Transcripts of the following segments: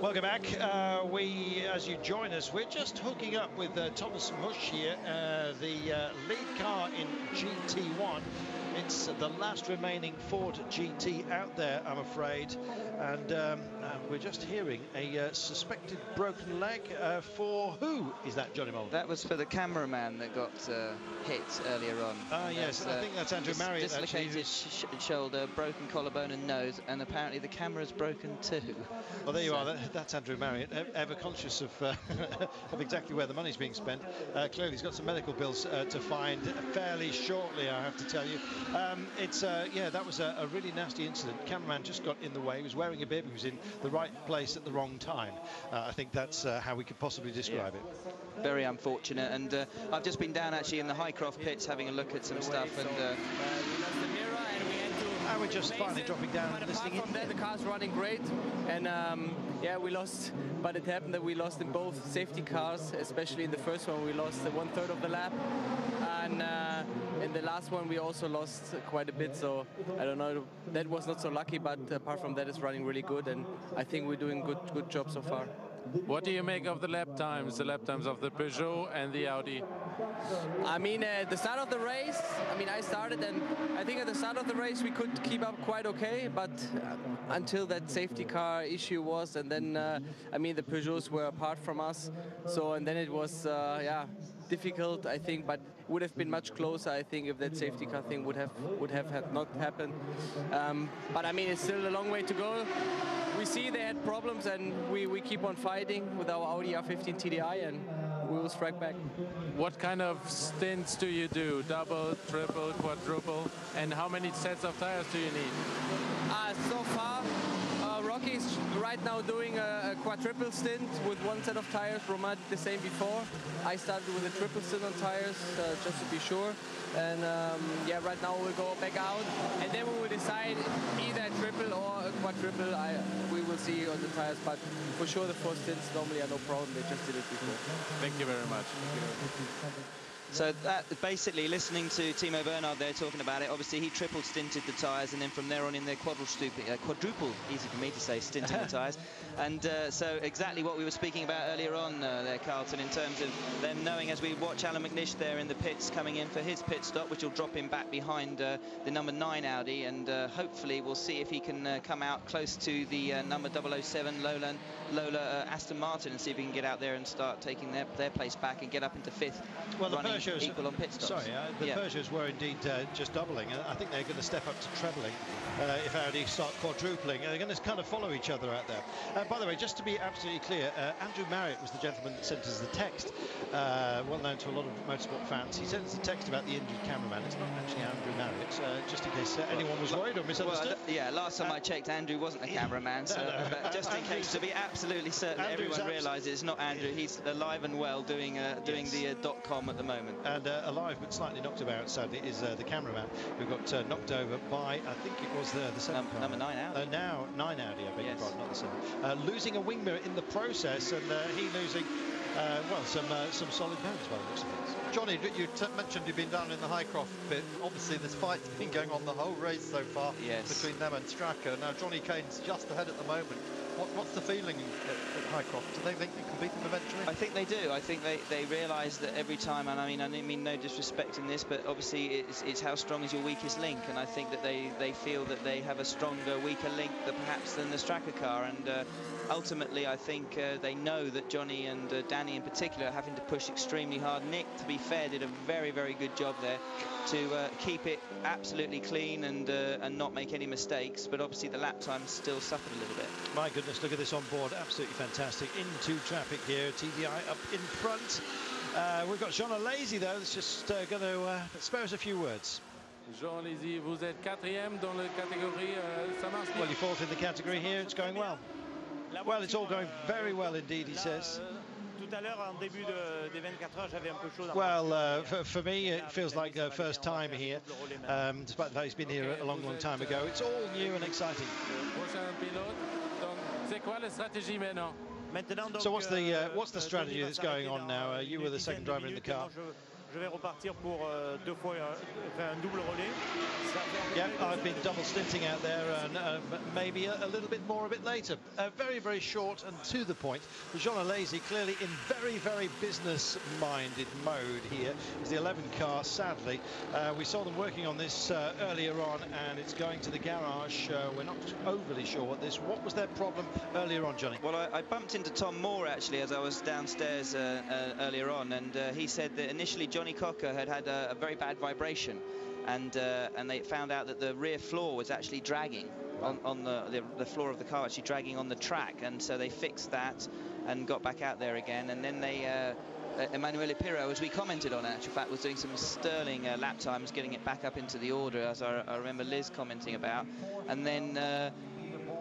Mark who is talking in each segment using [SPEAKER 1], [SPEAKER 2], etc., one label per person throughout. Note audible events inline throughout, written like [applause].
[SPEAKER 1] Welcome back. Uh, we, as you join us, we're just hooking up with uh, Thomas Mutsch here, uh, the uh, lead car in GT1. It's the last remaining Ford GT out there, I'm afraid. And um, uh, we're just hearing a uh, suspected broken leg uh, for who is that, Johnny Mowlem?
[SPEAKER 2] That was for the cameraman that got uh, hit earlier on.
[SPEAKER 1] Ah, yes, I think that's Andrew
[SPEAKER 2] dis-
[SPEAKER 1] Marriott,
[SPEAKER 2] Dislocated sh- shoulder, broken collarbone and nose, and apparently the camera's broken too.
[SPEAKER 1] Well, there you
[SPEAKER 2] So-
[SPEAKER 1] are. That, that's Andrew Marriott, ever conscious of uh, [laughs] of exactly where the money's being spent. Uh, clearly, he's got some medical bills uh, to find fairly shortly. I have to tell you. Um, it's yeah, that was a, a really nasty incident. Cameraman just got in the way. He was wearing a bib. He was in the right place at the wrong time. I think that's how we could possibly describe it.
[SPEAKER 2] Very unfortunate, and I've just been down actually in the Highcroft pits having a look at some stuff, And
[SPEAKER 1] we're just finally dropping down and listening in.
[SPEAKER 3] From that, the car's running great, and um, yeah, we lost. But it happened that we lost in both safety cars, especially in the first one, we lost one third of the lap, and uh, in the last one we also lost quite a bit. So I don't know. That was not so lucky, but apart from that, it's running really good, and I think we're doing good good job so far.
[SPEAKER 4] What do you make of the lap times, the lap times of the Peugeot and the Audi?
[SPEAKER 3] I mean, at the start of the race, I mean, I started and I think at the start of the race we could keep up quite okay, but uh, until that safety car issue was, and then, uh, I mean, the Peugeots were apart from us, so, and then it was, uh, yeah, difficult, I think, but would have been much closer, I think, if that safety car thing would have would have had not happened. Um, but I mean, it's still a long way to go. We see they had problems, and we, we keep on fighting with our Audi R15 TDI, and we will strike back.
[SPEAKER 4] What kind of stints do you do? Double, triple, quadruple? And how many sets of tires do you need?
[SPEAKER 3] Uh, so far, uh, Rocky's right now doing a, a quadruple stint with one set of tires. Romain did the same before. I started with a triple stint on tires uh, just to be sure. And um, yeah, right now we'll go back out, and then we will decide either a triple or a quadruple. I we will see on the tires, but for sure the four stints normally are no problem. They just did it before.
[SPEAKER 4] Thank you very much.
[SPEAKER 2] So that basically listening to Timo Bernhard there talking about it. Obviously, he triple stinted the tyres, and then from there on in their quadruple, uh, quadruple easy for me to say, stinting the [laughs] tyres. And uh, so exactly what we were speaking about earlier on uh, there, Carlton, in terms of them knowing as we watch Allan McNish there in the pits coming in for his pit stop, which will drop him back behind uh, the number nine Audi, and uh, hopefully we'll see if he can uh, come out close to the uh, number 007 Lola, Lola uh, Aston Martin and see if he can get out there and start taking their, their place back and get up into fifth.
[SPEAKER 1] Well, the Peugeots,
[SPEAKER 2] equal on pit stops.
[SPEAKER 1] sorry, uh, the
[SPEAKER 2] Yeah.
[SPEAKER 1] Peugeots were indeed uh, just doubling. and I think they're going to step up to trebling uh, if Audi start quadrupling. They're going to kind of follow each other out there. Uh, by the way, just to be absolutely clear, uh, Andrew Marriott was the gentleman that sent us the text, uh, well known to a lot of motorsport fans. He sent us a text about the injured cameraman. It's not actually Andrew Marriott, uh, just in case uh, anyone was worried or misunderstood.
[SPEAKER 2] Well, yeah, last time I checked, Andrew wasn't a [laughs] cameraman, so
[SPEAKER 1] No, no.
[SPEAKER 2] but just in case to be absolutely certain,
[SPEAKER 1] Andrew's
[SPEAKER 2] everyone realises it's not Andrew. He's alive and well, doing uh, doing
[SPEAKER 1] Yes.
[SPEAKER 2] the uh, dot com at the moment.
[SPEAKER 1] And uh, alive but slightly knocked about, sadly, is uh, the cameraman who got uh, knocked over by, I think it was the, the seventh
[SPEAKER 2] Num-
[SPEAKER 1] car.
[SPEAKER 2] number nine Audi.
[SPEAKER 1] Now, nine Audi, I beg your pardon, not the seven. Uh, losing a wing mirror in the process, and uh, he losing, uh, well, some uh, some solid bones by the looks of things.
[SPEAKER 5] Johnny, you t- mentioned you've been down in the Highcroft pit. Obviously, this fight's been going on the whole race so far
[SPEAKER 2] Yes.
[SPEAKER 5] between them and Strakka. Now, Johnny Kane's just ahead at the moment. What, what's the feeling at, at Highcroft? Do they think you can beat them eventually?
[SPEAKER 2] I think they do. I think they, they realise that every time, and I mean, I don't mean no disrespect in this, but obviously it's, it's how strong is your weakest link, and I think that they, they feel that they have a stronger, weaker link than perhaps than the Strakka car, and uh, ultimately I think uh, they know that Johnny and uh, Danny in particular are having to push extremely hard. Nick, to be fair, did a very, very good job there to uh, keep it absolutely clean and uh, and not make any mistakes, but obviously the lap time still suffered a little bit.
[SPEAKER 1] My goodness, look at this on board, absolutely fantastic. Into traffic here, TDI up in front. Uh, we've got Jean Alesi though, that's just uh, going to uh, spare us a few words.
[SPEAKER 4] Jean Alesi, vous êtes quatrième dans la catégorie. euh, ça marche.
[SPEAKER 1] Well, you're fourth in the category here, it's going well. Well, it's all going very well indeed, he says.
[SPEAKER 6] Tout à l'heure, en début de, des 24 heures, j'avais un peu chaud. dans
[SPEAKER 1] Well, uh, for, for me, it feels like uh, first time here, um, despite the fact he's been here a long, long time ago. It's all new and exciting.
[SPEAKER 4] Prochain pilote. Donc, c'est quoi la stratégie maintenant
[SPEAKER 6] Maintenant, donc,
[SPEAKER 1] So what's the, uh,
[SPEAKER 6] euh,
[SPEAKER 1] what's the
[SPEAKER 6] euh,
[SPEAKER 1] strategy that's going on now? Uh, you were the second driver in the car.
[SPEAKER 6] Moi, je- je vais repartir pour euh, deux fois euh, un double relais.
[SPEAKER 1] Yep, I've been double stinting out there and uh, maybe a, a, little bit more a bit later. Uh, very, very short and to the point. Jean Alesi clearly in very, very business-minded mode here. It's the 11 car, sadly. Uh, we saw them working on this uh, earlier on and it's going to the garage. Uh, we're not overly sure what this... What was their problem earlier on, Johnny?
[SPEAKER 2] Well, I, I bumped into Tom Moore, actually, as I was downstairs uh, earlier on, and he said that initially Johnny Cocker had had a, a very bad vibration and uh, and they found out that the rear floor was actually dragging on, on the, the, the floor of the car, actually dragging on the track, and so they fixed that and got back out there again, and then they. Uh, uh Emanuele Pirro, as we commented on, actual fact, was doing some sterling uh, lap times, getting it back up into the order, as I, I remember Liz commenting about. And then uh,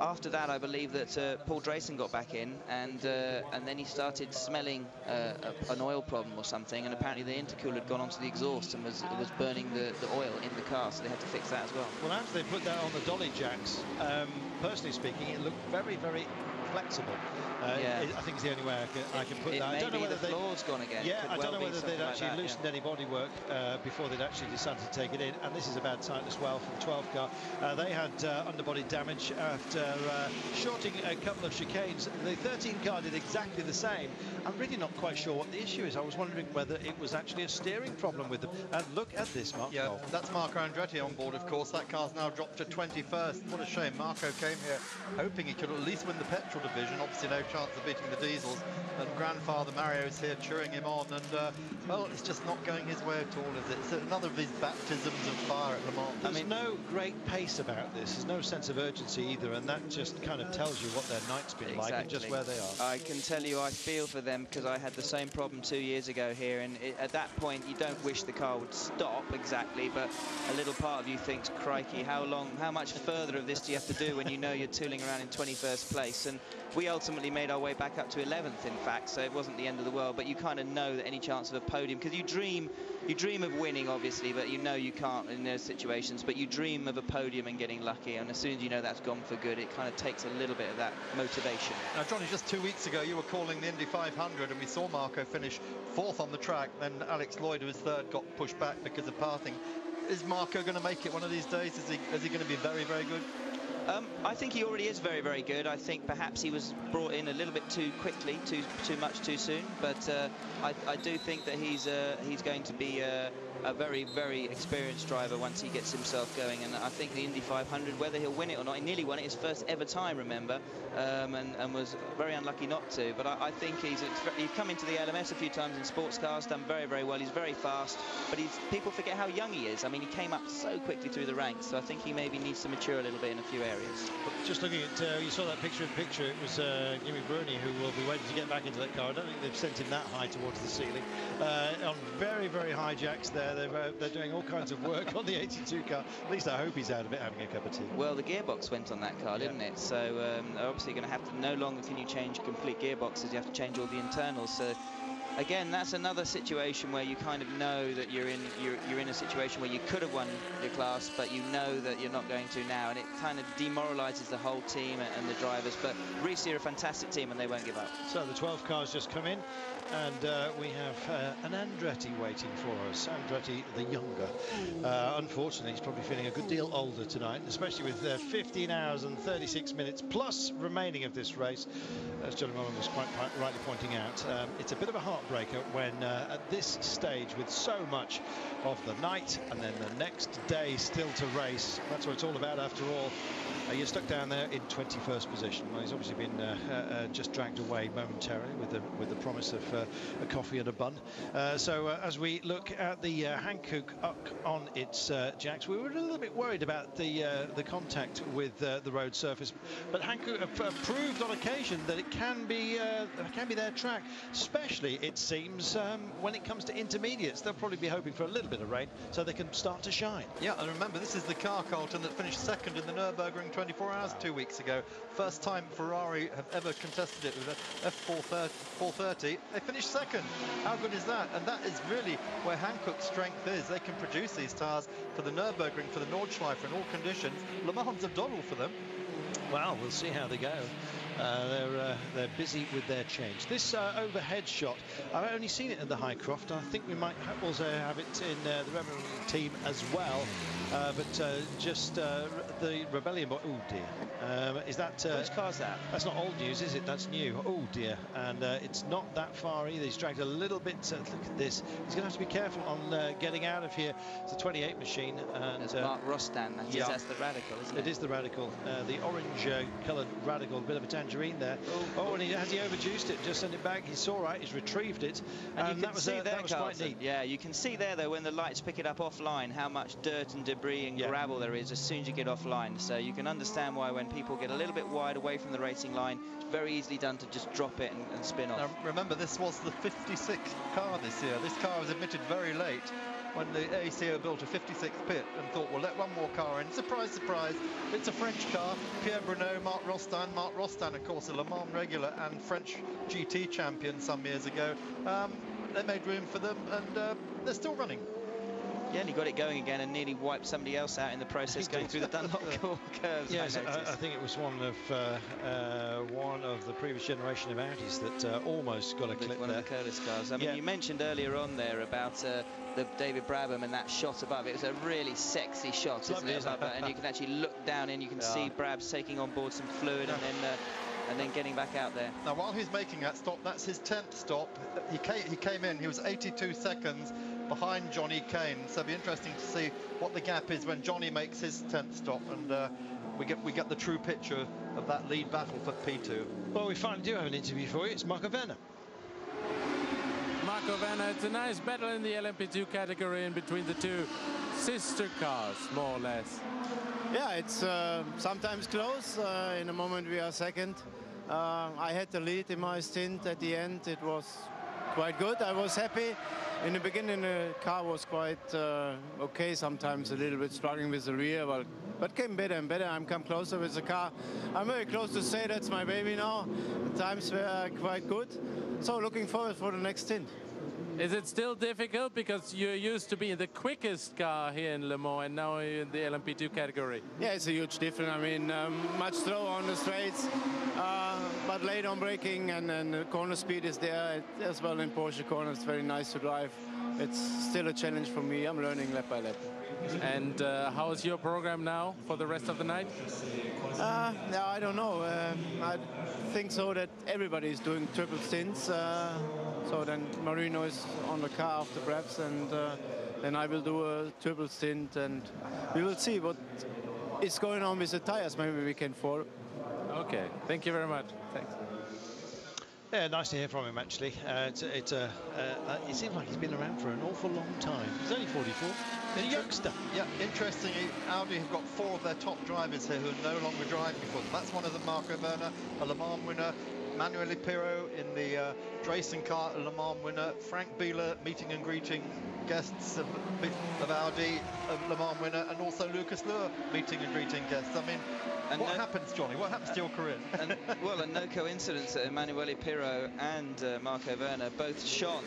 [SPEAKER 2] after that, I believe that uh, Paul Drayson got back in, and uh, and then he started smelling uh, a, an oil problem or something, and apparently the intercooler had gone onto the exhaust and was was burning the, the oil in the car, so they had to fix that as well.
[SPEAKER 1] Well, after they put that on the dolly jacks, um, personally speaking, it looked very, very flexible. Uh, yeah. I think it's the only way I can, I can put
[SPEAKER 2] it
[SPEAKER 1] that.
[SPEAKER 2] I
[SPEAKER 1] don't
[SPEAKER 2] know whether the floor's gone again.
[SPEAKER 1] Yeah, I don't
[SPEAKER 2] well
[SPEAKER 1] know whether they'd actually
[SPEAKER 2] like that,
[SPEAKER 1] loosened
[SPEAKER 2] yeah.
[SPEAKER 1] any bodywork uh, before they'd actually decided to take it in. And this is a bad sign as well for the 12 car. Uh, they had uh, underbody damage after uh, shorting a couple of chicanes. The 13 car did exactly the same. I'm really not quite sure what the issue is. I was wondering whether it was actually a steering problem with them. And look at this, Mark.
[SPEAKER 5] Yeah, that's Marco Andretti on board, of course. That car's now dropped to 21st. What a shame. Marco came here hoping he could at least win the petrol division. Obviously, no chance of beating the diesels. And grandfather Mario's here cheering him on. And, uh, well, it's just not going his way at all, is it? It's another of these baptisms of fire at Le Mans.
[SPEAKER 1] There's I mean, no great pace about this. There's no sense of urgency either. And that just kind of tells you what their night's been
[SPEAKER 2] exactly.
[SPEAKER 1] like and just where they are.
[SPEAKER 2] I can tell you I feel for them because I had the same problem two years ago here. And it, at that point, you don't wish the car would stop exactly, but a little part of you thinks, crikey, how long, how much further of this do you have to do when you know you're tooling around in 21st place? And we ultimately made our way back up to 11th, in fact, so it wasn't the end of the world. But you kind of know that any chance of a podium, because you dream, you dream of winning, obviously, but you know you can't in those situations. But you dream of a podium and getting lucky, and as soon as you know that's gone for good, it kind of takes a little bit of that motivation.
[SPEAKER 5] Now, Johnny, just two weeks ago, you were calling the Indy 500, and we saw Marco finish fourth on the track. Then Alex Lloyd, who was third, got pushed back because of parting. Is Marco going to make it one of these days? Is he, is he going to be very, very good?
[SPEAKER 2] Um, I think he already is very, very good. I think perhaps he was brought in a little bit too quickly, too too much too soon. But uh, I, I, do think that he's uh, he's going to be uh, a very, very experienced driver once he gets himself going. And I think the Indy 500, whether he'll win it or not, he nearly won it his first ever time, remember, um, and, and, was very unlucky not to. But I, I, think he's he's come into the LMS a few times in sports cars, done very, very well. He's very fast, but he's people forget how young he is. I mean, he came up so quickly through the ranks, so I think he maybe needs to mature a little bit in a few areas.
[SPEAKER 1] But just looking at, uh, you saw that picture in picture, it was uh, Gimmi Bruni who will be waiting to get back into that car. I don't think they've sent him that high towards the ceiling. Uh, on very, very high jacks there, they're, uh, they're doing all kinds of work on the 82 car. At least I hope he's out of it having a cup of tea.
[SPEAKER 2] Well, the gearbox went on that car, yeah. didn't it? So um, obviously going to have to, no longer can you change complete gearboxes, you have to change all the internals. So again, that's another situation where you kind of know that you're in you're, you're in a situation where you could have won your class, but you know that you're not going to now, and it kind of demoralises the whole team and the drivers. But Risi are a fantastic team, and they won't give up.
[SPEAKER 1] So the 12 cars just come in, and uh, we have uh, an Andretti waiting for us. Andretti the younger. Uh, unfortunately, he's probably feeling a good deal older tonight, especially with uh, 15 hours and 36 minutes plus remaining of this race. As John Mowlem was quite rightly pointing out, um, it's a bit of a heartbreaker when uh, at this stage, with so much of the night and then the next day still to race, that's what it's all about after all. Uh, you're stuck down there in 21st position. Well, he's obviously been uh, uh, uh, just dragged away momentarily with the with the promise of uh, a coffee and a bun. So as we look at the Hankook up on its jacks, we were a little bit worried about the the contact with the road surface, but Hankook proved on occasion that it can be can be their track, especially it seems um, when it comes to intermediates. They'll probably be hoping for a little bit of rain so they can start to shine.
[SPEAKER 5] Yeah, and remember this is the car, Carlton, that finished second in the Nürburgring 24 hours two weeks ago. First time Ferrari have ever contested it with a F430. They finished second. How good is that? And that is really where Hankook's strength is. They can produce these tyres for the Nürburgring, for the Nordschleife in all conditions. Le Mans a doddle for them.
[SPEAKER 1] Well, we'll see how they go. Uh, they're uh, they're busy with their change. This uh, overhead shot, I've only seen it in the Highcroft. I think we might also have it in uh, the Rebellion team as well. Uh, but uh, just the Rebellion. Oh dear, um, is that?
[SPEAKER 2] Which car's that?
[SPEAKER 1] That's not old news, is it? That's new. Oh dear, and it's not that far either. He's dragged a little bit. look at this. He's going to have to be careful on getting out of here. It's a 28 machine. And
[SPEAKER 2] There's Marc Rostan. That yeah. Is, that's the radical, isn't it?
[SPEAKER 1] It is the radical. the orange-coloured radical. A bit of a tangerine there. Oh, oh and he, has he overjuiced it? Just sent it back. He's all right. He's retrieved it.
[SPEAKER 2] And, and that was, uh, there, that was quite neat. Yeah, you can see there though when the lights pick it up offline how much dirt and debris and yeah. gravel there is as soon as you get offline. So you can understand why when people get a little bit wide away from the racing line, it's very easily done to just drop it and, and spin off.
[SPEAKER 5] Now remember, this was the 56th car this year. This car was admitted very late when the ACO built a 56th pit and thought, well, let one more car in. Surprise, surprise, it's a French car. Pierre Bruneau, Marc Rostan. Marc Rostan, of course, a Le Mans regular and French GT champion some years ago. Um, they made room for them, and uh, they're still running.
[SPEAKER 2] Yeah, and he got it going again and nearly wiped somebody else out in the process going through the Dunlop [laughs] curves.
[SPEAKER 1] Yes, I, I, think it was one of uh, uh, one of the previous generation of Audis that uh, almost got a
[SPEAKER 2] the,
[SPEAKER 1] clip
[SPEAKER 2] one
[SPEAKER 1] there.
[SPEAKER 2] of the Kolles cars. I mean, yeah. you mentioned earlier on there about uh, the David Brabham and that shot above. It was a really sexy shot, isn't
[SPEAKER 1] lovely,
[SPEAKER 2] it? Above, and you can [laughs] actually look down and you can yeah. see Brabs taking on board some fluid yeah. and then uh, and then getting back out there.
[SPEAKER 5] Now, while he's making that stop, that's his 10th stop. He came, he came in, he was 82 seconds behind Johnny Kane. So it'll be interesting to see what the gap is when Johnny makes his 10th stop and uh, we get we get the true picture of that lead battle for P2.
[SPEAKER 1] Well, we finally do have an interview for you. It's Marco Werner.
[SPEAKER 4] Marco Werner, it's a nice battle in the LMP2 category in between the two sister cars, more or less.
[SPEAKER 7] Yeah, it's uh, sometimes close. Uh, in a moment we are second. Uh, I had the lead in my stint at the end. It was quite good. I was happy in the beginning, the car was quite uh, okay. Sometimes a little bit struggling with the rear, but but came better and better. I'm come closer with the car. I'm very close to say that's my baby now. The times were quite good. So looking forward for the next stint.
[SPEAKER 4] Is it still difficult because you used to be the quickest car here in Le Mans and now you're in the LMP2 category?
[SPEAKER 7] Yeah, it's a huge difference. I mean, um, much slower on the straights, uh, but late on braking and, and the corner speed is there as well in Porsche corners. It's very nice to drive. It's still a challenge for me. I'm learning lap by lap.
[SPEAKER 4] And uh, how is your program now for the rest of the night?
[SPEAKER 7] Uh, yeah, I don't know. Uh, I think so that everybody is doing triple stints. Uh, so then Marino is on the car after Brabs, and uh, then I will do a triple stint, and we will see what is going on with the tires. Maybe we can fall.
[SPEAKER 4] Okay, thank you very much.
[SPEAKER 7] Thanks.
[SPEAKER 1] Yeah, nice to hear from him actually. Uh, it's, it's uh, uh, it seems like he's been around for an awful long time. He's only 44. He's a youngster.
[SPEAKER 5] Yeah, interestingly, Audi have got four of their top drivers here who are no longer driving for them. That's one of them, Marco Werner, a Le Mans winner. Manuel Pirro in the uh, racing car, Le Mans winner. Frank Biela meeting and greeting guests of, of Audi, a Le Mans winner, and also Lucas Luhr meeting and greeting guests. I mean, and what no, happens, Johnny? What happens to your career?
[SPEAKER 2] and, well, and no coincidence that Emanuele Pirro and uh, Marco Werner both shone,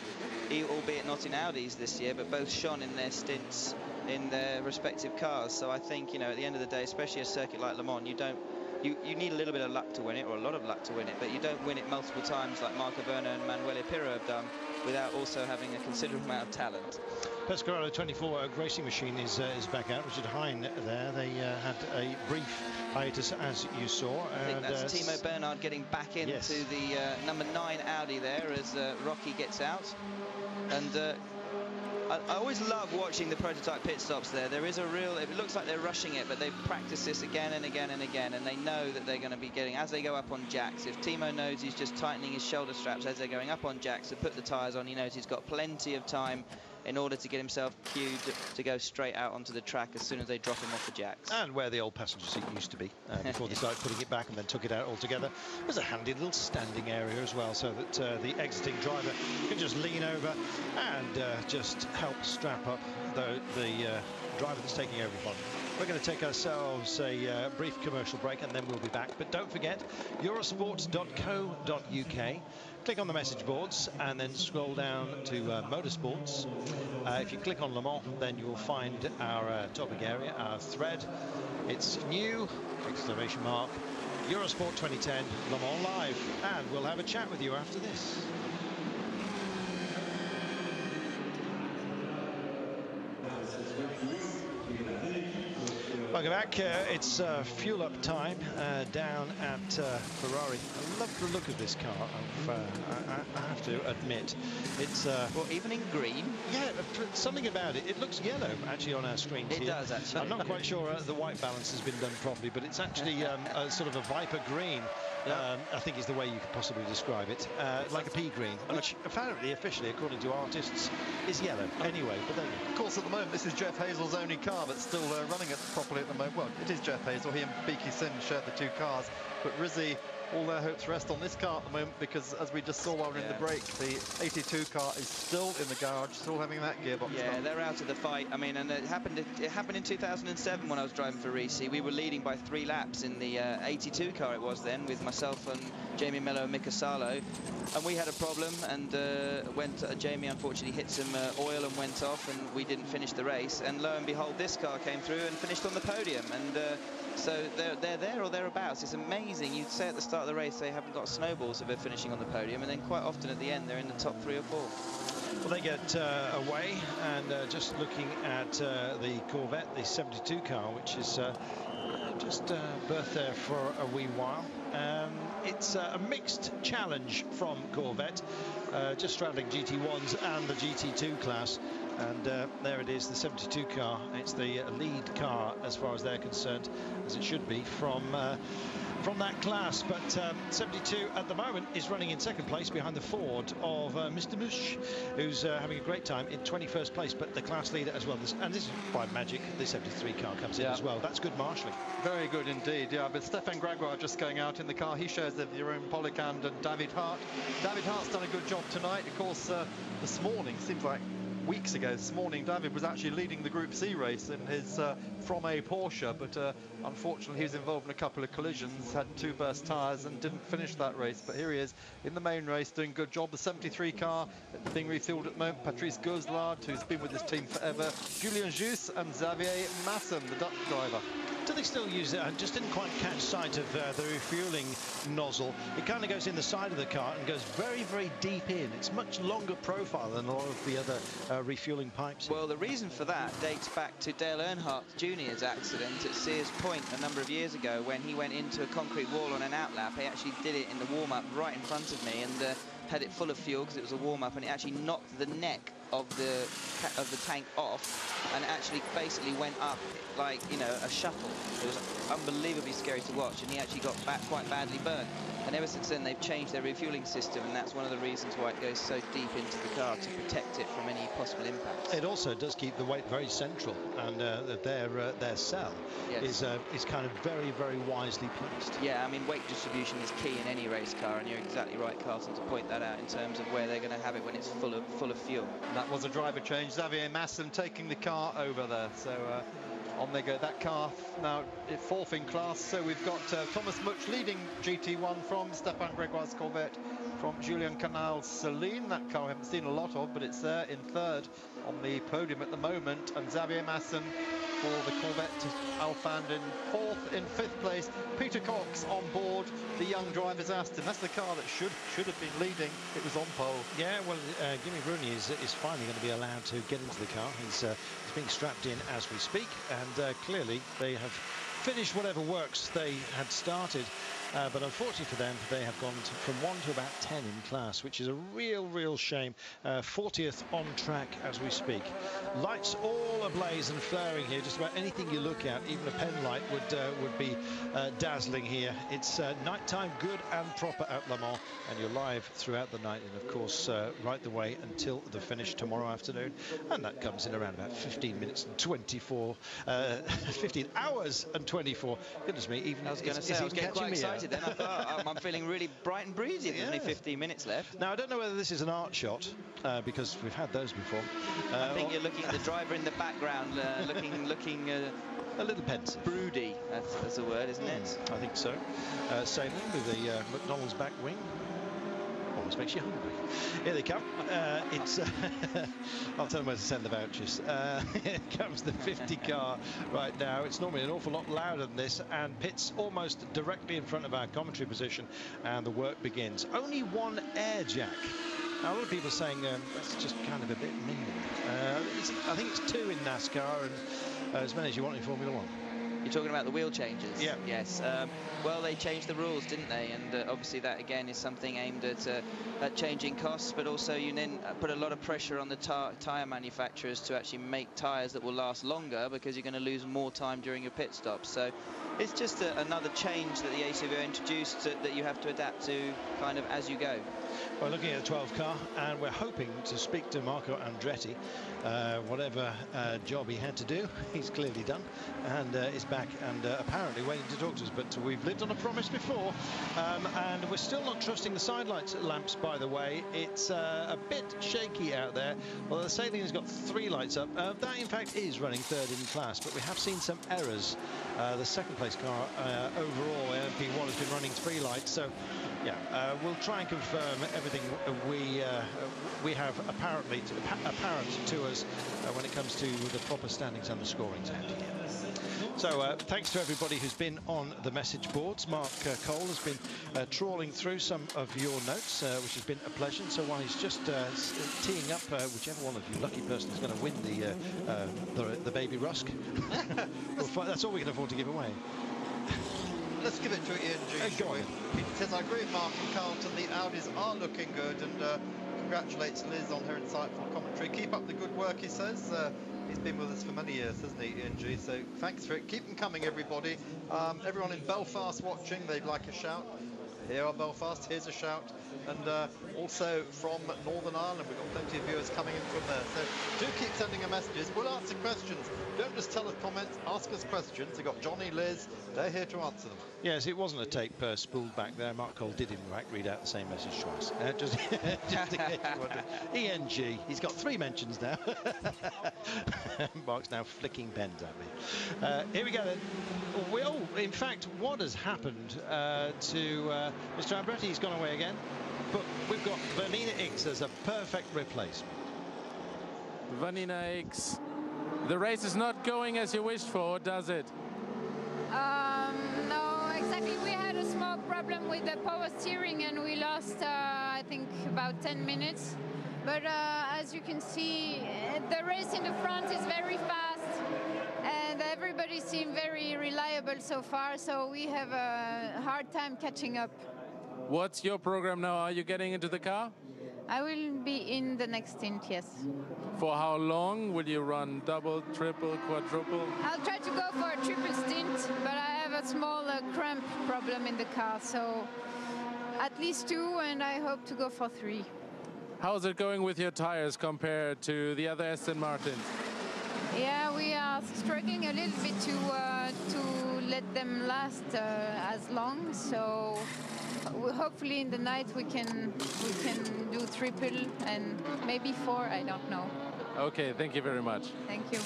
[SPEAKER 2] albeit not in Audis this year, but both shone in their stints in their respective cars. So I think, you know, at the end of the day, especially a circuit like Le Mans, you don't you, you need a little bit of luck to win it, or a lot of luck to win it, but you don't win it multiple times like Marco Werner and Manuel Pirro have done without also having a considerable amount of talent.
[SPEAKER 1] Pescarolo 24 uh, racing machine is uh, is back out. Richard Hein there. They uh, had a brief hiatus, as you saw.
[SPEAKER 2] I think that's uh, Timo Bernhard getting back into yes. the uh, number nine Audi there as uh, Rocky gets out. And I, I, always love watching the prototype pit stops there. There is a real, it looks like they're rushing it, but they've practiced this again and again and again, and they know that they're going to be getting, as they go up on jacks, if Timo knows he's just tightening his shoulder straps as they're going up on jacks to put the tyres on, he knows he's got plenty of time in order to get himself cued to go straight out onto the track as soon as they drop him off the jacks.
[SPEAKER 1] And where the old passenger seat used to be uh, [laughs] before they started putting it back and then took it out altogether. There's a handy little standing area as well so that uh, the exiting driver can just lean over and uh, just help strap up the, the uh, driver that's taking over from we're going to take ourselves a uh, brief commercial break and then we'll be back. But don't forget, eurosport.co.uk click on the message boards and then scroll down to uh, motorsports. Uh, if you click on Le Mans, then you'll find our uh, topic area, our thread. It's new, exclamation mark, Eurosport 2010 Le Mans Live, and we'll have a chat with you after this. Welcome back. Uh, it's uh, fuel up time uh, down at uh, Ferrari. I love the look of this car. Uh, I, I, have to admit, it's uh,
[SPEAKER 2] well even in green.
[SPEAKER 1] Yeah, something about it. It looks yellow actually on our screen.
[SPEAKER 2] It here. does actually.
[SPEAKER 1] I'm not quite sure the white balance has been done properly, but it's actually um, a, sort of a viper green. Yeah. Um, I think is the way you could possibly describe it, uh, like a pea green, which apparently, officially, according to artists, is yellow. Anyway, but then,
[SPEAKER 5] of course, at the moment, this is Jeff Hazel's only car that's still uh, running it properly at the moment. Well, it is Jeff Hazel. He and Beeky Sim shared the two cars, but Risi all their hopes rest on this car at the moment because as we just saw while we yeah. in the break the 82 car is still in the garage still having that gearbox
[SPEAKER 2] yeah they're out of the fight. I mean and it happened it happened in 2007 when I was driving for Risi we were leading by three laps in the uh, 82 car it was then with myself and Jaime Melo and Mika Salo and we had a problem and uh, went uh, Jamie unfortunately hit some uh, oil and went off and we didn't finish the race. And lo and behold this car came through and finished on the podium. And uh, so they're, they're there or thereabouts. It's amazing. You'd say at the start of the race they haven't got snowballs if they're finishing on the podium, and then quite often at the end they're in the top three or four.
[SPEAKER 1] Well, they get uh, away, and uh, just looking at uh, the Corvette, the 72 car, which is uh, just uh, berthed there for a wee while. Um, it's uh, a mixed challenge from Corvette, uh, just straddling GT1s and the GT2 class. And uh, there it is, the 72 car. It's the lead car as far as they're concerned, as it should be, from uh, from that class. But um, 72 at the moment is running in second place behind the Ford of uh, Mr. Mutsch who's uh, having a great time in 21st place, but the class leader as well. And this is by magic, the 73 car comes yeah. in as well. That's good marshalling.
[SPEAKER 5] Very good indeed, yeah. But Stefan Gregoire just going out in the car. He shares with Jérôme Policand and David Hart. David Hart's done a good job tonight. Of course, uh, this morning seems like weeks ago this morning David was actually leading the Group C race in his uh, from a Porsche but uh, unfortunately he was involved in a couple of collisions had two burst tyres and didn't finish that race. But here he is in the main race doing a good job. The 73 car being refueled at the moment Patrice Goueslard who's been with this team forever Julien Jousse and Xavier Maassen the Dutch driver
[SPEAKER 1] do they still use it? I just didn't quite catch sight of uh, the refueling nozzle. It kind of goes in the side of the car and goes very, very deep in. It's much longer profile than a lot of the other uh, refueling pipes.
[SPEAKER 2] Well, the reason for that dates back to Dale Earnhardt Jr.'s accident at Sears Point a number of years ago when he went into a concrete wall on an outlap. He actually did it in the warm-up right in front of me and uh, had it full of fuel because it was a warm-up and it actually knocked the neck of the of the tank off and actually basically went up like you know a shuttle it was unbelievably scary to watch and he actually got back quite badly burnt and ever since then they've changed their refueling system and that's one of the reasons why it goes so deep into the car to protect it from any possible impacts.
[SPEAKER 1] It also does keep the weight very central and uh, their uh, their cell yes. is uh, is kind of very very wisely placed.
[SPEAKER 2] Yeah I mean weight distribution is key in any race car and you're exactly right Carlton to point that out in terms of where they're going to have it when it's full of full of fuel.
[SPEAKER 5] That was a driver change Xavier Maassen taking the car over there so uh, on they go. That car now fourth in class. So we've got uh, Thomas Mutsch leading GT1 from Stefan Gregoire's Corvette from Julian Canal Saleen. That car I haven't seen a lot of, but it's there in third on the podium at the moment. And Xavier Maassen for the Corvette Alphand in fourth. In fifth place, Peter Kox on board the young driver's Aston. That's the car that should should have been leading. It was on pole.
[SPEAKER 1] Yeah, well, uh, Gimmi Bruni is, is finally going to be allowed to get into the car. He's, uh, he's being strapped in as we speak, and uh, clearly they have finished whatever works they had started. Uh, but unfortunately for them, they have gone to, from 1 to about 10 in class, which is a real, real shame. Uh, 40th on track as we speak. Lights all ablaze and flaring here. Just about anything you look at, even a pen light, would uh, would be uh, dazzling here. It's uh, nighttime good and proper at Le Mans, and you're live throughout the night, and of course, uh, right the way until the finish tomorrow afternoon. And that comes in around about 15 minutes and 24, [laughs] 15 hours and 24. Goodness me, even
[SPEAKER 2] I was going to say, I was getting quite excited then. I thought, I'm feeling really bright and breezy. There's only 15 minutes left.
[SPEAKER 1] Now, I don't know whether this is an art shot, uh, because we've had those before.
[SPEAKER 2] Uh, I think you're looking at the driver in the background, uh, [laughs] looking, looking uh,
[SPEAKER 1] a little pensive.
[SPEAKER 2] Broody, that's, that's a word, isn't mm, it?
[SPEAKER 1] I think so. Uh, same with the uh, McDonald's back wing. Almost makes you hungry. Here they come. Uh, it's. Uh, [laughs] I'll tell them where to send the vouchers. Uh, [laughs] here comes the 50 car right now. It's normally an awful lot louder than this, and pits almost directly in front of our commentary position, and the work begins. Only one air jack. Now, a lot of people are saying um, that's just kind of a bit mean. Uh, I think it's two in NASCAR and uh, as many as you want in Formula One.
[SPEAKER 2] You're talking about the wheel changes?
[SPEAKER 1] Yeah.
[SPEAKER 2] Yes. Um, well, they changed the rules, didn't they? And uh, obviously that, again, is something aimed at, uh, at changing costs, but also you then put a lot of pressure on the tyre manufacturers to actually make tyres that will last longer because you're going to lose more time during your pit stops. So it's just a, another change that the ACO introduced to, that you have to adapt to kind of as you go.
[SPEAKER 1] We're looking at the 12 car and we're hoping to speak to Marco Andretti. Uh, whatever uh, job he had to do, [laughs] he's clearly done and uh, is back and uh, apparently waiting to talk to us. But we've lived on a promise before um, and we're still not trusting the side lights lamps, by the way. It's uh, a bit shaky out there. Well, the Saleen has got three lights up. Uh, that, in fact, is running third in class, but we have seen some errors. the second place car overall, MP1, has been running three lights. So yeah, uh, we'll try and confirm everything we uh, we have apparently to, apparent to us uh, when it comes to the proper standings and the scoring. So uh, thanks to everybody who's been on the message boards. Mark uh, Cole has been uh, trawling through some of your notes, which has been a pleasure. So while he's just teeing up whichever one of you lucky person is going to win the, the, the baby rusk, [laughs] we'll that's all we can afford to give away [laughs]
[SPEAKER 5] let's give it to Ian G. Uh, shall He says, I agree with Mark and Carlton, the Audis are looking good and uh, congratulates Liz on her insightful commentary. Keep up the good work, he says. He's been with us for many years, hasn't he, Ian G? So thanks for it. Keep them coming, everybody. Um, everyone in Belfast watching, they'd like a shout. Here are Belfast, here's a shout. And uh, also from Northern Ireland, we've got plenty of viewers coming in from there. So do keep sending us messages. We'll answer questions. Don't just tell us comments, ask us questions. We've got Johnny, Liz, they're here to answer them.
[SPEAKER 1] Yes, it wasn't a tape uh, spooled back there. Mark Cole did in fact read out the same message twice. Uh, just, [laughs] just ENG, he's got three mentions now. [laughs] Mark's now flicking pens at me. Uh, here we go then. Well, in fact, what has happened uh, to uh, Mr. Andretti? He's gone away again. But we've got Vanina Ickx as a perfect replacement.
[SPEAKER 4] Vanina Ickx. The race is not going as you wished for, does it?
[SPEAKER 8] Um, no, exactly. We had a small problem with the power steering and we lost, uh, I think, about 10 minutes. But uh, as you can see, the race in the front is very fast and everybody seemed very reliable so far, so we have a hard time catching up.
[SPEAKER 4] What's your program now? Are you getting into the car?
[SPEAKER 8] I will be in the next stint, yes.
[SPEAKER 4] For how long will you run? Double, triple, quadruple?
[SPEAKER 8] I'll try to go for a triple stint, but I have a small uh, cramp problem in the car, so at least two, and I hope to go for three.
[SPEAKER 4] How's it going with your tires compared to the other Aston Martins?
[SPEAKER 8] Yeah, we are struggling a little bit to uh, to let them last uh, as long. So hopefully in the night we can we can do triple and maybe four. I don't know.
[SPEAKER 4] Okay, thank you very much.
[SPEAKER 8] Thank you.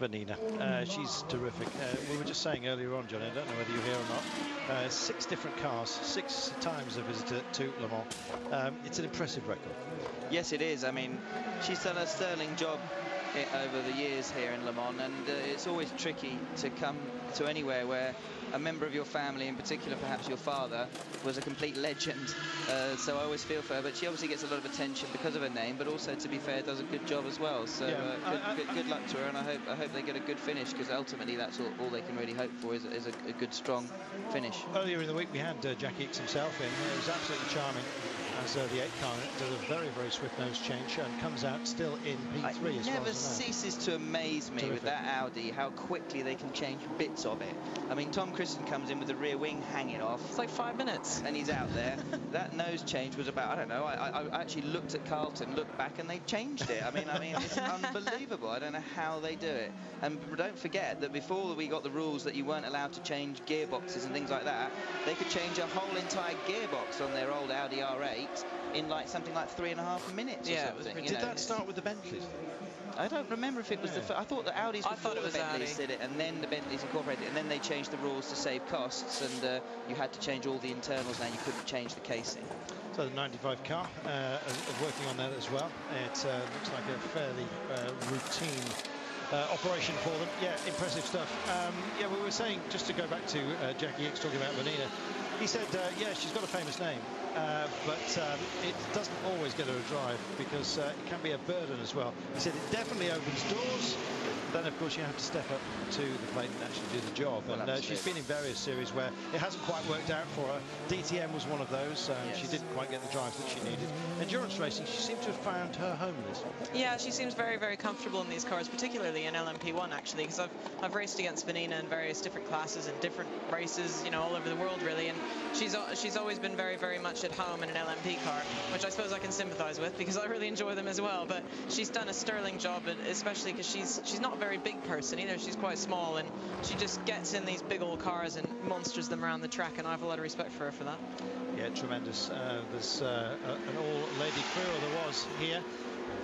[SPEAKER 1] Vanina. Uh, she's terrific. Uh, we were just saying earlier on, Johnny, I don't know whether you're here or not, uh, six different cars, six times a visitor to Le Mans. Um, it's an impressive record.
[SPEAKER 2] Yes, it is. I mean, she's done a sterling job over the years here in Le Mans, and uh, it's always tricky to come to anywhere where a member of your family, in particular perhaps your father, was a complete legend. Uh, so I always feel for her, but she obviously gets a lot of attention because of her name, but also, to be fair, does a good job as well. So yeah. uh, good, I, I, good, good, luck to her, and I hope I hope they get a good finish because ultimately that's all, all, they can really hope for is, is a, a, good, strong finish.
[SPEAKER 1] Earlier in the week we had uh, Jack Ickx himself in. It was absolutely charming as uh, the eight car does a very, very swift nose change and comes out still in P3
[SPEAKER 2] it never ceases to amaze me Terrific. with that Audi how quickly they can change bits of it. I mean, Tom Kristensen comes in with the rear wing hanging off.
[SPEAKER 3] It's like five minutes.
[SPEAKER 2] And he's out there. [laughs] that nose change was about, I don't know, I, I, actually looked at Carlton, looked back, and they changed it. I mean, I mean, it's [laughs] unbelievable. I don't know how they do it. And don't forget that before we got the rules that you weren't allowed to change gearboxes and things like that, they could change a whole entire gearbox on their old Audi R8 in like something like three and a half minutes
[SPEAKER 1] yeah,
[SPEAKER 2] Did
[SPEAKER 1] know. that start with the Bentleys?
[SPEAKER 2] I don't remember if it was the.
[SPEAKER 1] Yeah.
[SPEAKER 2] fir- I thought the Audis
[SPEAKER 3] I
[SPEAKER 2] before
[SPEAKER 3] thought it
[SPEAKER 2] the
[SPEAKER 3] was
[SPEAKER 2] Bentleys
[SPEAKER 3] Audi.
[SPEAKER 2] did it, and then the Bentleys incorporated it, and then they changed the rules to save costs, and uh, you had to change all the internals. Now you couldn't change the casing.
[SPEAKER 1] So the 95 car uh, are- are working on that as well. It uh, looks like a fairly uh, routine uh, operation for them. Yeah, impressive stuff. Um, yeah, we were saying, just to go back to uh, Jacky Ickx talking about Vanina, he said, uh, yeah, she's got a famous name, uh, but um, it doesn't always get her a drive because uh, it can be a burden as well. He said it definitely opens doors. Then, of course, you have to step up to the plate and actually do the job.
[SPEAKER 2] Well,
[SPEAKER 1] and uh, she's
[SPEAKER 2] absolutely.
[SPEAKER 1] been in various series where it hasn't quite worked out for her. DTM was one of those. Um, She didn't quite get the drives that she needed. Endurance racing, she seemed to have found her home, in this.
[SPEAKER 9] Yeah, she seems very, very comfortable in these cars, particularly in LMP1 actually, because I've, I've raced against Vanina in various different classes and different races, you know, all over the world really, and she's she's always been very, very much at home in an LMP car, which I suppose I can sympathise with because I really enjoy them as well. But she's done a sterling job, especially because she's she's not a very big person either. She's quite small, and she just gets in these big old cars and monsters them around the track, and I have a lot of respect for her for that.
[SPEAKER 1] Yeah, tremendous. Uh, there's uh, an all-lady crew, or there was here.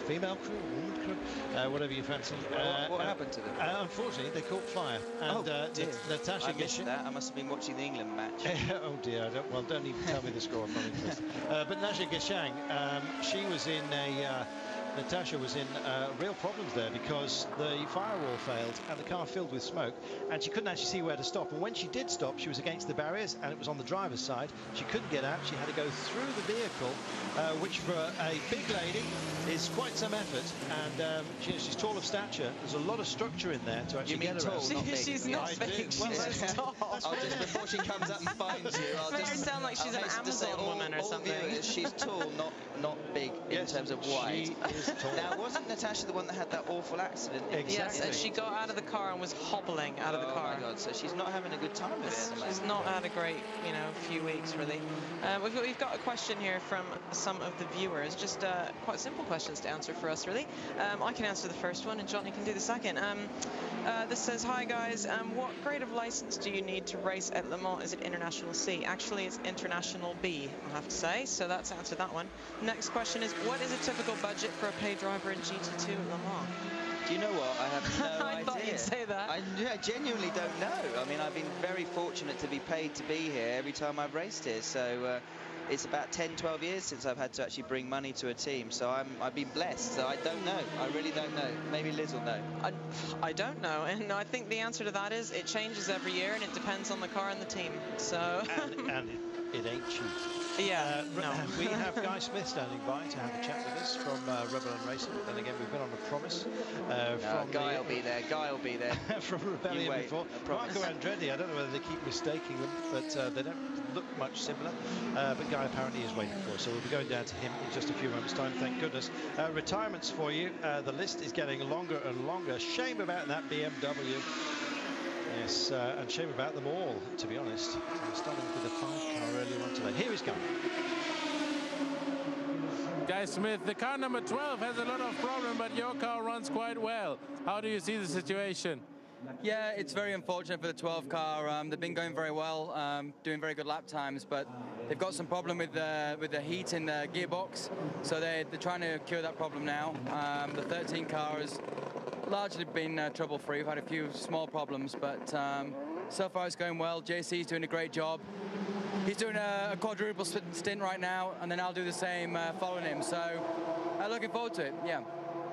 [SPEAKER 1] Female crew, woman crew, uh, whatever you fancy. Uh,
[SPEAKER 2] what
[SPEAKER 1] uh,
[SPEAKER 2] happened to them?
[SPEAKER 1] Uh, unfortunately, they caught fire. And
[SPEAKER 2] oh,
[SPEAKER 1] uh,
[SPEAKER 2] dear.
[SPEAKER 1] Nat- Natasha
[SPEAKER 2] I missed
[SPEAKER 1] Gishin-
[SPEAKER 2] that. I must have been watching the England match. [laughs]
[SPEAKER 1] oh dear, I don't, well don't even tell me the score, I'm not interested. Uh, but Natacha Gachnang, um, she was in a, uh, Natasha was in uh, real problems there because the firewall failed and the car filled with smoke and she couldn't actually see where to stop. And when she did stop, she was against the barriers and it was on the driver's side. She couldn't get out. She had to go through the vehicle, uh, which for a big lady is quite some effort. And um, she, she's tall of stature. There's a lot of structure in there to actually
[SPEAKER 2] You mean
[SPEAKER 1] get her
[SPEAKER 2] tall,
[SPEAKER 1] out.
[SPEAKER 2] not big?
[SPEAKER 9] she's not
[SPEAKER 1] I
[SPEAKER 9] big,
[SPEAKER 1] Well,
[SPEAKER 9] she's
[SPEAKER 1] that's-
[SPEAKER 9] tall.
[SPEAKER 2] I'll just before she comes up and [laughs] finds you, I'll
[SPEAKER 9] Makes
[SPEAKER 2] just
[SPEAKER 9] sound like she's
[SPEAKER 2] I'll
[SPEAKER 9] an
[SPEAKER 2] hasten say,
[SPEAKER 9] Amazon
[SPEAKER 2] all-
[SPEAKER 9] woman or
[SPEAKER 2] all
[SPEAKER 9] something.
[SPEAKER 2] viewers, she's tall, not not big in
[SPEAKER 1] Yes,
[SPEAKER 2] terms of
[SPEAKER 1] she
[SPEAKER 2] wide.
[SPEAKER 1] Is tall.
[SPEAKER 2] Now, wasn't Natasha the one that had that awful accident?
[SPEAKER 1] Exactly.
[SPEAKER 9] Yes, and she got out of the car and was hobbling out of the
[SPEAKER 2] oh
[SPEAKER 9] car.
[SPEAKER 2] my God! So she's not having a good time with it.
[SPEAKER 9] She's not had a great, you know, few weeks really. Uh, we've, got, we've got a question here from some of the viewers, just uh, quite simple questions to answer for us really. Um, I can answer the first one and Johnny can do the second. Um, uh, this says, hi guys, um, what grade of license do you need to race at Le Mans? Is it International C? Actually, it's International B, I have to say, so that's answered that one. Next question is, what is a typical budget for a paid driver in GT2 at Le Mans?
[SPEAKER 2] Do you know what? I have no [laughs]
[SPEAKER 9] I
[SPEAKER 2] idea.
[SPEAKER 9] thought you'd say that.
[SPEAKER 2] I, I genuinely don't know. I mean, I've been very fortunate to be paid to be here every time I've raced here. So uh, it's about 10, 12 years since I've had to actually bring money to a team. So I'm, I've been blessed. So I don't know. I really don't know. Maybe Liz will know.
[SPEAKER 9] I, I don't know, and I think the answer to that is it changes every year, and it depends on the car and the team. So,
[SPEAKER 1] and, and it, it ain't cheap.
[SPEAKER 9] Yeah,
[SPEAKER 1] Uh,
[SPEAKER 9] no. [laughs]
[SPEAKER 1] we have Guy Smith standing by to have a chat with us from uh, and Racing. And again, we've been on a promise uh,
[SPEAKER 2] No, Guy
[SPEAKER 1] the,
[SPEAKER 2] will be there. Guy will be there. [laughs]
[SPEAKER 1] from Rebellion
[SPEAKER 2] wait,
[SPEAKER 1] before. Marco Andretti, I don't know whether they keep mistaking them, but uh, they don't look much similar. Uh, but Guy apparently is waiting for us, so we'll be going down to him in just a few moments' time, thank goodness. Uh, retirements for you. Uh, the list is getting longer and longer. Shame about that BMW. Yes, uh, and shame about them all, to be honest. We're starting with the five earlier on today. Here is Guy.
[SPEAKER 4] Guy Smith, the car number 12 has a lot of problem, but your car runs quite well. How do you see the situation?
[SPEAKER 10] Yeah, it's very unfortunate for the 12 car. Um, they've been going very well, um, doing very good lap times, but they've got some problem with the with the heat in the gearbox, so they're, they're trying to cure that problem now. Um, the 13 car has largely been uh, trouble-free. We've had a few small problems, but um, so far it's going well. JC's doing a great job. He's doing a, a quadruple stint right now, and then I'll do the same uh, following him. So, uh, looking forward to it. Yeah.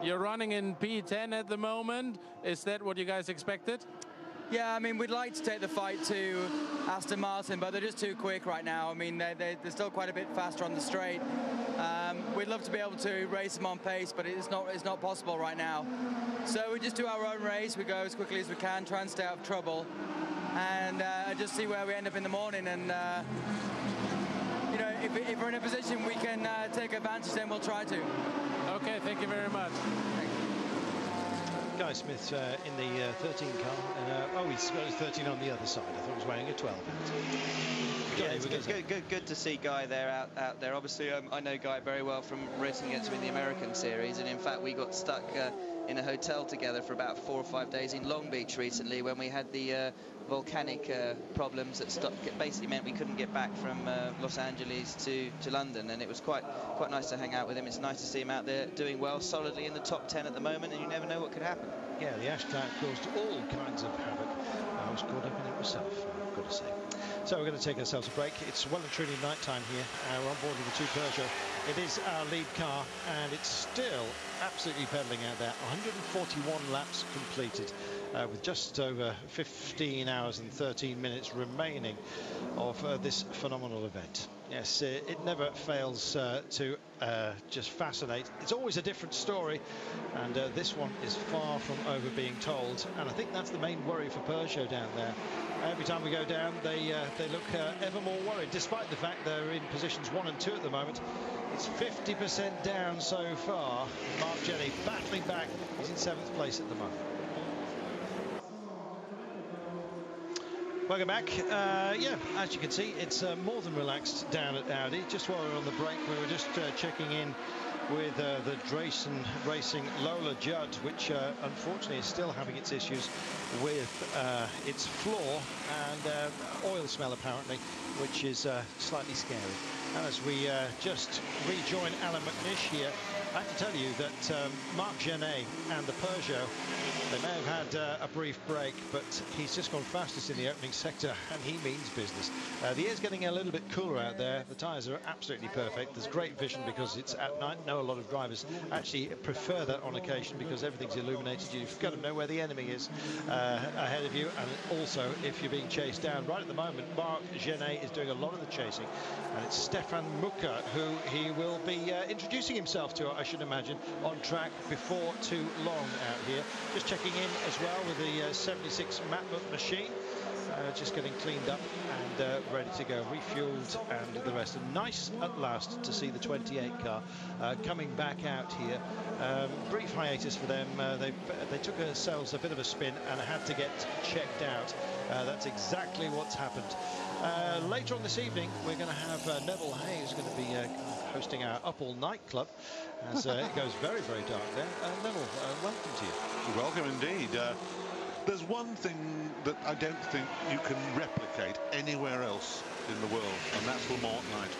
[SPEAKER 4] You're running in P10 at the moment. Is that what you guys expected?
[SPEAKER 10] Yeah, I mean, we'd like to take the fight to Aston Martin, but they're just too quick right now. I mean, they're, they're, they're still quite a bit faster on the straight. Um, we'd love to be able to race them on pace, but it's not, it's not possible right now. So we just do our own race. We go as quickly as we can, try and stay out of trouble, and uh, just see where we end up in the morning. And uh, you know, if, if we're in a position we can uh, take advantage, then we'll try to.
[SPEAKER 4] Okay, thank you very much.
[SPEAKER 1] Guy Smith uh, in the uh, 13 car. And, uh, oh, he's got his 13 on the other side. I thought he was wearing a 12.
[SPEAKER 2] Yeah, it's good, good, good, good to see Guy there out, out there. Obviously, um, I know Guy very well from racing against him in the American series, and in fact, we got stuck uh, in a hotel together for about four or five days in Long Beach recently when we had the uh, volcanic uh, problems that stopped, basically meant we couldn't get back from uh, Los Angeles to, to London and it was quite quite nice to hang out with him. It's nice to see him out there doing well, solidly in the top 10 at the moment and you never know what could happen.
[SPEAKER 1] Yeah, the ash cloud caused all kinds of havoc. I was caught up in it myself, I've to. So we're going to take ourselves a break. It's well and truly night time here. Uh, we're on board with the two Peugeot. It is our lead car, and it's still absolutely pedaling out there. 141 laps completed, uh, with just over 15 hours and 13 minutes remaining of uh, this phenomenal event. Yes, it, never fails uh, to uh, just fascinate. It's always a different story, and uh, this one is far from over being told. And I think that's the main worry for Peugeot down there. Every time we go down, they uh, they look uh, ever more worried, despite the fact they're in positions one and two at the moment. It's 50% down so far. Marc Gené battling back. He's in seventh place at the moment. Welcome back. Uh, yeah, as you can see, it's uh, more than relaxed down at Audi. Just while we are on the break, we were just uh, checking in with uh, the Drayson Racing Lola Judd, which uh, unfortunately is still having its issues with uh, its floor and oil smell apparently, which is slightly scary. And as we just rejoin Allan McNish here, I have to tell you that um, Marc Gené and the Peugeot, they may have had uh, a brief break, but he's just gone fastest in the opening sector, and he means business. Uh, the air's getting a little bit cooler out there. The tyres are absolutely perfect. There's great vision because it's at night. Know a lot of drivers actually prefer that on occasion because everything's illuminated. You've got to know where the enemy is uh, ahead of you, and also if you're being chased down. Right at the moment, Marc Gené is doing a lot of the chasing, and it's Stefan Mücke who he will be uh, introducing himself to. I should imagine, on track before too long out here. Just checking in as well with the uh, 76 Matmut machine. Uh, just getting cleaned up and uh, ready to go, refueled and the rest. And nice at last to see the 28 car uh, coming back out here. Um, brief hiatus for them. Uh, they they took themselves a bit of a spin and had to get checked out. Uh, that's exactly what's happened. Uh, later on this evening, we're going to have Neville Hayes going to be hosting our Up All Night Club as uh, it goes very, very dark there. Uh, Neville, uh, welcome to you.
[SPEAKER 11] Welcome indeed. Uh, there's one thing that I don't think you can replicate anywhere else in the world, and that's Le Mans Night.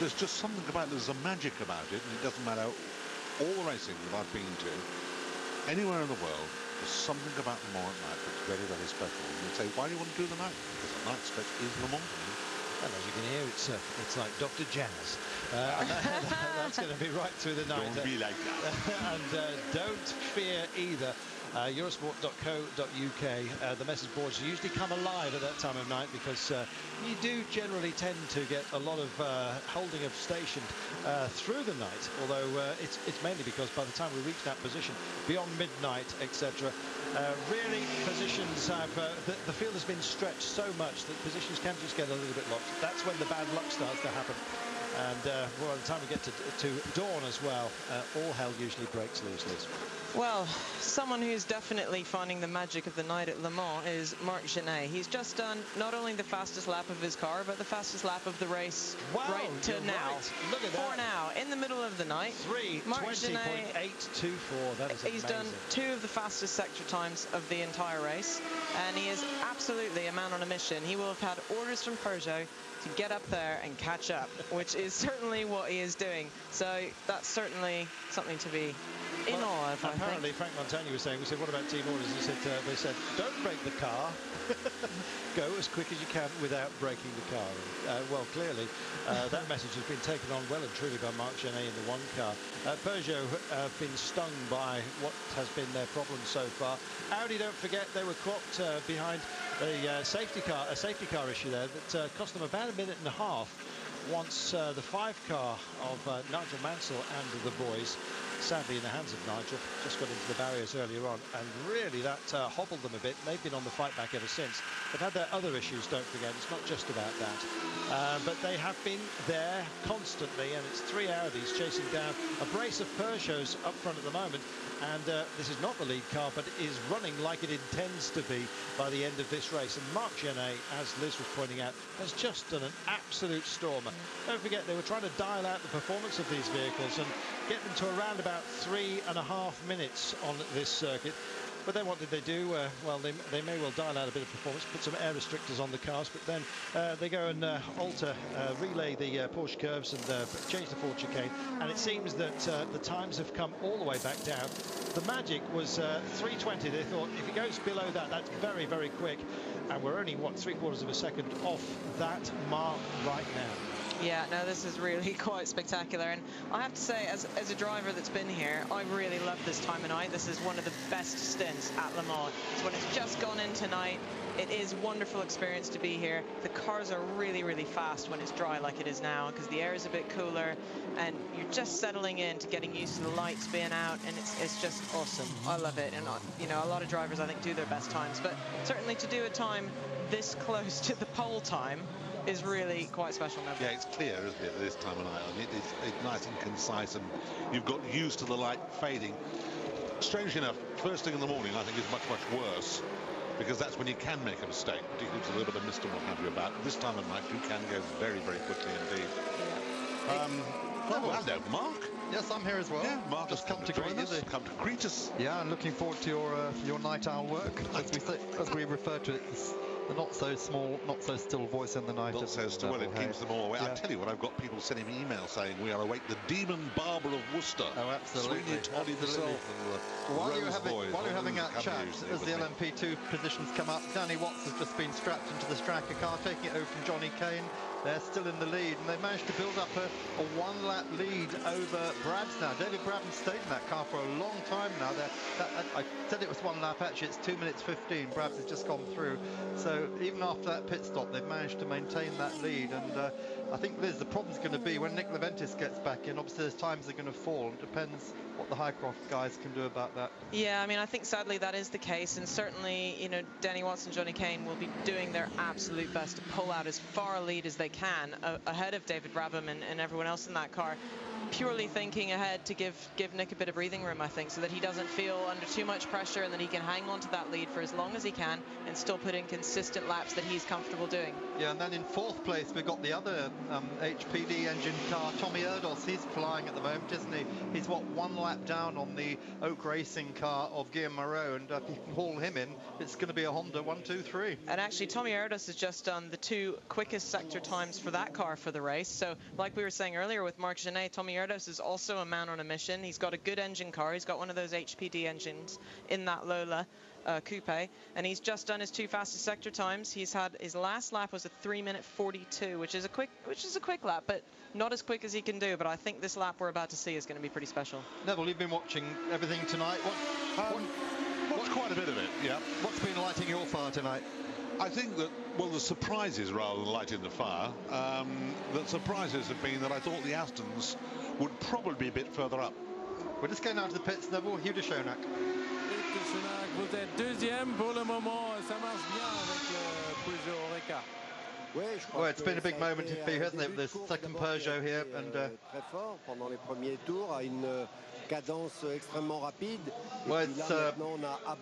[SPEAKER 11] There's just something about there's a magic about it, and it doesn't matter all the racing that I've been to, anywhere in the world, something about Le Mans Night that's very, very special. And you say, why do you want to do the night? Because the night stretch is Le Mans.
[SPEAKER 1] And as you can hear, it's uh, it's like Dr. Jazz. Uh, [laughs] that, that's going to be right through the night.
[SPEAKER 11] Don't be like
[SPEAKER 1] that. [laughs] and uh, don't fear either. Uh, Eurosport.co.uk. Uh, the message boards usually come alive at that time of night because uh, you do generally tend to get a lot of uh, holding of station uh, through the night. Although uh, it's it's mainly because by the time we reach that position, beyond midnight, etc., really positions have the, the field has been stretched so much that positions can just get a little bit locked. That's when the bad luck starts to happen. And uh, well, by the time we get to, to dawn as well, uh, all hell usually breaks loose, Liz.
[SPEAKER 9] Well, someone who's definitely finding the magic of the night at Le Mans is Marc Gené. He's just done not only the fastest lap of his car, but the fastest lap of the race
[SPEAKER 1] wow,
[SPEAKER 9] right to now.
[SPEAKER 1] Right. Look at
[SPEAKER 9] For now, in the middle of the night.
[SPEAKER 1] 320.824, that is
[SPEAKER 9] He's
[SPEAKER 1] amazing.
[SPEAKER 9] done two of the fastest sector times of the entire race, and he is absolutely a man on a mission. He will have had orders from Peugeot to get up there and catch up, which is certainly what he is doing. So that's certainly something to be in well, of,
[SPEAKER 1] Apparently, Frank Montagny was saying, we said, what about team orders? He said, uh, they said, don't break the car. [laughs] Go as quick as you can without breaking the car. Uh, well, clearly, uh, that [laughs] message has been taken on well and truly by Marc Gené in the one car. Uh, Peugeot have been stung by what has been their problem so far. Audi, don't forget, they were caught uh, behind a uh, safety car, a safety car issue there that cost them about a minute and a half once uh, the five car of uh, Nigel Mansell and the boys sadly in the hands of Nigel. Just got into the barriers earlier on, and really that uh, hobbled them a bit. They've been on the fight back ever since. They've had their other issues, don't forget. It's not just about that. Uh, but they have been there constantly, and it's three Audis chasing down a brace of Peugeots up front at the moment. And uh, this is not the lead car, but it is running like it intends to be by the end of this race. And Marc Gené, as Liz was pointing out, has just done an absolute stormer. Don't forget, they were trying to dial out the performance of these vehicles and get them to around about three and a half minutes on this circuit. But then what did they do? Uh, well, they, they may well dial out a bit of performance, put some air restrictors on the cars, but then uh, they go and uh, alter, uh, relay the uh, Porsche curves and uh, change the Ford chicane. And it seems that the times have come all the way back down. The magic was 320. They thought if it goes below that, that's very, very quick. And we're only, what, three quarters of a second off that mark right now.
[SPEAKER 9] Yeah, no, this is really [laughs] quite spectacular. And I have to say, as, as a driver that's been here, I really love this time of night. This is one of the best stints at Le Mans. It's when it's just gone in tonight. It is wonderful experience to be here. The cars are really, really fast when it's dry like it is now because the air is a bit cooler and you're just settling in to getting used to the lights being out and it's, it's just awesome. I love it. And, you know, a lot of drivers, I think, do their best times. But certainly to do a time this [laughs] close to the pole time is really quite special now.
[SPEAKER 11] Yeah, it's clear, isn't it, this time of night? And it, it's, it's nice and concise, and you've got used to the light fading. Strangely enough, first thing in the morning, I think, is much, much worse because that's when you can make a mistake, particularly if there's a little bit of mist and what have you about. This time of night, you can go very, very quickly indeed. Yeah. Um, oh, hello, Mark.
[SPEAKER 5] Yes, I'm here as well.
[SPEAKER 11] Yeah, Mark just come, come to, to greet us. Come to greet us.
[SPEAKER 5] Yeah, and looking forward to your uh, your night owl work, as we as we refer to it the not so small, not so still voice in the night.
[SPEAKER 11] Not so still, well, it keeps them all away. Yeah. I tell you what, I've got people sending me emails saying we are awake the demon barber of Worcester.
[SPEAKER 5] Oh, absolutely.
[SPEAKER 11] Sweeney Todd himself
[SPEAKER 5] and while, you're having, while you're having that chat, as the LMP2 positions come up, Danny Watts has just been strapped into the Strakka car, taking it over from Johnny Kane. They're still in the lead, and they've managed to build up a, a one-lap lead over Brabs now. David Brabham stayed in that car for a long time now. That, I said it was one lap, actually it's 2 minutes 15. Brabs has just gone through. So even after that pit stop, they've managed to maintain that lead. And uh, I think, Liz, the problem's going to be when Nick Leventis gets back in, obviously his times are going to fall. It depends what the Highcroft guys can do about that.
[SPEAKER 9] Yeah, I mean, I think sadly that is the case, and certainly, you know, Danny Watson, and Johnny Kane will be doing their absolute best to pull out as far a lead as they can uh, ahead of David Brabham and, and everyone else in that car purely thinking ahead to give give Nick a bit of breathing room, I think, so that he doesn't feel under too much pressure and that he can hang on to that lead for as long as he can and still put in consistent laps that he's comfortable doing.
[SPEAKER 5] Yeah, and then in fourth place we've got the other um, HPD engine car, Tommy Erdos. He's flying at the moment, isn't he? He's what one lap down on the Oak Racing car of Guillaume Moreau, and uh, if you can haul him in, it's going to be a Honda one, two, three.
[SPEAKER 9] And actually, Tommy Erdos has just done the two quickest sector times for that car for the race. So, like we were saying earlier with Marc Gené, Tommy Erdos is also a man on a mission. He's got a good engine car. He's got one of those HPD engines in that Lola. Uh, coupe and he's just done his two fastest sector times he's had his last lap was a 3 minute 42 which is a quick which is a quick lap but not as quick as he can do but I think this lap we're about to see is going to be pretty special
[SPEAKER 5] Neville you've been watching everything tonight what,
[SPEAKER 11] um, what watched quite a bit of it yeah
[SPEAKER 5] what's been lighting your fire tonight
[SPEAKER 11] I think that, well, the surprises rather than lighting the fire, um, the surprises have been that I thought the Astons would probably be a bit further up.
[SPEAKER 5] We're just going out to the pits, Neville. Hugh de Chaunac.
[SPEAKER 4] vous êtes deuxième pour le moment. Ça marche bien avec le Peugeot Oreca.
[SPEAKER 5] Well, it's been a big moment for you, hasn't it? The second Peugeot here, and uh,
[SPEAKER 12] très fort pendant les premiers tours à une cadence extrêmement rapide.
[SPEAKER 5] Well, uh,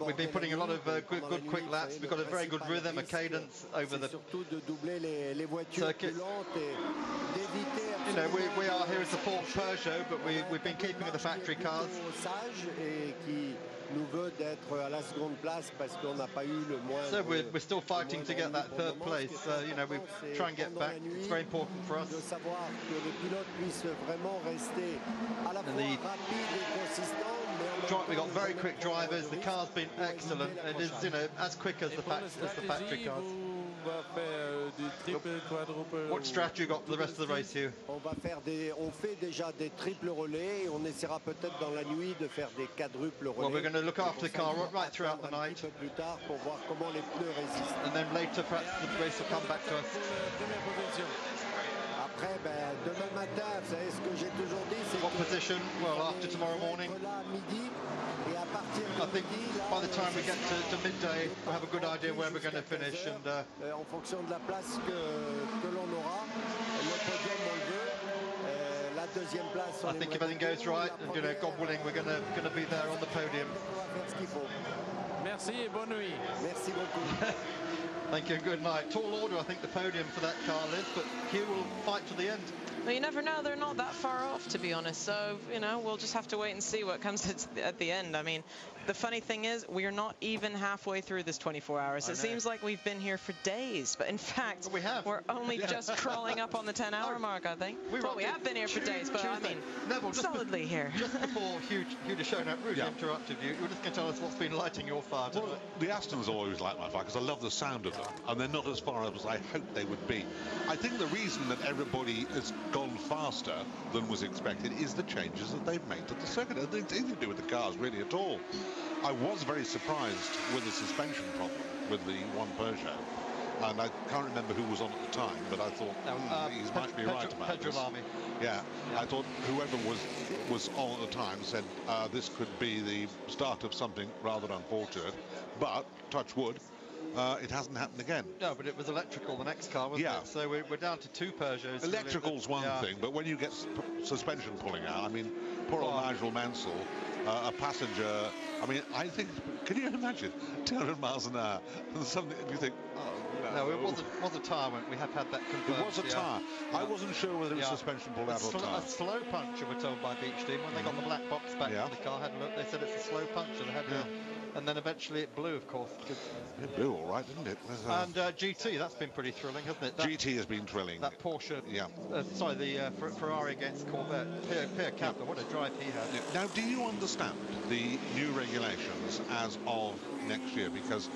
[SPEAKER 5] we've been putting a lot of uh, good, good quick laps. We've got a very good rhythm, a cadence over the circuit. You know, we, we are here as the fourth Peugeot, but we, we've been keeping with the factory cars.
[SPEAKER 12] nous veut d'être à la seconde place parce qu'on n'a pas eu le moins.
[SPEAKER 5] So we're, we're still fighting to get that third place. So, you know, we try and get back. It's very important for us.
[SPEAKER 12] De savoir que les pilotes puissent vraiment rester à la fois rapides et consistants.
[SPEAKER 5] We got very quick drivers. The car's been excellent. It is, you know, as quick as the, as the factory cars. What strategy you got for the rest of the race, Hugh?
[SPEAKER 12] On va faire des, on fait déjà des triples relais. On essaiera peut-être dans la nuit de faire des quadruples relais.
[SPEAKER 5] Well, we're going to look after the car right throughout the night.
[SPEAKER 12] Un plus tard pour voir comment les pneus résistent.
[SPEAKER 5] And then later, perhaps the race will come back to us.
[SPEAKER 12] Après, ben, demain matin, vous savez ce que j'ai toujours dit, c'est
[SPEAKER 5] What position? Well, after tomorrow morning.
[SPEAKER 12] Là, midi,
[SPEAKER 5] I think by the time we get to, to midday, we'll have a good idea where we're going to finish. And uh,
[SPEAKER 12] euh, en fonction de la place que, que l'on aura, le podium on le veut. Euh, la deuxième place.
[SPEAKER 5] I think if everything goes right, and you know, God willing, we're going to going to be there on the podium.
[SPEAKER 4] Merci et bonne nuit.
[SPEAKER 12] Merci beaucoup. [laughs]
[SPEAKER 5] Thank you good night. Tall order, I think, the podium for that car, Liz, but Hugh will fight to the end.
[SPEAKER 9] Well, you never know. They're not that far off, to be honest. So, you know, we'll just have to wait and see what comes [laughs] at the end. I mean, the funny thing is, we're not even halfway through this 24 hours. It seems like we've been here for days, but in fact,
[SPEAKER 5] we have.
[SPEAKER 9] We're only
[SPEAKER 5] Yeah.
[SPEAKER 9] just crawling up on the 10-hour mark, I think.
[SPEAKER 5] We
[SPEAKER 9] well, we have been here for days, but I mean,
[SPEAKER 5] Neville, just be-
[SPEAKER 9] solidly here.
[SPEAKER 5] Just before [laughs] Hugh, Hugh de Chaunac rudely interrupted you, you were just going to tell us what's been lighting your fire tonight.
[SPEAKER 11] Well, the Astons always like my fire because I love the sound of them, and they're not as far as I hoped they would be. I think the reason that everybody has gone faster than was expected is the changes that they've made to the circuit. It has anything to do with the cars really at all. I was very surprised with the suspension problem with the one Peugeot. And I can't remember who was on at the time, but I thought hmm,
[SPEAKER 5] uh,
[SPEAKER 11] he might be right about
[SPEAKER 5] Pedro
[SPEAKER 11] this.
[SPEAKER 5] Lamy.
[SPEAKER 11] Yeah, I thought whoever was was on at the time said uh, this could be the start of something rather unfortunate. But touch wood, uh, it hasn't happened again.
[SPEAKER 5] No, but it was electrical, the next car, wasn't
[SPEAKER 11] Yeah.
[SPEAKER 5] it? So we're, we're down to two Peugeots. really.
[SPEAKER 11] Electrical's one
[SPEAKER 5] Yeah.
[SPEAKER 11] thing, but when you get suspension pulling out, I mean, poor old
[SPEAKER 5] Well-
[SPEAKER 11] Nigel Mansell, uh, a passenger. I mean, I think. Can you imagine 200 miles an hour [laughs] and something? You think, oh
[SPEAKER 5] No, it was a, was a tyre went. We have had that confirmed.
[SPEAKER 11] It was a
[SPEAKER 5] yeah.
[SPEAKER 11] tyre. I wasn't sure whether it was
[SPEAKER 5] Yeah.
[SPEAKER 11] suspension pulled out or
[SPEAKER 5] sl-
[SPEAKER 11] tyre.
[SPEAKER 5] a slow puncture, we're told by Beach Team. When they got the black box back
[SPEAKER 11] Yeah.
[SPEAKER 5] from the car, had a look, they said it's a slow puncture. They had to, and then eventually it blew, of course.
[SPEAKER 11] It blew all right, didn't it? Uh,
[SPEAKER 5] and uh, GT, that's been pretty thrilling, hasn't it? That,
[SPEAKER 11] GT has been thrilling.
[SPEAKER 5] that Porsche,
[SPEAKER 11] Yeah.
[SPEAKER 5] uh, sorry, the uh, Ferrari against Corvette. Pierre, Pierre Kaffer, what a drive he had.
[SPEAKER 11] Now, do you understand the new regulations as of next year? Because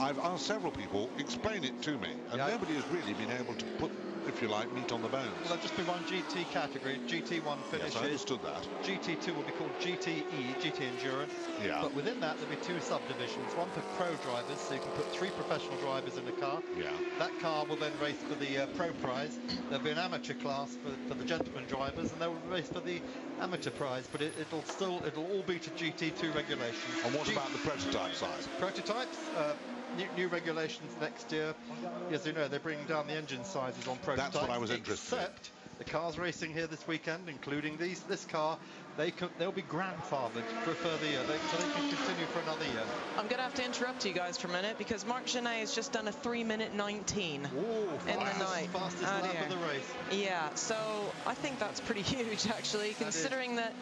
[SPEAKER 11] I've asked several people explain it to me, and
[SPEAKER 5] Yeah.
[SPEAKER 11] nobody has really been able to put, if you like, meat on the bones.
[SPEAKER 5] Well, there'll just be one GT category. GT1 finishes.
[SPEAKER 11] Yes, I understood that.
[SPEAKER 5] GT2 will be called GTE, GT Endurance.
[SPEAKER 11] Yeah.
[SPEAKER 5] But within that, there'll be two subdivisions. One for pro drivers, so you can put three professional drivers in a car.
[SPEAKER 11] Yeah.
[SPEAKER 5] That car will then race for the uh, pro prize. There'll be an amateur class for, for the gentleman drivers, and they'll race for the amateur prize. But it, it'll still, it'll all be to GT2 regulations.
[SPEAKER 11] And what
[SPEAKER 5] G-
[SPEAKER 11] about the prototype size?
[SPEAKER 5] prototypes? Uh, new, new regulations next year. As you know, they're bringing down the engine sizes on prototypes.
[SPEAKER 11] That's what I was interested in.
[SPEAKER 5] Except the cars racing here this weekend, including these this car, they can, they'll be grandfathered for a further year, they, so they can continue for another year.
[SPEAKER 9] I'm going to have to interrupt you guys for a minute because Marc Gené has just done a 3 minute 19 in the night.
[SPEAKER 5] fastest
[SPEAKER 9] out
[SPEAKER 5] lap of the race.
[SPEAKER 9] Yeah, so I think that's pretty [laughs] huge actually, considering that that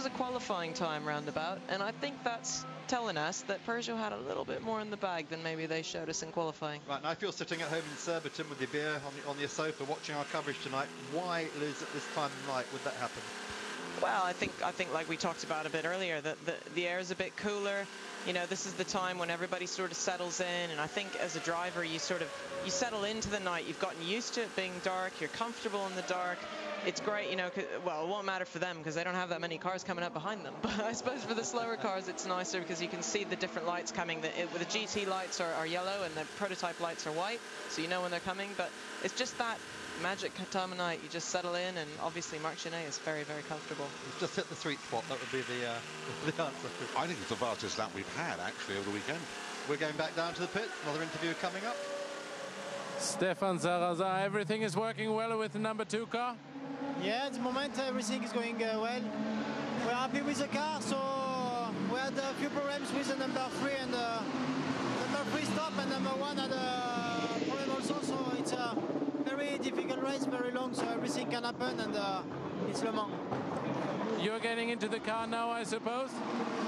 [SPEAKER 9] was a qualifying time roundabout, and I think that's telling us that Peugeot had a little bit more in the bag than maybe they showed us in qualifying.
[SPEAKER 5] Right, now if you're sitting at home in Surbiton with your beer on, the, on your sofa watching our coverage tonight, why, Liz, at this time of night would that happen?
[SPEAKER 9] Well, I think I think like we talked about a bit earlier, that the, the air is a bit cooler. You know, this is the time when everybody sort of settles in, and I think as a driver, you sort of you settle into the night. You've gotten used to it being dark. You're comfortable in the dark. It's great, you know, Well, it won't matter for them because they don't have that many cars coming up behind them. [laughs] But I suppose for the slower cars, it's nicer because you can see the different lights coming. The, it, the GT lights are, are yellow and the prototype lights are white, so you know when they're coming. But it's just that magic time of night. You just settle in, and obviously Marc Gené is very, very comfortable.
[SPEAKER 5] You've just hit the sweet spot, that would be the, uh, [laughs] the answer.
[SPEAKER 11] I think it's the fastest lap we've had, actually, over the weekend.
[SPEAKER 5] We're going back down to the pits, another interview coming up.
[SPEAKER 4] Stefan Sarrazin, everything is working well with the number two car?
[SPEAKER 13] Yeah, at the moment everything is going uh, well. We're happy with the car, so we had a few problems with the number three and uh, number three stop and number one had a problem also. So it's a very difficult race, very long, so everything can happen and uh, it's Le Mans.
[SPEAKER 4] You're getting into the car now, I suppose?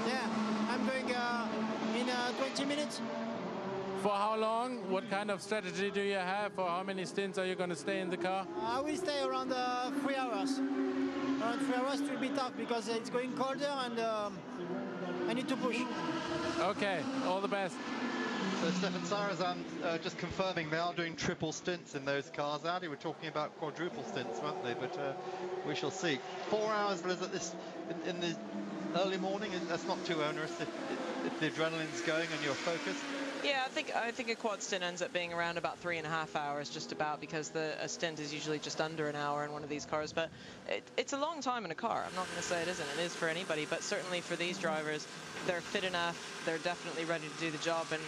[SPEAKER 13] Yeah, I'm going uh, in uh, 20 minutes.
[SPEAKER 4] For how long? What kind of strategy do you have? For how many stints are you going to stay in the car?
[SPEAKER 13] I will stay around uh, three hours. Around three hours will be tough because it's going colder and um, I need to push.
[SPEAKER 4] Okay, all the best.
[SPEAKER 5] So Stefan Sarrazin uh, just confirming they are doing triple stints in those cars. Audi were talking about quadruple stints, weren't they? But uh, we shall see. Four hours, Liz, at this in, in the early morning. That's not too onerous if, if the adrenaline's going and you're focused.
[SPEAKER 9] Yeah, I think I think a quad stint ends up being around about three and a half hours, just about, because the a stint is usually just under an hour in one of these cars. But it, it's a long time in a car. I'm not going to say it isn't. It is for anybody, but certainly for these drivers, they're fit enough. They're definitely ready to do the job, and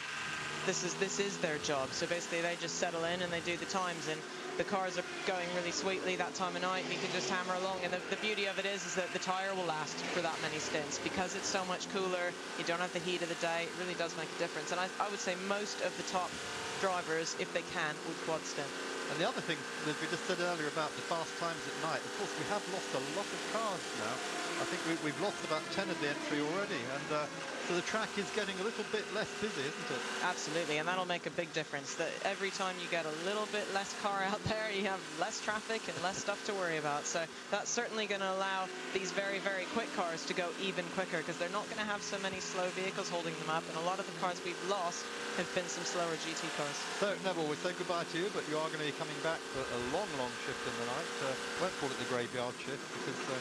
[SPEAKER 9] this is this is their job. So basically, they just settle in and they do the times. And the cars are going really sweetly that time of night you can just hammer along. And the, the beauty of it is, is that the tyre will last for that many stints because it's so much cooler. You don't have the heat of the day. It really does make a difference. And I, I would say most of the top drivers, if they can, would quad stint.
[SPEAKER 5] And the other thing that we just said earlier about the fast times at night, of course, we have lost a lot of cars now. I think we, have lost about 10 of the entry already. And uh, so the track is getting a little bit less busy, isn't it?
[SPEAKER 9] Absolutely, and that'll make a big difference. That every time you get a little bit less car out [laughs] there, you have less traffic and less stuff to worry about. So that's certainly going to allow these very, very quick cars to go even quicker because they're not going to have so many slow vehicles holding them up. And a lot of the cars we've lost have been some slower GT cars.
[SPEAKER 5] So, Neville, we say goodbye to you, but you are going to be coming back for a long, long shift in the night. Uh, won't call it the graveyard shift because uh,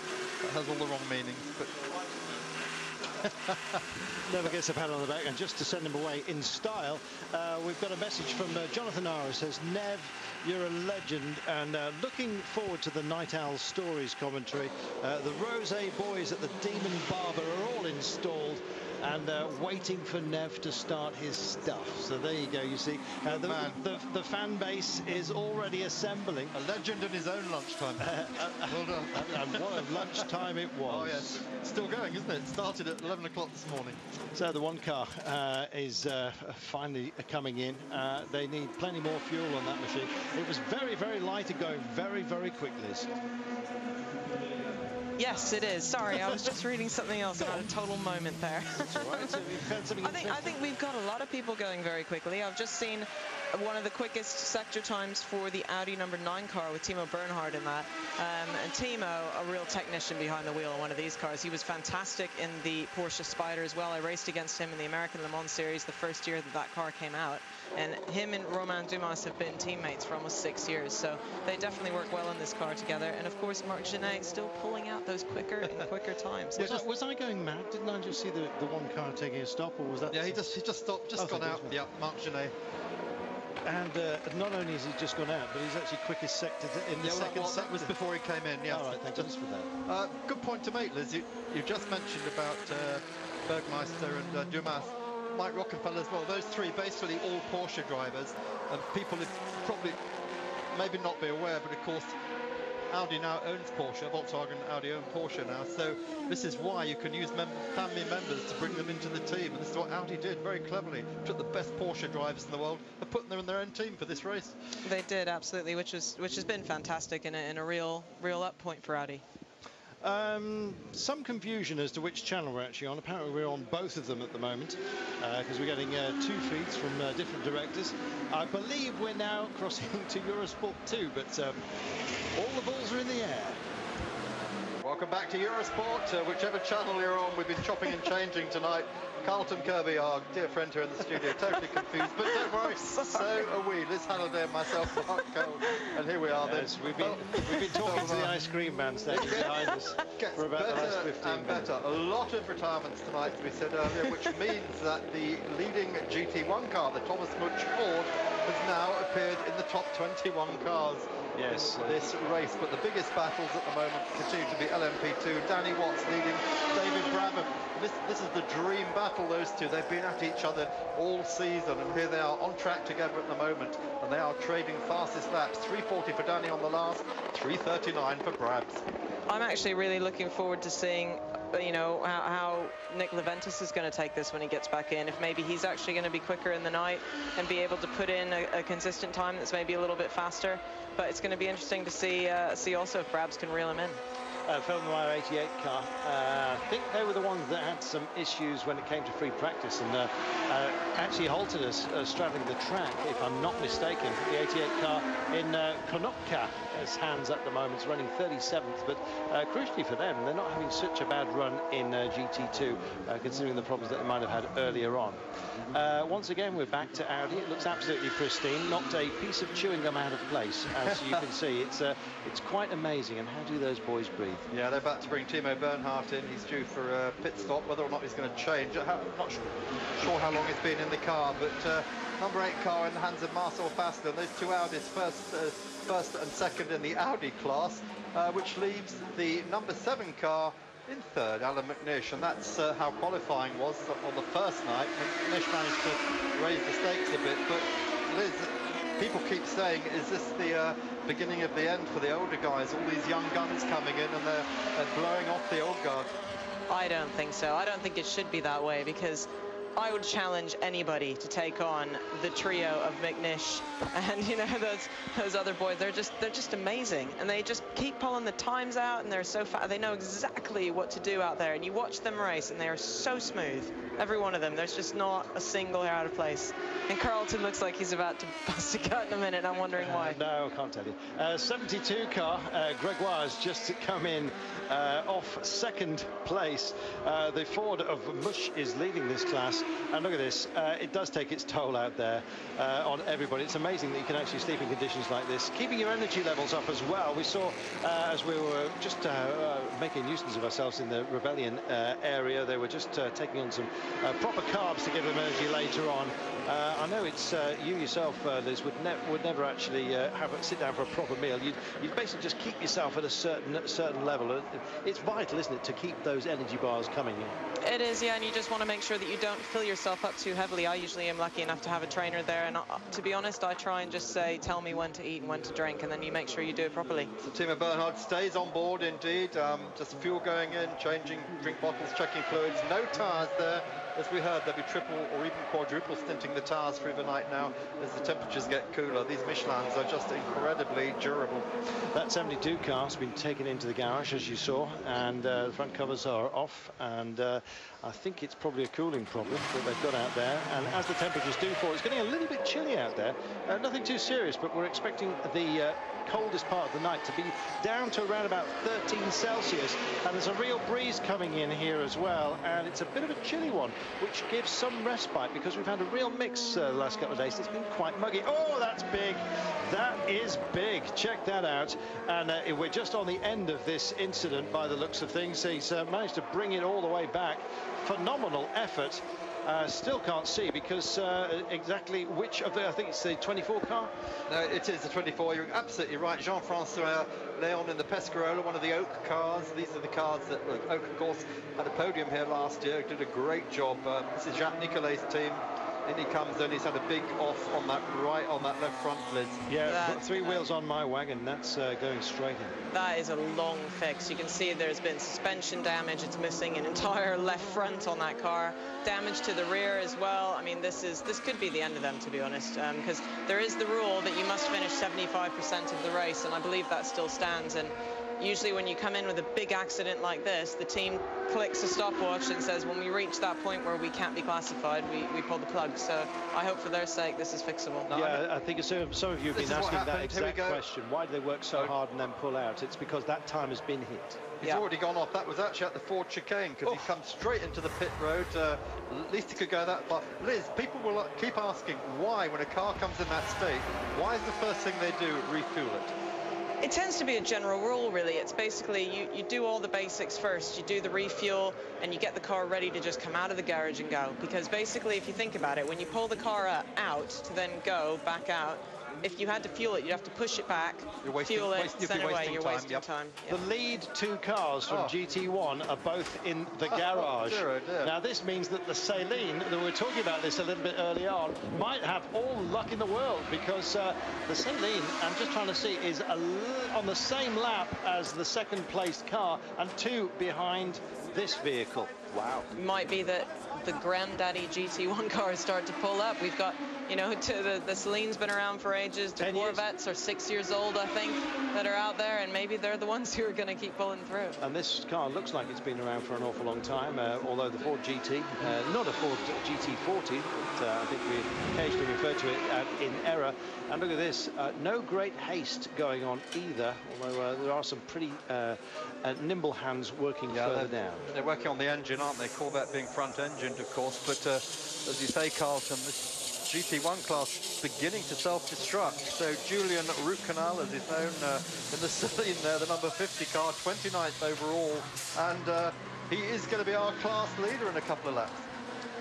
[SPEAKER 5] that has all the wrong meanings. But [laughs]
[SPEAKER 1] Never gets a pat on the back. And just to send him away in style, uh, we've got a message from uh, Jonathan Ara. says, Nev, you're a legend. And uh, looking forward to the Night Owl Stories commentary. Uh, the Rose boys at the Demon Barber are all installed and uh, waiting for Nev to start his stuff. So there you go. You see, uh, the, the, the, fan base is already assembling.
[SPEAKER 5] A legend in his own lunchtime. [laughs] well done.
[SPEAKER 1] And, and what a lunchtime it was.
[SPEAKER 5] Oh yes, still going, isn't it? it started at 11 o'clock this morning.
[SPEAKER 1] So the one car uh, is uh, finally coming in. Uh, they need plenty more fuel on that machine. It was very, very light and going very, very quickly.
[SPEAKER 9] Yes, it is. Sorry, I was just reading something else and had a total moment there.
[SPEAKER 1] So
[SPEAKER 9] I think I think we've got a lot of people going very quickly. I've just seen one of the quickest sector times for the Audi number nine car with Timo Bernhard in that. Um, and Timo, a real technician behind the wheel on one of these cars. He was fantastic in the Porsche Spyder as well. I raced against him in the American Le Mans Series the first year that that car came out. And him and Romain Dumas have been teammates for almost six years. So they definitely work well in this car together. And of course, Marc Gené still pulling out those quicker and [laughs] quicker times.
[SPEAKER 1] Was, I, was I going mad? Didn't I just see the, the one car taking a stop, or was that?
[SPEAKER 5] Yeah, he just he just stopped, just oh, gone out. Yeah, Marc Gené.
[SPEAKER 1] And uh, not only has he just gone out, but he's actually quickest sector in the
[SPEAKER 5] yeah,
[SPEAKER 1] second
[SPEAKER 5] well,
[SPEAKER 1] sector.
[SPEAKER 5] That was before he came in, yeah.
[SPEAKER 1] All right, thank goodness for that.
[SPEAKER 5] Uh, good point to make, Liz. You, you just mentioned about uh, Bergmeister and uh, Dumas. Mike Rockenfeller as well. Those three basically all Porsche drivers. And people probably maybe not be aware, but of course Audi now owns Porsche, Volkswagen Audi own Porsche now, so this is why you can use mem family members to bring them into the team, and this is what Audi did very cleverly. Took the best Porsche drivers in the world and put them in their own team for this race.
[SPEAKER 9] They did, absolutely, which, is, which has been fantastic and a, and a real, real up point for Audi.
[SPEAKER 1] Um, some confusion as to which channel we're actually on. Apparently we're on both of them at the moment because uh, we're getting uh, two feeds from uh, different directors. I believe we're now [laughs] crossing to Eurosport 2, but um, all the balls are in the air.
[SPEAKER 5] Welcome back to Eurosport, uh, whichever channel you're on. We've been chopping and changing tonight. Carlton Kirby, our dear friend here in the studio, totally confused. But don't worry, [laughs] so are we. Liz Halliday and myself, Mark Cole. And here we are
[SPEAKER 1] yes, We've been, we've been [laughs] talking to the ice cream man standing [laughs] behind us for about the last 15
[SPEAKER 5] and minutes. better. A lot of retirements tonight, as we said earlier, which means that the leading GT1 car, the Thomas Mutsch Ford, has now appeared in the top 21 cars
[SPEAKER 1] yes,
[SPEAKER 5] this race. But the biggest battles at the moment continue to be LMP2. Danny Watts leading David Brabham. This, this is the dream battle, those two. They've been at each other all season, and here they are on track together at the moment, and they are trading fastest laps. 340 for Danny on the last, 339 for Brabs.
[SPEAKER 9] I'm actually really looking forward to seeing you know, how, how Nick Leventis is going to take this when he gets back in. If maybe he's actually going to be quicker in the night and be able to put in a, a consistent time that's maybe a little bit faster. But it's going to be interesting to see uh, see also if Brabs can reel him in
[SPEAKER 1] uh, Felbermayr 88 car. Uh, I think they were the ones that had some issues when it came to free practice and uh, uh actually halted us uh, straddling the track, if I'm not mistaken. The 88 car in uh, Konopka's hands at the moment is running 37th, but uh, crucially for them, they're not having such a bad run in GT2, considering the problems that they might have had earlier on. once again, we're back to Audi. It looks absolutely pristine. Knocked a piece of chewing gum out of place, as you can [laughs] see. It's it's quite amazing. And how do those boys breathe?
[SPEAKER 5] Yeah, they're about to bring Timo Bernhard in. He's due for a pit stop, whether or not he's going to change. I'm not sure how long he's been in the car, but uh, number eight car in the hands of Marcel Fässler. Those two Audis, first, uh, first and second in the Audi class, uh, which leaves the number seven car in third, Allan McNish, and that's uh, how qualifying was on the first night. McNish managed to raise the stakes a bit, but Liz, people keep saying, is this the uh, beginning of the end for the older guys? All these young guns coming in and they're, they're blowing off the old guard.
[SPEAKER 9] I don't think so. I don't think it should be that way because I would challenge anybody to take on the trio of McNish [laughs] and you know those those other boys. They're just they're just amazing, and they just keep pulling the times out, and they're so fast. They know exactly what to do out there, and you watch them race, and they are so smooth. Every one of them. There's just not a single hair out of place. And Carlton looks like he's about to [laughs] bust a gut in a minute. I'm wondering why.
[SPEAKER 1] Uh, no, I can't tell you. Uh, 72 car, uh, Gregoire has just come in uh, off second place. Uh, the Ford of Mutsch is leading this class. And look at this, uh, it does take its toll out there on everybody. It's amazing that you can actually sleep in conditions like this. Keeping your energy levels up as well. We saw as we were just making nuisance of ourselves in the Rebellion area, they were just taking on some Uh, proper carbs to give them energy later on. Uh, I know it's uh, you yourself, uh, Liz, would, ne would never actually have a, sit down for a proper meal. You'd, you'd basically just keep yourself at a certain certain level. It's vital, isn't it, to keep those energy bars coming in?
[SPEAKER 9] It is, yeah, and you just want to make sure that you don't fill yourself up too heavily. I usually am lucky enough to have a trainer there, and to be honest, I try and just say, tell me when to eat and when to drink, and then you make sure you do it properly.
[SPEAKER 5] So Timo Bernhard stays on board, indeed. Um, just fuel going in, changing drink bottles, checking fluids. No tires there as we heard, they'll be triple or even quadruple stinting the tires through the night now as the temperatures get cooler. These Michelins are just incredibly durable.
[SPEAKER 1] That 72 car has been taken into the garage, as you saw, and uh, the front covers are off, and uh, I think it's probably a cooling problem that they've got out there. And as the temperatures do fall, it's getting a little bit chilly out there. Uh, nothing too serious, but we're expecting the uh, coldest part of the night to be down to around about 13 Celsius. And there's a real breeze coming in here as well. And it's a bit of a chilly one, which gives some respite because we've had a real mix uh, the last couple of days. It's been quite muggy. Oh, that's big. That is big. Check that out. And uh, we're just on the end of this incident by the looks of things. He's uh, managed to bring it all the way back. Phenomenal effort. Uh, still can't see because uh, exactly which of the, I think it's the 24 car?
[SPEAKER 5] No, it is the 24. You're absolutely right. Jean-Francois Leon in the Pescarolo, one of the Oak cars. These are the cars that Oak, of course, had a podium here last year. Did a great job. Uh, this is Jacques Nicolet's team. In he comes and he's had a big off on that right, on that left front, lid.
[SPEAKER 1] Yeah, that, three wheels on my wagon, that's uh, going straight in.
[SPEAKER 9] That is a long fix. You can see there's been suspension damage. It's missing an entire [laughs] left front on that car. Damage to the rear as well. I mean, this is this could be the end of them, to be honest, because um, there is the rule that you must finish 75% of the race, and I believe that still stands. And usually when you come in with a big accident like this, the team clicks a stopwatch and says, when we reach that point where we can't be classified, we, we pull the plug. So I hope for their sake this is fixable.
[SPEAKER 1] No, yeah, I, think some, some of you have been asking that exact question. Why do they work so hard and then pull out? It's because that time has been hit.
[SPEAKER 5] He's yeah. already gone off. That was actually at the Ford chicane because he comes straight into the pit road. Uh, at least he could go that far. Liz, people will keep asking why, when a car comes in that state, why is the first thing they do refuel it?
[SPEAKER 9] It tends to be a general rule, really. It's basically you, you do all the basics first. You do the refuel and you get the car ready to just come out of the garage and go. Because basically, if you think about it, when you pull the car uh, out to then go back out, if you had to fuel it, you'd have to push it back,
[SPEAKER 5] wasting,
[SPEAKER 9] fuel it,
[SPEAKER 5] send
[SPEAKER 9] it away. You're
[SPEAKER 5] time,
[SPEAKER 9] wasting
[SPEAKER 5] yep.
[SPEAKER 9] time.
[SPEAKER 1] Yep. The lead two cars from oh. GT1 are both in the oh, garage.
[SPEAKER 5] Oh, dear, dear.
[SPEAKER 1] Now, this means that the Saleen, that we were talking about this a little bit early on, might have all luck in the world because uh, the Saleen, I'm just trying to see, is on the same lap as the second placed car and two behind this vehicle. Wow.
[SPEAKER 9] Might be that the granddaddy GT1 cars start to pull up. We've got you know, the, the Saleen's been around for ages. The Corvettes are six years old, I think, that are out there, and maybe they're the ones [laughs] who are going to keep pulling through.
[SPEAKER 1] And this car looks like it's been around for an awful long time, uh, although the Ford GT, uh, not a Ford GT40, but uh, I think we occasionally refer to it uh, in error. And look at this, uh, no great haste going on either, although uh, there are some pretty nimble hands working yeah, further
[SPEAKER 5] they're,
[SPEAKER 1] down.
[SPEAKER 5] They're working on the engine, aren't they? Corvette being front-engined, of course, but as you say, Carlton, this GT1 class beginning to self-destruct. So Julian Routkanal, as is known uh, in the [laughs] Saleen there, the number 50 car, 29th overall. And uh, he is going to be our class leader in a couple of laps.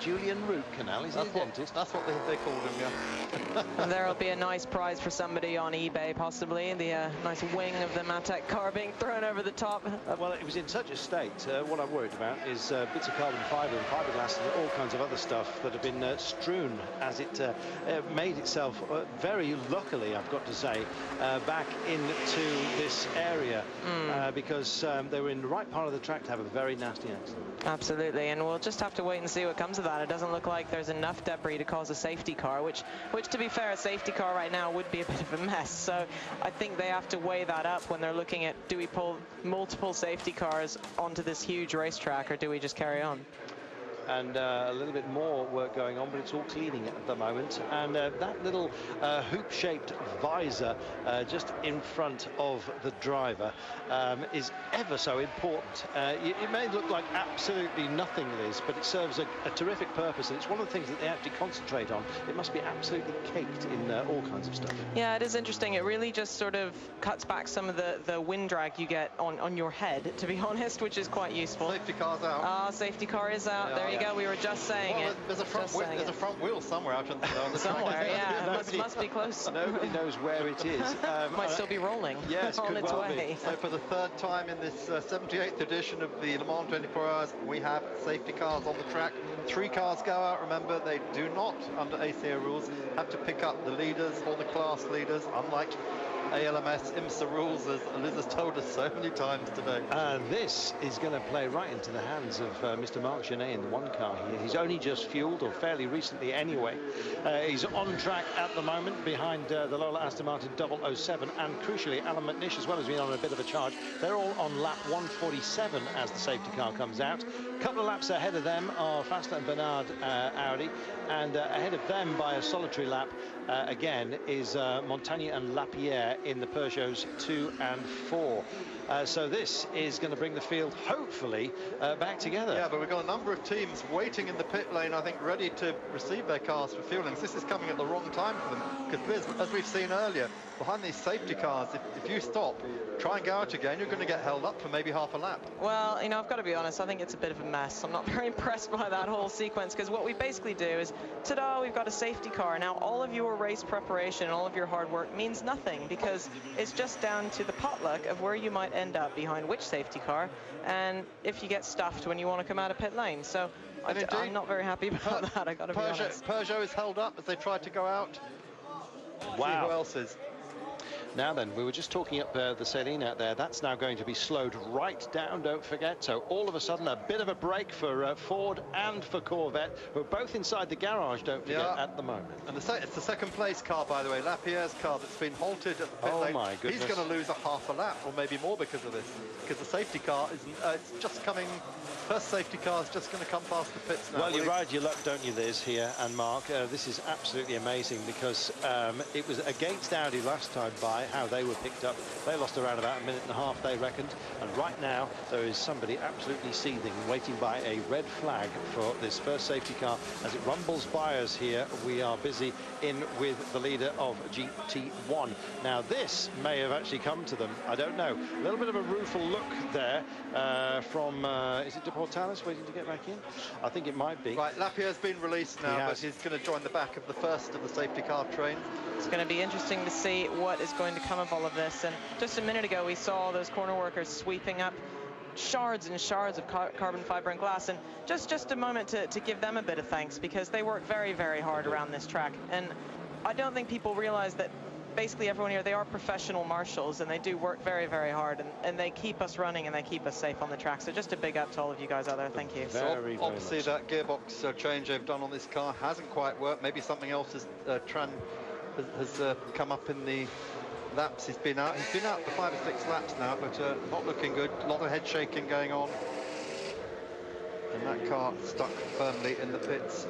[SPEAKER 1] Julian Root Canal. Is he
[SPEAKER 5] That's what,
[SPEAKER 1] dentist?
[SPEAKER 5] that's what they, they called him, yeah.
[SPEAKER 9] And [laughs] there'll be a nice prize for somebody on eBay, possibly. The uh, nice wing of the Matech car being thrown over the top.
[SPEAKER 1] Well, it was in such a state. Uh, what I'm worried about is uh, bits of carbon fibre and fiberglass and all kinds of other stuff that have been uh, strewn as it uh, made itself, uh, very luckily, I've got to say, uh, back into this area uh, because um, they were in the right part of the track to have a very nasty accident.
[SPEAKER 9] Absolutely, and we'll just have to wait and see what comes of that. It doesn't look like there's enough debris to cause a safety car, which, which to be fair, a safety car right now would be a [laughs] bit of a mess. So I think they have to weigh that up when they're looking at do we pull multiple safety cars onto this huge racetrack or do we just carry on?
[SPEAKER 1] And uh, a little bit more work going on, but it's all cleaning at the moment. And uh, that little uh, hoop-shaped visor uh, just in front of the driver um, is ever so important. Uh, it, it may look like absolutely nothing, Liz, but it serves a, a, terrific purpose, and it's one of the things that they actually concentrate on. It must be absolutely caked in uh, all kinds of stuff.
[SPEAKER 9] Yeah, it is interesting. It really just sort of cuts back some of the, the wind drag you get on, on your head, to be [laughs] honest, which is quite useful.
[SPEAKER 5] Safety car's out.
[SPEAKER 9] Ah, safety car is out.
[SPEAKER 5] Yeah,
[SPEAKER 9] there you go. We were just saying
[SPEAKER 5] Well,
[SPEAKER 9] it.
[SPEAKER 5] there's a front wheel, there's a front wheel somewhere out on the, on the track.
[SPEAKER 9] Somewhere, yeah. [laughs] It must,
[SPEAKER 1] Nobody-
[SPEAKER 9] must be close.
[SPEAKER 1] Nobody knows where it is. [laughs] Um,
[SPEAKER 9] Might still be rolling [laughs]
[SPEAKER 1] Yes,
[SPEAKER 9] on
[SPEAKER 1] could
[SPEAKER 9] its
[SPEAKER 1] well be.
[SPEAKER 5] So for the third time in this uh, 78th edition of the Le Mans 24 Hours, we have safety cars on the track. Three cars go out. Remember, they do not, under ACO rules, have to pick up the leaders or the class leaders, unlike ALMS IMSA rules, as Liz has told us so many times today.
[SPEAKER 1] And this is going to play right into the hands of uh, Mr. Marc Gené in the one car here. He's only just fueled, or fairly recently anyway. Uh, he's on track at the moment behind uh, the Lola Aston Martin 007, and crucially, Allan McNish as well has been on a bit of a charge. They're all on lap 147 as the safety car comes out. A couple of laps ahead of them are Fässler and Bernhard uh, Audi, and uh, ahead of them by a solitary lap uh, again is uh, Montagny and Lapierre in the Peugeots 2 and 4. Uh, so this is going to bring the field, hopefully, uh, back together.
[SPEAKER 5] Yeah, but we've got a number of teams waiting in the pit lane, I think, ready to receive their cars for fueling. This is coming at the wrong time for them, because as we've seen earlier, behind these safety cars, if, if you stop, try and go out again, you're going to get held up for maybe half a lap.
[SPEAKER 9] Well, you know, I've got to be honest, I think it's a bit of a mess. I'm not [laughs] very impressed by that whole sequence because what we basically do is, ta-da, we've got a safety car. Now, all of your race preparation, all of your hard work means nothing because it's just down to the potluck of where you might end up behind which safety car and if you get stuffed when you want to come out of pit lane. So I,
[SPEAKER 5] And indeed,
[SPEAKER 9] am not very happy [laughs] about that, i got to be honest.
[SPEAKER 5] Peugeot, Peugeot is held up as they try to go out. See
[SPEAKER 1] Wow.
[SPEAKER 5] who else is.
[SPEAKER 1] Now then, we were just talking up uh, the Saleen out there. That's now going to be slowed right down, don't forget. So all of a sudden, a bit of a break for uh, Ford and for Corvette, who are both inside the garage, don't forget,
[SPEAKER 5] Yeah.
[SPEAKER 1] at the moment.
[SPEAKER 5] And the it's the second place car, by the way, Lapierre's car that's been halted at the pit
[SPEAKER 1] Oh,
[SPEAKER 5] lane.
[SPEAKER 1] my goodness.
[SPEAKER 5] He's going to lose a half a lap, or maybe more because of this, because the safety car isn't. Uh, it's just coming. First safety car is just going to come past the pits now.
[SPEAKER 1] Well, you ride your luck, don't you, Liz, here, and Mark. Uh, this is absolutely amazing because um, it was against Audi last time by how they were picked up. They lost around about a minute and a half, they reckoned. And right now, there is somebody absolutely seething, waiting by a red flag for this first safety car. As it rumbles by us here, we are busy in with the leader of GT1. Now, this may have actually come to them. I don't know. A little bit of a rueful look there uh, from, uh, is it De Portalis waiting to get back in? I think it might be.
[SPEAKER 5] Right, Lapierre's been released
[SPEAKER 1] He
[SPEAKER 5] now, but he's going to join the back of the first of the safety car train.
[SPEAKER 9] It's going to be interesting to see what is going to come of all of this. And just a minute ago, we saw those corner workers sweeping up shards and shards of car carbon fiber and glass. And just, just a moment to, to give them a bit of thanks because they work very, very hard around this track. And I don't think people realize that basically everyone here, they are professional marshals and they do work very, very hard. And, and they keep us running and they keep us safe on the track. So just a big up to all of you guys out there. Thank you.
[SPEAKER 5] So ob- obviously that gearbox uh, change they've done on this car hasn't quite worked. Maybe something else has, uh, Tran has, has uh, come up in the laps he's been out. He's been out for five or six laps now, but uh, not looking good. A lot of head shaking going on. And that car stuck firmly in the pits.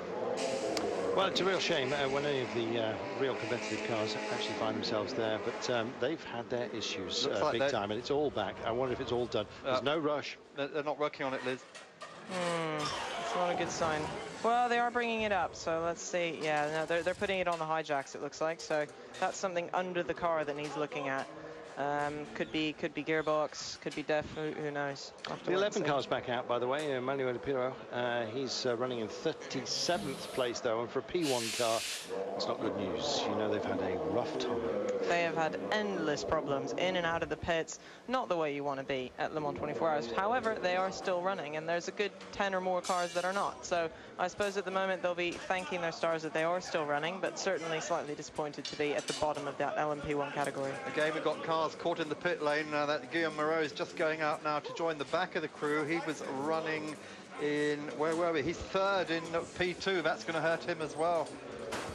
[SPEAKER 1] Well, it's a real shame uh, when any of the uh, real competitive cars actually find themselves there, but um, they've had their issues uh,
[SPEAKER 5] like
[SPEAKER 1] big time, and it's all back. I wonder if it's all done. There's
[SPEAKER 5] Uh,
[SPEAKER 1] no rush.
[SPEAKER 5] They're, they're not working on it, Liz.
[SPEAKER 9] Hmm, it's not a good sign. Well, they are bringing it up, so let's see. Yeah, no, they're, they're putting it on the hijacks, it looks like. So that's something under the car that needs looking at. Um, could be could be gearbox, could be def. Who, who knows?
[SPEAKER 1] The 11 car's back out, by the way. Emmanuel Pirro, uh, he's uh, running in 37th place, though, and for a P1 car, it's not good news. You know they've had a rough time.
[SPEAKER 9] They have had endless problems in and out of the pits. Not the way you want to be at Le Mans 24 Hours. However, they are still running, and there's a good 10 or more cars that are not. So I suppose at the moment they'll be thanking their stars that they are still running, but certainly slightly disappointed to be at the bottom of that LMP1 category.
[SPEAKER 5] Again, we've got cars caught in the pit lane. Now that Guillaume Moreau is just going out now to join the back of the crew. He was running in, where were we? He's third in P2. That's going to hurt him as well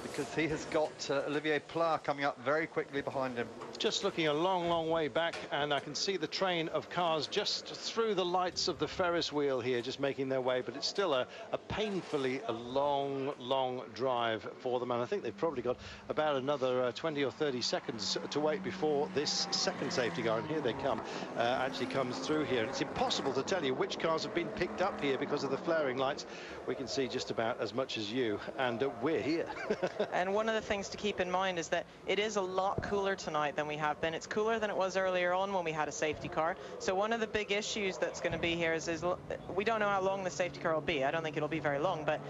[SPEAKER 5] because he has got uh, Olivier Pla coming up very quickly behind him.
[SPEAKER 1] Just looking a long, long way back, and I can see the train of cars just through the lights of the Ferris wheel here, just making their way, but it's still a, a painfully a long, long drive for them, and I think they've probably got about another uh, 20 or 30 seconds to wait before this second safety car, and here they come, uh, actually comes through here. And it's impossible to tell you which cars have been picked up here because of the flaring lights. We can see just about as much as you, and uh, we're here. [laughs]
[SPEAKER 9] and one of the things to keep in mind is that it is a lot cooler tonight than we have been. It's cooler than it was earlier on when we had a safety car. So one of the big issues that's going to be here is, is we don't know how long the safety car will be. I don't think it'll be very long, but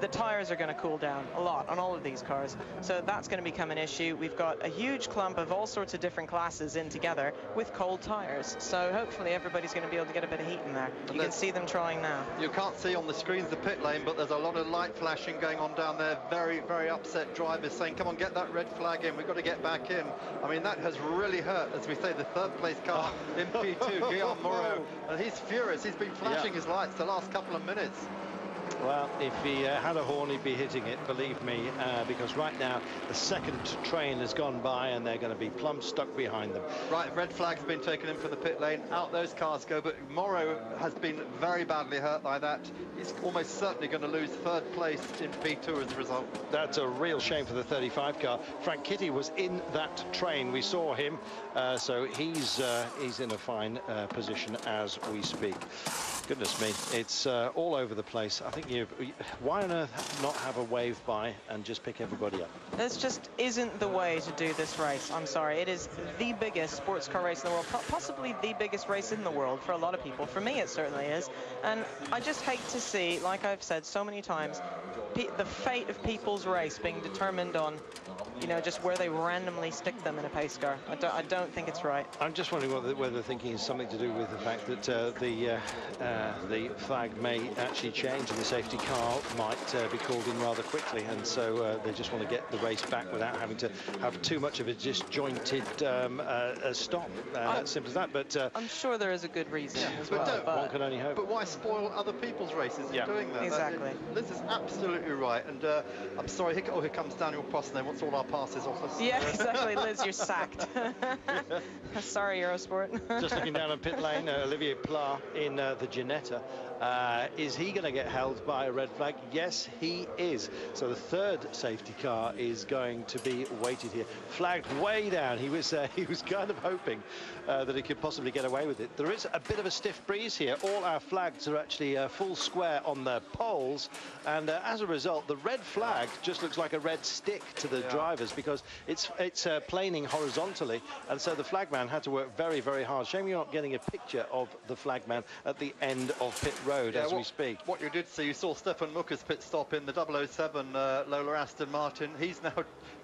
[SPEAKER 9] the tires are going to cool down a lot on all of these cars. So that's going to become an issue. We've got a huge clump of all sorts of different classes in together with cold tires. So hopefully everybody's going to be able to get a bit of heat in there. You can see them trying now.
[SPEAKER 5] You can't see on the screens the pit lane, but there's a lot of light flashing going on down there. Very, very upset drivers saying, come on, get that red flag in. We've got to get back in. I mean, that has really hurt, as we say, the third place car [laughs] in P2, Guillaume Moreau. [laughs] And he's furious. He's been flashing yeah. his lights the last couple of minutes.
[SPEAKER 1] Well, if he uh, had a horn, he'd be hitting it, believe me, uh, because right now the second train has gone by and they're going to be plumb stuck behind them.
[SPEAKER 5] Right, red flag's been taken in for the pit lane. Out those cars go, but Moreau has been very badly hurt by that. He's almost certainly going to lose third place in P2 as a result.
[SPEAKER 1] That's a real shame for the 35 car. Franchitti was in that train. We saw him, uh, so he's uh, he's in a fine uh, position as we speak. Goodness me, it's uh, all over the place. I think you why on earth not have a wave by and just pick everybody up?
[SPEAKER 9] This just isn't the way to do this race. I'm sorry. It is the biggest sports car race in the world, possibly the biggest race in the world for a lot of people. For me, it certainly is. And I just hate to see, like I've said so many times, the fate of people's race being determined on you know, just where they randomly stick them in a pace car. I don't, I don't think it's right.
[SPEAKER 1] I'm just wondering whether, whether they're thinking is something to do with the fact that uh, the uh, uh, the flag may actually change and the safety car might uh, be called in rather quickly, and so uh, they just want to get the race back without having to have too much of a disjointed um, uh, stop. as simple as that. But
[SPEAKER 9] I'm sure there is a good reason
[SPEAKER 5] yeah,
[SPEAKER 9] as
[SPEAKER 5] but
[SPEAKER 9] well.
[SPEAKER 5] But
[SPEAKER 1] one can only hope.
[SPEAKER 5] But why spoil other people's races
[SPEAKER 1] yeah.
[SPEAKER 5] doing that?
[SPEAKER 9] Exactly.
[SPEAKER 5] That, this is absolutely right. And I'm sorry. Here, oh, here comes Daniel Prost. There wants all our passes off us.
[SPEAKER 9] Yeah, exactly, Liz, you're sacked. [laughs] Sorry, Eurosport. [laughs]
[SPEAKER 1] Just looking down on pit lane, uh, Olivier Pla in uh, the Ginetta. Uh, is he going to get held by a red flag? Yes, he is. So the third safety car is going to be weighted here. Flagged way down. He was uh, [laughs] he was kind of hoping uh, that he could possibly get away with it. There is a bit of a stiff breeze here. All our flags are actually uh, full square on their poles, and uh, as a result, the red flag just looks like a red stick to the yeah. drivers because it's it's uh, planing horizontally, and so the flagman had to work very very hard. Shame you're not getting a picture of the flagman at the end of pit road
[SPEAKER 5] yeah,
[SPEAKER 1] as
[SPEAKER 5] what,
[SPEAKER 1] we speak.
[SPEAKER 5] What you did see, you saw Stefan Mücke's pit stop in the 007 uh, Lola Aston Martin. He's now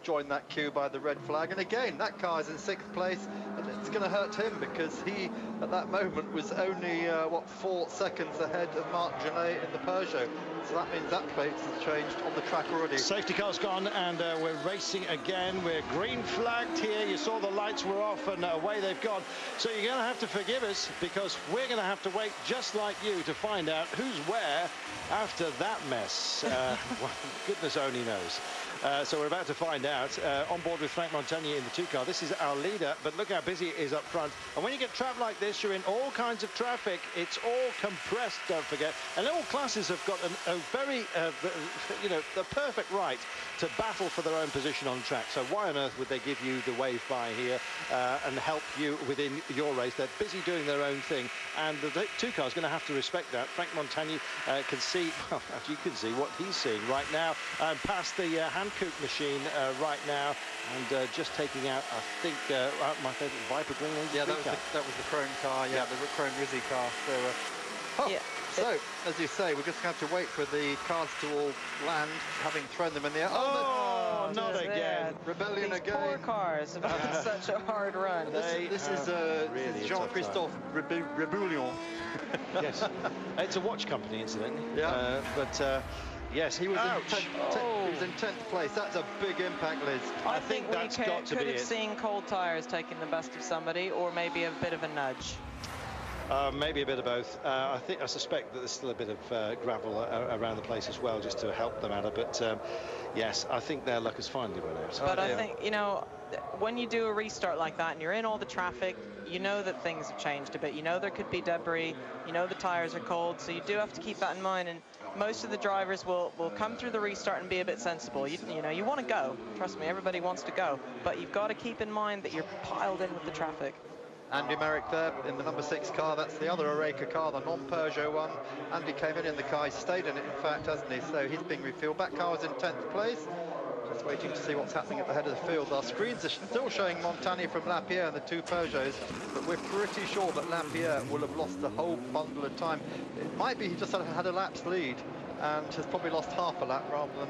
[SPEAKER 5] joined that queue by the red flag. And again, that car is in sixth place, and it's going to hurt him because he, at that moment, was only, uh, what, four seconds ahead of Marc Gené in the Peugeot. So that means that plate has changed on the track already.
[SPEAKER 1] Safety car's gone, and uh, we're racing again. We're green flagged here. You saw the lights were off, and away they've gone. So you're going to have to forgive us because we're going to have to wait just like you to find out who's where after that mess. Uh, [laughs] well, goodness only knows. Uh, so we're about to find out. Uh, on board with Franck Montagny in the two car. This is our leader, but look how busy it is up front. And when you get trapped like this, you're in all kinds of traffic. It's all compressed, don't forget. And all classes have got an, a very, uh, you know, the perfect right to battle for their own position on track. So why on earth would they give you the wave by here uh, and help you within your race? They're busy doing their own thing. And the two cars going to have to respect that. Franck Montagny uh, can see, [laughs] well, as you can see, what he's seeing right now um, past the uh, Hankook machine uh, right now, and uh, just taking out, I think, uh, uh, my favourite Viper Green
[SPEAKER 5] Yeah, that was, the, that was the Chrome car, yeah, the Chrome Risi car. So, uh, oh,
[SPEAKER 9] Yeah.
[SPEAKER 5] So, as you say, we're just going to have to wait for the cars to all land, having thrown them in the air.
[SPEAKER 1] Oh, not
[SPEAKER 9] Just
[SPEAKER 1] again.
[SPEAKER 5] Rebellion
[SPEAKER 9] These
[SPEAKER 5] again.
[SPEAKER 9] poor cars have had [laughs] such a hard run.
[SPEAKER 5] This, this is uh,
[SPEAKER 1] really
[SPEAKER 5] is Jean-Christophe Rebe- Rebouillon. [laughs]
[SPEAKER 1] yes, it's a watch company, incidentally.
[SPEAKER 5] Yeah.
[SPEAKER 1] Uh, but uh, yes,
[SPEAKER 5] He was, in
[SPEAKER 1] Ouch.
[SPEAKER 5] tenth,
[SPEAKER 9] Oh.
[SPEAKER 5] he was in 10th place. That's a big impact, Liz.
[SPEAKER 9] I,
[SPEAKER 1] I think
[SPEAKER 9] we
[SPEAKER 1] that's
[SPEAKER 9] ca-
[SPEAKER 1] got to
[SPEAKER 9] could
[SPEAKER 1] be
[SPEAKER 9] have
[SPEAKER 1] it.
[SPEAKER 9] seen cold tyres taking the best of somebody, or maybe a bit of a nudge.
[SPEAKER 1] Uh, maybe a bit of both. Uh, I think I suspect that there's still a bit of uh, gravel uh, around the place as well, just to help them out. But um, yes, I think their luck has finally run out.
[SPEAKER 9] But I think, you know, when you do a restart like that and you're in all the traffic, you know that things have changed a bit. You know there could be debris. You know the tires are cold, so you do have to keep that in mind. And most of the drivers will, will come through the restart and be a bit sensible. You, you know, you want to go. Trust me, everybody wants to go. But you've got to keep in mind that you're piled in with the traffic.
[SPEAKER 5] Andy Meyrick there in the number six car. That's the other Oreca car, the non-Peugeot one. Andy came in in the car. He stayed in it, in fact, hasn't he? So he's being refueled. That car was in 10th place. Just waiting to see what's happening at the head of the field. Our screens are still showing Montagny from Lapierre and the two Peugeots, but we're pretty sure that Lapierre will have lost the whole bundle of time. It might be he just had, a lap's lead and has probably lost half a lap rather than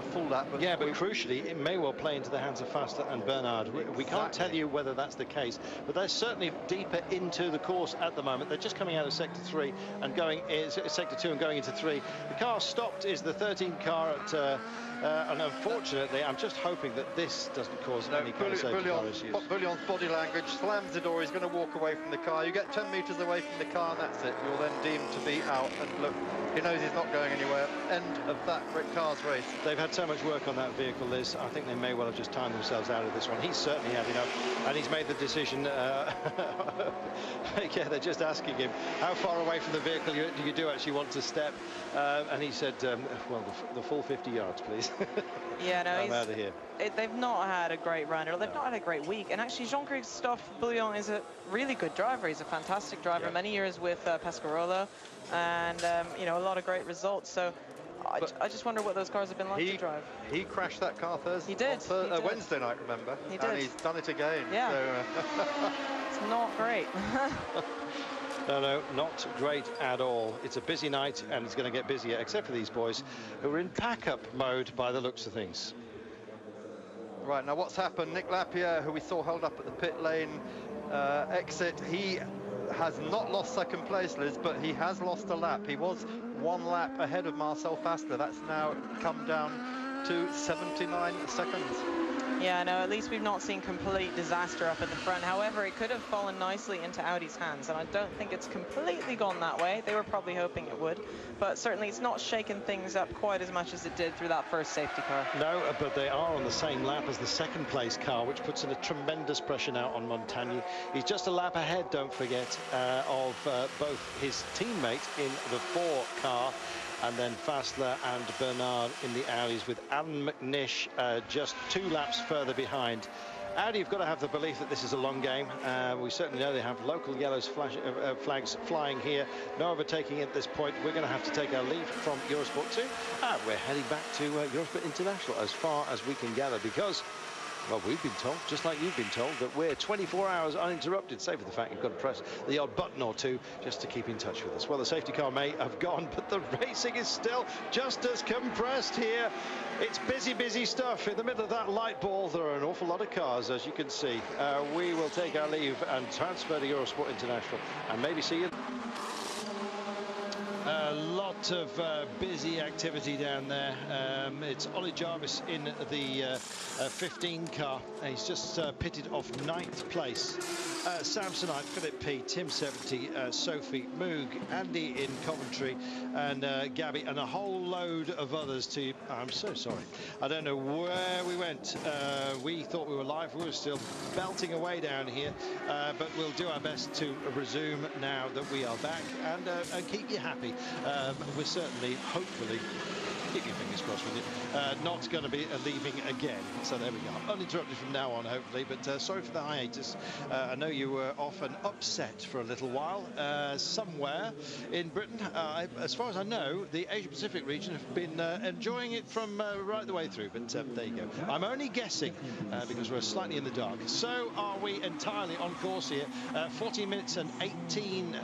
[SPEAKER 5] a full lap. But
[SPEAKER 1] Yeah, but crucially, it may well play into the hands of Fässler and Bernhard. We, we can't tell you whether that's the case, but they're certainly deeper into the course at the moment. They're just coming out of sector three and going is sector two and going into three. The car stopped is the 13 car at. Uh, uh, and unfortunately, I'm just hoping that this doesn't cause any kind of safety
[SPEAKER 5] Boullion,
[SPEAKER 1] issues.
[SPEAKER 5] Boullion's body language slams the door. He's going to walk away from the car. You get 10 metres away from the car, and that's it. You're then deemed to be out. And look, he knows he's not going anywhere. End of that car's race.
[SPEAKER 1] They've had so much work on that vehicle, Liz. I think they may well have just timed themselves out of this one. He's certainly had enough, and he's made the decision. Uh, [laughs] yeah, they're just asking him how far away from the vehicle you, do you do actually want to step, um, and he said, um, "Well, the, the full 50 yards, please." [laughs]
[SPEAKER 9] Yeah, no,
[SPEAKER 1] I'm
[SPEAKER 9] he's,
[SPEAKER 1] out of here.
[SPEAKER 9] It, they've not had a great run, or they've not had a great week. And actually, Jean-Christophe Boullion is a really good driver. He's a fantastic driver. Many years with uh, Pescarolo, and um, you know a lot of great results. So. I, I just wonder what those cars have been like
[SPEAKER 5] He,
[SPEAKER 9] to drive.
[SPEAKER 5] he crashed that car Thursday.
[SPEAKER 9] He did, he
[SPEAKER 5] uh,
[SPEAKER 9] did.
[SPEAKER 5] Wednesday night, remember?
[SPEAKER 9] He did.
[SPEAKER 5] And he's done it again.
[SPEAKER 9] Yeah.
[SPEAKER 5] So, uh, [laughs] [laughs]
[SPEAKER 9] It's not great. [laughs]
[SPEAKER 1] No, no, not great at all. It's a busy night, and it's going to get busier, except for these boys who are in pack-up mode by the looks of things.
[SPEAKER 5] Right, now what's happened? Nick Lapierre, who we saw held up at the pit lane uh, exit, he has not lost second place, Liz, but he has lost a lap. He was one lap ahead of Marcel Fässler. That's now come down to 79 seconds.
[SPEAKER 9] Yeah, no, at least we've not seen complete disaster up at the front. However, it could have fallen nicely into Audi's hands, and I don't think it's completely gone that way. They were probably hoping it would, but certainly it's not shaken things up quite as much as it did through that first safety car.
[SPEAKER 1] No, but they are on the same lap as the second place car, which puts in a tremendous pressure now on Montagny. He's just a lap ahead, don't forget, uh, of uh, both his teammate in the four car and then Fässler and Bernhard in the Audis with Allan McNish uh, just two laps further behind. Audi have got to have the belief that this is a long game. Uh, we certainly know they have local yellows uh, uh, flags flying here. No overtaking at this point. We're going to have to take our leave from Eurosport 2. And we're heading back to uh, Eurosport International as far as we can gather because well, we've been told, just like you've been told, that we're 24 hours uninterrupted, save for the fact you've got to press the odd button or two just to keep in touch with us. Well, the safety car may have gone, but the racing is still just as compressed here. It's busy, busy stuff. In the middle of that light ball, there are an awful lot of cars, as you can see. Uh, we will take our leave and transfer to Eurosport International and maybe see you. A lot of uh, busy activity down there. Um, it's Ollie Jarvis in the uh, uh, 15 car. He's just uh, pitted off ninth place. Uh, Samsonite, Philip P, Tim 70, uh, Sophie, Moog, Andy in Coventry, and Gabby, and a whole load of others. To I'm so sorry. I don't know where we went. We thought we were live. We were still belting away down here, but we'll do our best to resume now that we are back and, and keep you happy. Um, we're certainly, hopefully, keep your fingers crossed with you, uh, not going to be leaving again. So there we go. Uninterrupted from now on, hopefully. But uh, sorry for the hiatus. Uh, I know you were off and upset for a little while uh, somewhere in Britain. Uh, as far as I know, the Asia Pacific region have been uh, enjoying it from right the way through. But there you go. I'm only guessing because we're slightly in the dark. So are we entirely on course here. Uh, 14 minutes and 18.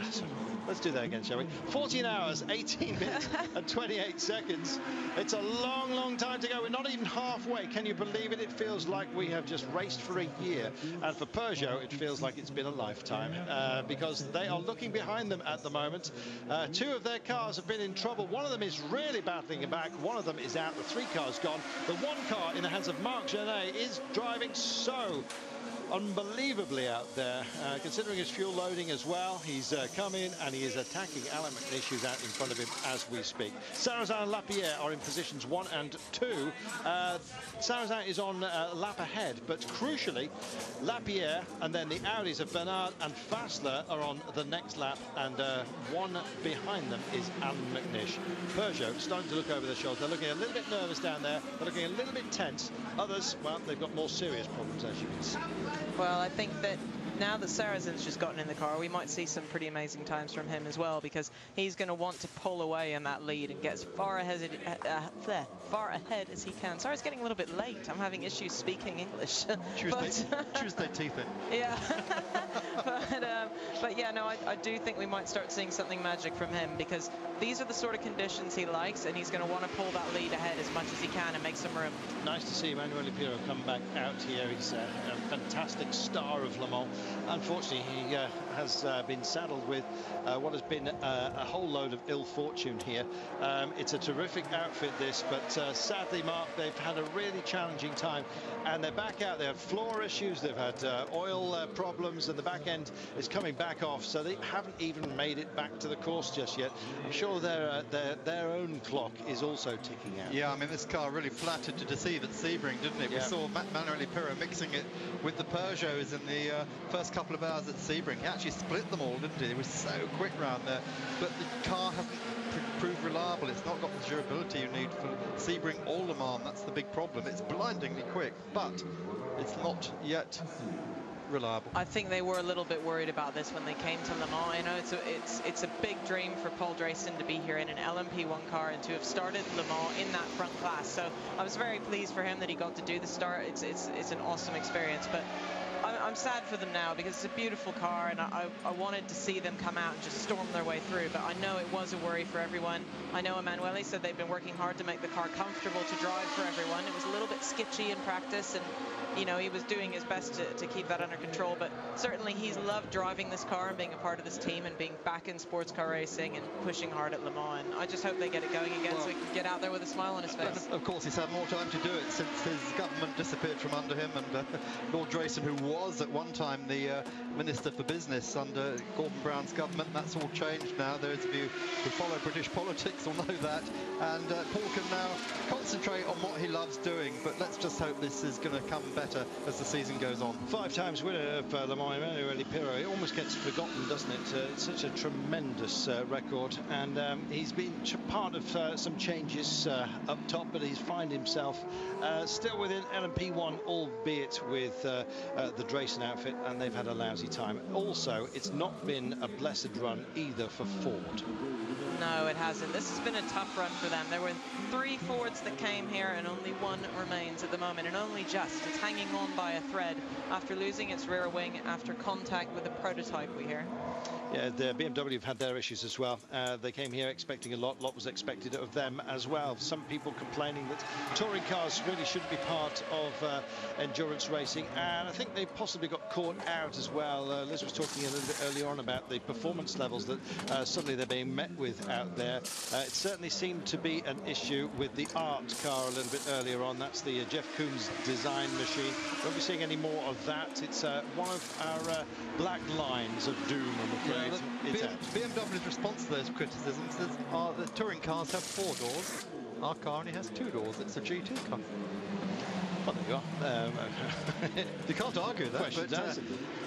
[SPEAKER 1] Let's do that again, shall we? 14 hours, 18 [laughs] minutes and 28 seconds. It's a long, long time to go. We're not even halfway. Can you believe it? It feels like we have just raced for a year. And for Peugeot, it feels like it's been a lifetime uh, because they are looking behind them at the moment. Uh, two of their cars have been in trouble. One of them is really battling back. One of them is out. The three cars gone. The one car in the hands of Marc Gené is driving so unbelievably out there, uh, considering his fuel loading as well. He's uh, come in and he is attacking Allan McNish, who's out in front of him as we speak. Sarrazin and Lapierre are in positions one and two. Uh, Sarrazin is on uh, lap ahead, but crucially, Lapierre and then the Audis of Bernhard and Fässler are on the next lap, and uh, one behind them is Allan McNish. Peugeot starting to look over their shoulders. They're looking a little bit nervous down there. They're looking a little bit tense. Others, well, they've got more serious problems, as you can see.
[SPEAKER 9] Well, I think that now that Sarrazin's just gotten in the car, we might see some pretty amazing times from him as well because he's going to want to pull away in that lead and get as far ahead, uh, uh, far ahead as he can. Sorry, it's getting a little bit late. I'm having issues speaking English. [laughs]
[SPEAKER 5] Tuesday, Tuesday teeth in. [laughs]
[SPEAKER 9] Yeah. [laughs] but, um, but yeah, no, I, I do think we might start seeing something magic from him because these are the sort of conditions he likes and he's going to want to pull that lead ahead as much as he can and make some room.
[SPEAKER 1] Nice to see Emanuele Pirro come back out here. He's uh, a fantastic star of Le Mans. Unfortunately, he uh, has uh, been saddled with uh, what has been uh, a whole load of ill fortune here. Um, it's a terrific outfit, this, but uh, sadly, Mark, they've had a really challenging time, and they're back out. They have floor issues, they've had oil problems, and the back end is coming back off, so they haven't even made it back to the course just yet. I'm sure their their their own clock is also ticking out.
[SPEAKER 5] Yeah, I mean, this car really flattered to deceive at Sebring, didn't it? Yeah. We saw Manuel Pirro mixing it with the Peugeots in the uh, first couple of hours at Sebring. He actually split them all, didn't he? He was so quick round there. But the car hasn't pr proved reliable. It's not got the durability you need for Sebring or Le Mans. That's the big problem. It's blindingly quick, but it's not yet reliable.
[SPEAKER 9] I think they were a little bit worried about this when they came to Le Mans. You know, it's a, it's it's a big dream for Paul Drayson to be here in an LMP1 car and to have started Le Mans in that front class. So I was very pleased for him that he got to do the start. It's it's it's an awesome experience, but I'm sad for them now because it's a beautiful car and I, I, wanted to see them come out and just storm their way through. But I know it was a worry for everyone. I know Emanuele said they've been working hard to make the car comfortable to drive for everyone. It was a little bit sketchy in practice and you know, he was doing his best to, to keep that under control, but certainly he's loved driving this car and being a part of this team and being back in sports car racing and pushing hard at Le Mans. And I just hope they get it going again well, so he can get out there with a smile on his face.
[SPEAKER 5] Of course, he's had more time to do it since his government disappeared from under him. And uh, [laughs] Lord Drayson, who was at one time the uh, Minister for Business under Gordon Brown's government, that's all changed now. Those of you who follow British politics will know that. And uh, Paul can now concentrate on what he loves doing. But let's just hope this is going to come better better as the season goes on.
[SPEAKER 1] Five times winner of uh, Le Mans, Emanuele Pirro. It almost gets forgotten, doesn't it? Uh, it's such a tremendous uh, record, and um, he's been part of uh, some changes uh, up top, but he's found himself uh, still within LMP1, albeit with the Drayson outfit, and they've had a lousy time. Also, it's not been a blessed run either for Ford.
[SPEAKER 9] No, it hasn't. This has been a tough run for them. There were three Fords that came here and only one remains at the moment, and only just. It's hanging on by a thread after losing its rear wing after contact with a prototype, we hear.
[SPEAKER 1] Yeah, the BMW have had their issues as well. Uh, they came here expecting a lot. A lot was expected of them as well. Some people complaining that touring cars really shouldn't be part of uh, endurance racing. And I think they possibly got caught out as well. Uh, Liz was talking a little bit earlier on about the performance levels that uh, suddenly they're being met with out there. Uh, it certainly seemed to be an issue with the ART car a little bit earlier on. That's the uh, Jeff Koons design machine. Won't be seeing any more of that. It's one of our black lines of doom, I'm afraid.
[SPEAKER 5] Yeah, BMW's response to those criticisms is uh, the touring cars have four doors. Our car only has two doors. It's a GT car.
[SPEAKER 1] Well, there you are. Um, [laughs]
[SPEAKER 5] you can't argue that. But, uh,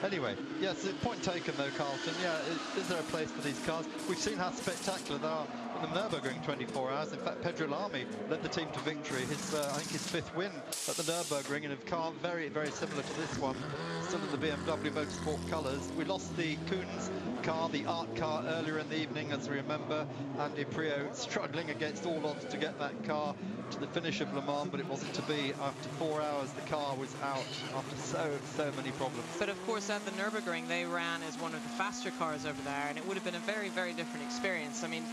[SPEAKER 5] anyway, yes, point taken though, Carlton. Yeah, is, is there a place for these cars? We've seen how spectacular they are the Nürburgring 24 hours. In fact, Pedro Lamy led the team to victory. His, uh, I think, his fifth win at the Nürburgring in a car very, very similar to this one. Still in the BMW Motorsport colours. We lost the Koons car, the art car, earlier in the evening, as we remember. Andy Priaulx struggling against all odds to get that car to the finish of Le Mans, but it wasn't to be. After four hours, the car was out after so, so many problems.
[SPEAKER 9] But of course, at the Nürburgring, they ran as one of the faster cars over there, and it would have been a very, very different experience. I mean,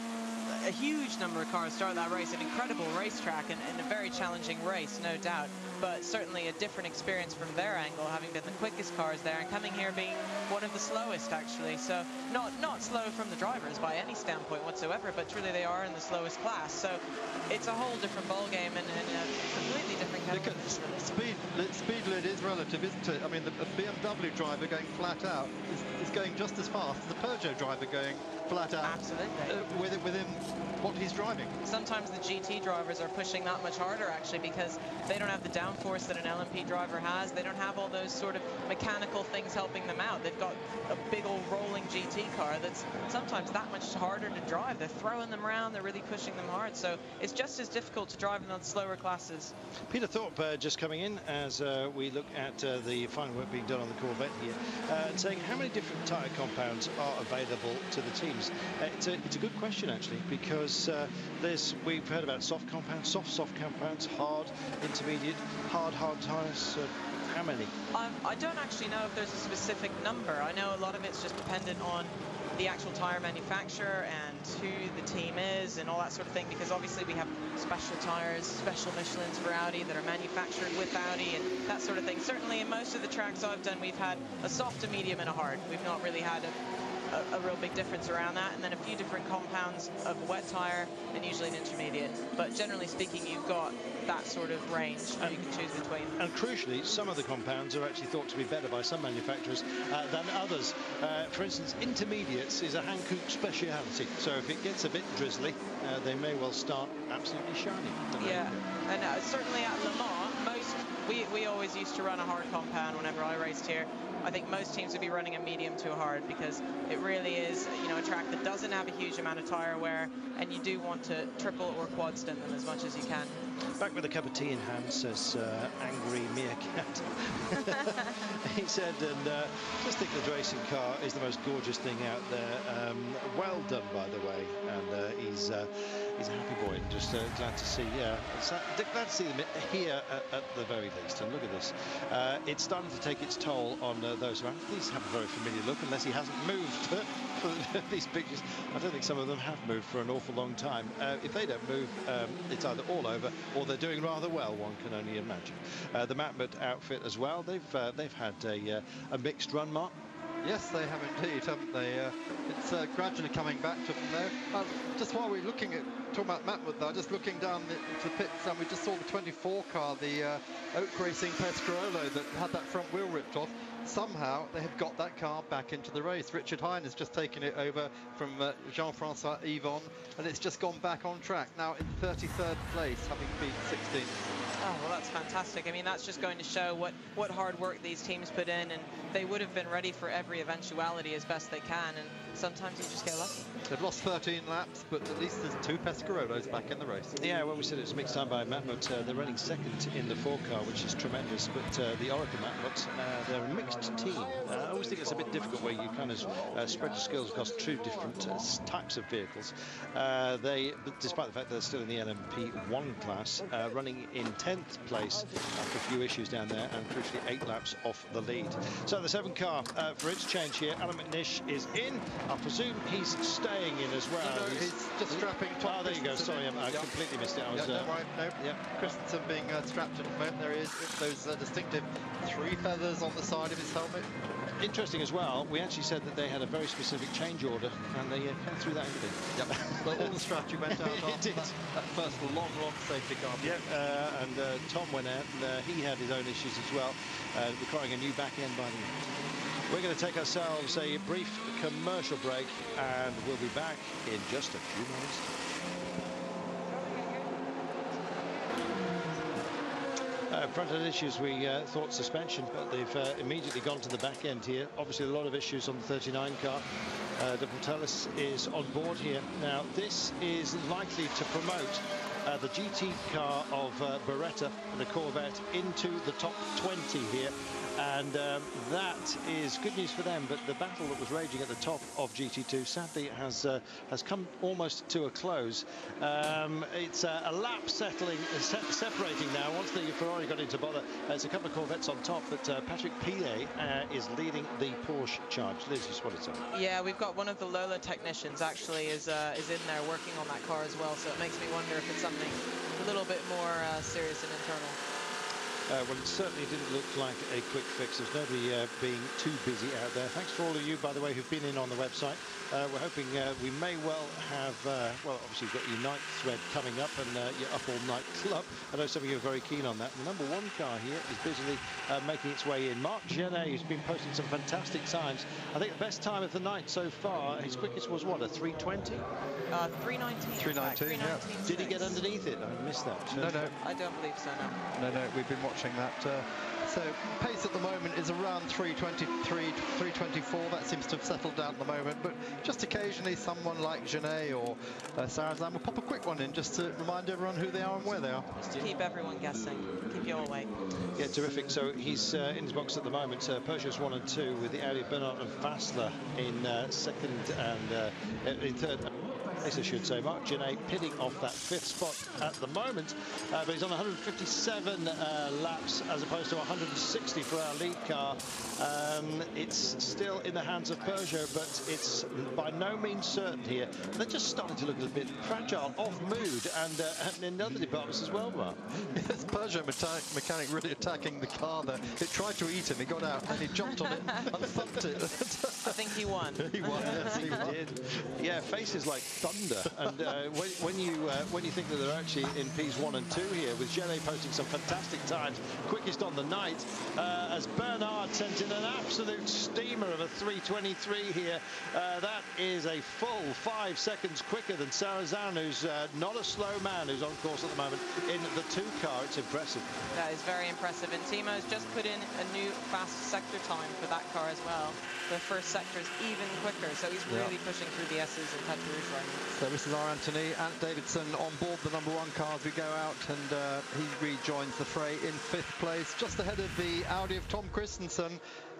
[SPEAKER 9] a huge number of cars start that race, an incredible racetrack and, and, a very challenging race, no doubt. But certainly a different experience from their angle, having been the quickest cars there and coming here being one of the slowest, actually. So not not slow from the drivers by any standpoint whatsoever, but truly they are in the slowest class. So it's a whole different ball game and, and a completely different kettle of fish, really.
[SPEAKER 5] Speed, speed limit is relative, isn't it? I mean, the BMW driver going flat out is, is going just as fast as the Peugeot driver going flat out.
[SPEAKER 9] Absolutely.
[SPEAKER 5] Uh, with, within what he's driving.
[SPEAKER 9] Sometimes the GT drivers are pushing that much harder actually because they don't have the downforce that an LMP driver has. They don't have all those sort of mechanical things helping them out. They've got a big old rolling GT car that's sometimes that much harder to drive. They're throwing them around, they're really pushing them hard. So it's just as difficult to drive in the slower classes.
[SPEAKER 1] Peter Thorpe uh, just coming in as uh, we look at uh, the final work being done on the Corvette here uh, saying how many different tyre compounds are available to the teams. Uh, it's, a, it's a good question actually because uh, there's we've heard about soft compounds, soft soft compounds, hard, intermediate, hard hard tyres. how many?
[SPEAKER 9] Um, I don't actually know if there's a specific number. I know a lot of it's just dependent on the actual tire manufacturer and who the team is and all that sort of thing because obviously we have special tires, special Michelins for Audi that are manufactured with Audi and that sort of thing. Certainly in most of the tracks I've done we've had a soft, a medium and a hard. We've not really had a, a, a, real big difference around that. And then a few different compounds of a wet tire and usually an intermediate. But generally speaking you've got that sort of range and, you can choose between.
[SPEAKER 1] And crucially some of the compounds are actually thought to be better by some manufacturers uh, than others. Uh, for instance intermediates is a Hankook speciality. So if it gets a bit drizzly uh, they may well start absolutely shiny
[SPEAKER 9] yeah and uh, certainly at Le Mans most we, we always used to run a hard compound whenever I raced here I think most teams would be running a medium to hard because it really is, you know, a track that doesn't have a huge amount of tyre wear and you do want to triple or quad stint them as much as you can.
[SPEAKER 1] Back with a cup of tea in hand, says uh, angry meerkat. [laughs] he said, and uh, just think the racing car is the most gorgeous thing out there. Um, well done, by the way. And uh, he's uh, he's a happy boy just uh, glad to see, yeah, glad to see them here at, at, the very least. And look at this. Uh, it's starting to take its toll on those around. These have a very familiar look, unless he hasn't moved [laughs] for these pictures. I don't think some of them have moved for an awful long time. if they don't move, um, it's either all over or they're doing rather well, one can only imagine. Uh, the Matmut outfit as well, they've uh, they've had a, uh, a mixed run, Mark.
[SPEAKER 5] Yes, they have indeed, haven't they? Uh, it's uh, gradually coming back to them there. Uh, just while we're looking at, talking about Matmut though, just looking down the, the pits, and we just saw the 24 car, the uh, Oak Racing Pescarolo that had that front wheel ripped off somehow they have got that car back into the race. Richard Hein has just taken it over from uh, Jean-Francois Yvon, and it's just gone back on track. Now in 33rd place, having beat 16.
[SPEAKER 9] Oh, well, that's fantastic. I mean, that's just going to show what, what hard work these teams put in, and they would have been ready for every eventuality as best they can, and sometimes you just get lucky.
[SPEAKER 5] They've lost 13 laps, but at least there's two Pescarolos back in the race.
[SPEAKER 1] Yeah, well, we said it was mixed time by Matmut. Uh, they're running second in the four car, which is tremendous, but uh, the Oreca Matmut, uh, they're a mixed team. Uh, I always think it's a bit difficult where you kind of uh, spread your skills across two different uh, types of vehicles. they, despite the fact they're still in the LMP1 class, running in 10th place after a few issues down there, and crucially eight laps off the lead. So the seven car for its change here, Allan McNish is in. I presume he's staying in as well.
[SPEAKER 5] No, no, he's, he's, just strapping.
[SPEAKER 1] Oh, there you go. Sorry, I,
[SPEAKER 5] yep.
[SPEAKER 1] completely missed it. I was.
[SPEAKER 5] Yeah, no, right, no. Yeah, Kristensen being uh, strapped at the moment. There is those uh, distinctive three feathers on the side of his helmet.
[SPEAKER 1] Interesting as well. We actually said that they had a very specific change order, and they uh, came through that everything.
[SPEAKER 5] Yep. well, all the strategy went out [laughs] after that, that, first long, long safety car.
[SPEAKER 1] Yep. Uh, and uh, Tom went out, and uh, he had his own issues as well, requiring a new back end by the end. We're going to take ourselves a brief commercial break and we'll be back in just a few minutes. Uh, front end issues, we uh, thought suspension, but they've uh, immediately gone to the back end here. Obviously, a lot of issues on the 39 car. Uh, the Vitalis is on board here. Now, this is likely to promote uh, the GT car of uh, Beretta, the Corvette, into the top 20 here and um, that is good news for them. But the battle that was raging at the top of GT2 sadly has uh, has come almost to a close. Um, it's uh, a lap settling, uh, se separating now. Once the Ferrari got into bother, there's a couple of Corvettes on top, but uh, Patrick Pilet uh, is leading the Porsche charge. Liz, you spotted something.
[SPEAKER 9] Yeah, we've got one of the Lola technicians actually is is in there working on that car as well. So it makes me wonder if it's something a little bit more serious and internal.
[SPEAKER 1] Uh, well, it certainly didn't look like a quick fix. There's nobody uh, being too busy out there. Thanks for all of you, by the way, who've been in on the website. Uh, we're hoping uh, we may well have, uh, well, obviously you've got your night thread coming up and uh, your Up All Night Club. I know some of you are very keen on that. The number one car here is busily making its way in. Marc Gené, who's been posting some fantastic times. I think the best time of the night so far, his quickest was what, a 320?
[SPEAKER 9] Uh, 319.
[SPEAKER 5] 319, yeah.
[SPEAKER 1] Did he get underneath it? I missed that.
[SPEAKER 5] No, no.
[SPEAKER 9] I don't believe so, no.
[SPEAKER 5] No, no, we've been watching that. Uh, so pace at the moment is around 323, 324. That seems to have settled down at the moment. But just occasionally someone like Gené or uh, Sarrazin will pop a quick one in just to remind everyone who they are and where they are.
[SPEAKER 9] Just to keep everyone guessing, keep you all awake.
[SPEAKER 1] Yeah, terrific. So he's uh, in his box at the moment. Uh, Peugeot's one and two with the Audi Bernhard and Fässler in uh, second and uh, in third place, I should say. Marc Gené pitting off that fifth spot at the moment, uh, but he's on 157 uh, laps as opposed to 160 for our lead car. Um, it's still in the hands of Peugeot, but it's by no means certain here. They're just starting to look a bit fragile, off mood, and, uh, and in other departments as well, Mark.
[SPEAKER 5] Yes, Peugeot mechanic really attacking the car there. It tried to eat him, he got out, and he jumped on it and [laughs] thumped it.
[SPEAKER 9] I think he won. [laughs]
[SPEAKER 5] he won, yes, he [laughs]
[SPEAKER 1] did. Yeah, faces like thunder. And uh, when, when, you uh, when you think that they're actually in P's one and two here, with Gené posting some fantastic times, quickest on the night, uh, as Bernhard sent in an absolute steamer of a 323 here. Uh, that is a full five seconds quicker than Sarrazin, who's uh, not a slow man, who's on course at the moment in the two car. It's impressive.
[SPEAKER 9] That is very impressive. And Timo's just put in a new fast sector time for that car as well. The first sector is even quicker, so he's really yeah. pushing through the S's and Tertre Rouge.
[SPEAKER 5] So this is our Anthony. Ant Davidson on board the number one car as we go out, and uh, he rejoins the fray in fifth place, just ahead of the Audi of Tom Kristensen.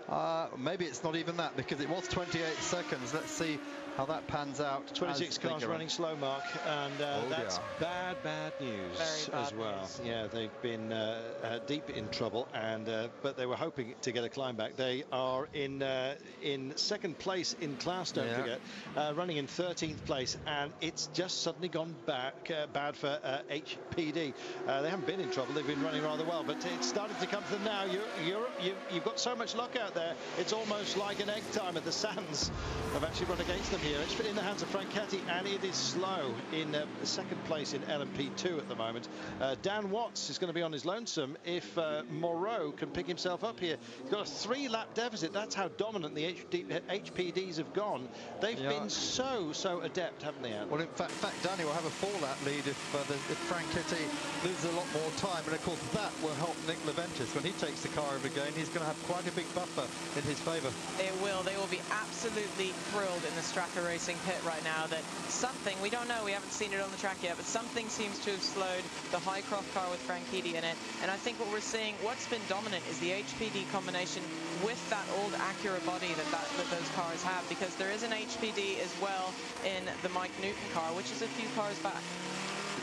[SPEAKER 5] Uh, maybe it's not even that because it was 28 seconds. Let's see how that pans out.
[SPEAKER 1] 26 cars running slow, Mark, and uh, oh, that's yeah. bad, bad news
[SPEAKER 9] bad
[SPEAKER 1] as well.
[SPEAKER 9] News.
[SPEAKER 1] Yeah, they've been uh, uh, deep in trouble, and uh, but they were hoping to get a climb back. They are in uh, in second place in class, don't yeah. forget, uh, running in 13th place, and it's just suddenly gone back bad for HPD. they haven't been in trouble; they've been running rather well, but it's starting to come to them now. Europe, you've, you've got so much luck out there. It's almost like an egg time at the Sands. Have actually run against them here. It's in the hands of Franchitti, and it is slow in uh, second place in LMP2 at the moment. Uh, Dan Watts is going to be on his lonesome if uh, Moreau can pick himself up here. He's got a three-lap deficit. That's how dominant the HD, HPDs have gone. They've yeah. been so, so adept, haven't they,
[SPEAKER 5] Well, in fact, fact, Danny will have a four-lap lead if, uh, the, if Franchitti loses a lot more time. And, of course, that will help Nick Leventis. When he takes the car over again, he's going to have quite a big buffer in his favour.
[SPEAKER 9] It will. They will be absolutely thrilled in the Strakka Racing pit right now that something, we don't know, we haven't seen it on the track yet, but something seems to have slowed the Highcroft car with Franchitti in it. And I think what we're seeing, what's been dominant is the HPD combination with that old Acura body that, that, that those cars have, because there is an HPD as well in the Mike Newton car, which is a few cars back.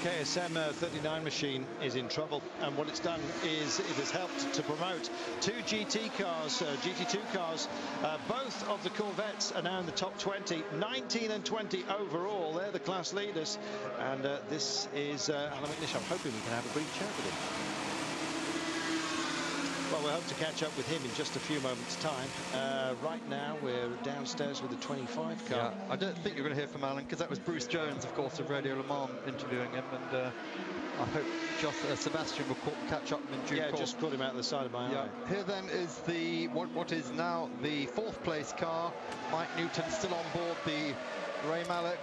[SPEAKER 1] KSM uh, 39 machine is in trouble and what it's done is it has helped to promote two GT cars, uh, GT2 cars. Uh, both of the Corvettes are now in the top 20, 19 and 20 overall. They're the class leaders and uh, this is uh, Allan McNish. I'm hoping we can have a brief chat with him. Well, we hope to catch up with him in just a few moments' time. Uh, right now, we're downstairs with the 25 car.
[SPEAKER 5] Yeah, I don't think you're going to hear from Allan because that was Bruce Jones, of course, of Radio Le Mans interviewing him. And uh, I hope just uh, Sebastian will catch up in due
[SPEAKER 1] yeah,
[SPEAKER 5] course.
[SPEAKER 1] just caught him out of the side of my
[SPEAKER 5] yeah.
[SPEAKER 1] eye.
[SPEAKER 5] Here then is the what, what is now the fourth place car. Mike Newton still on board the Ray Mallock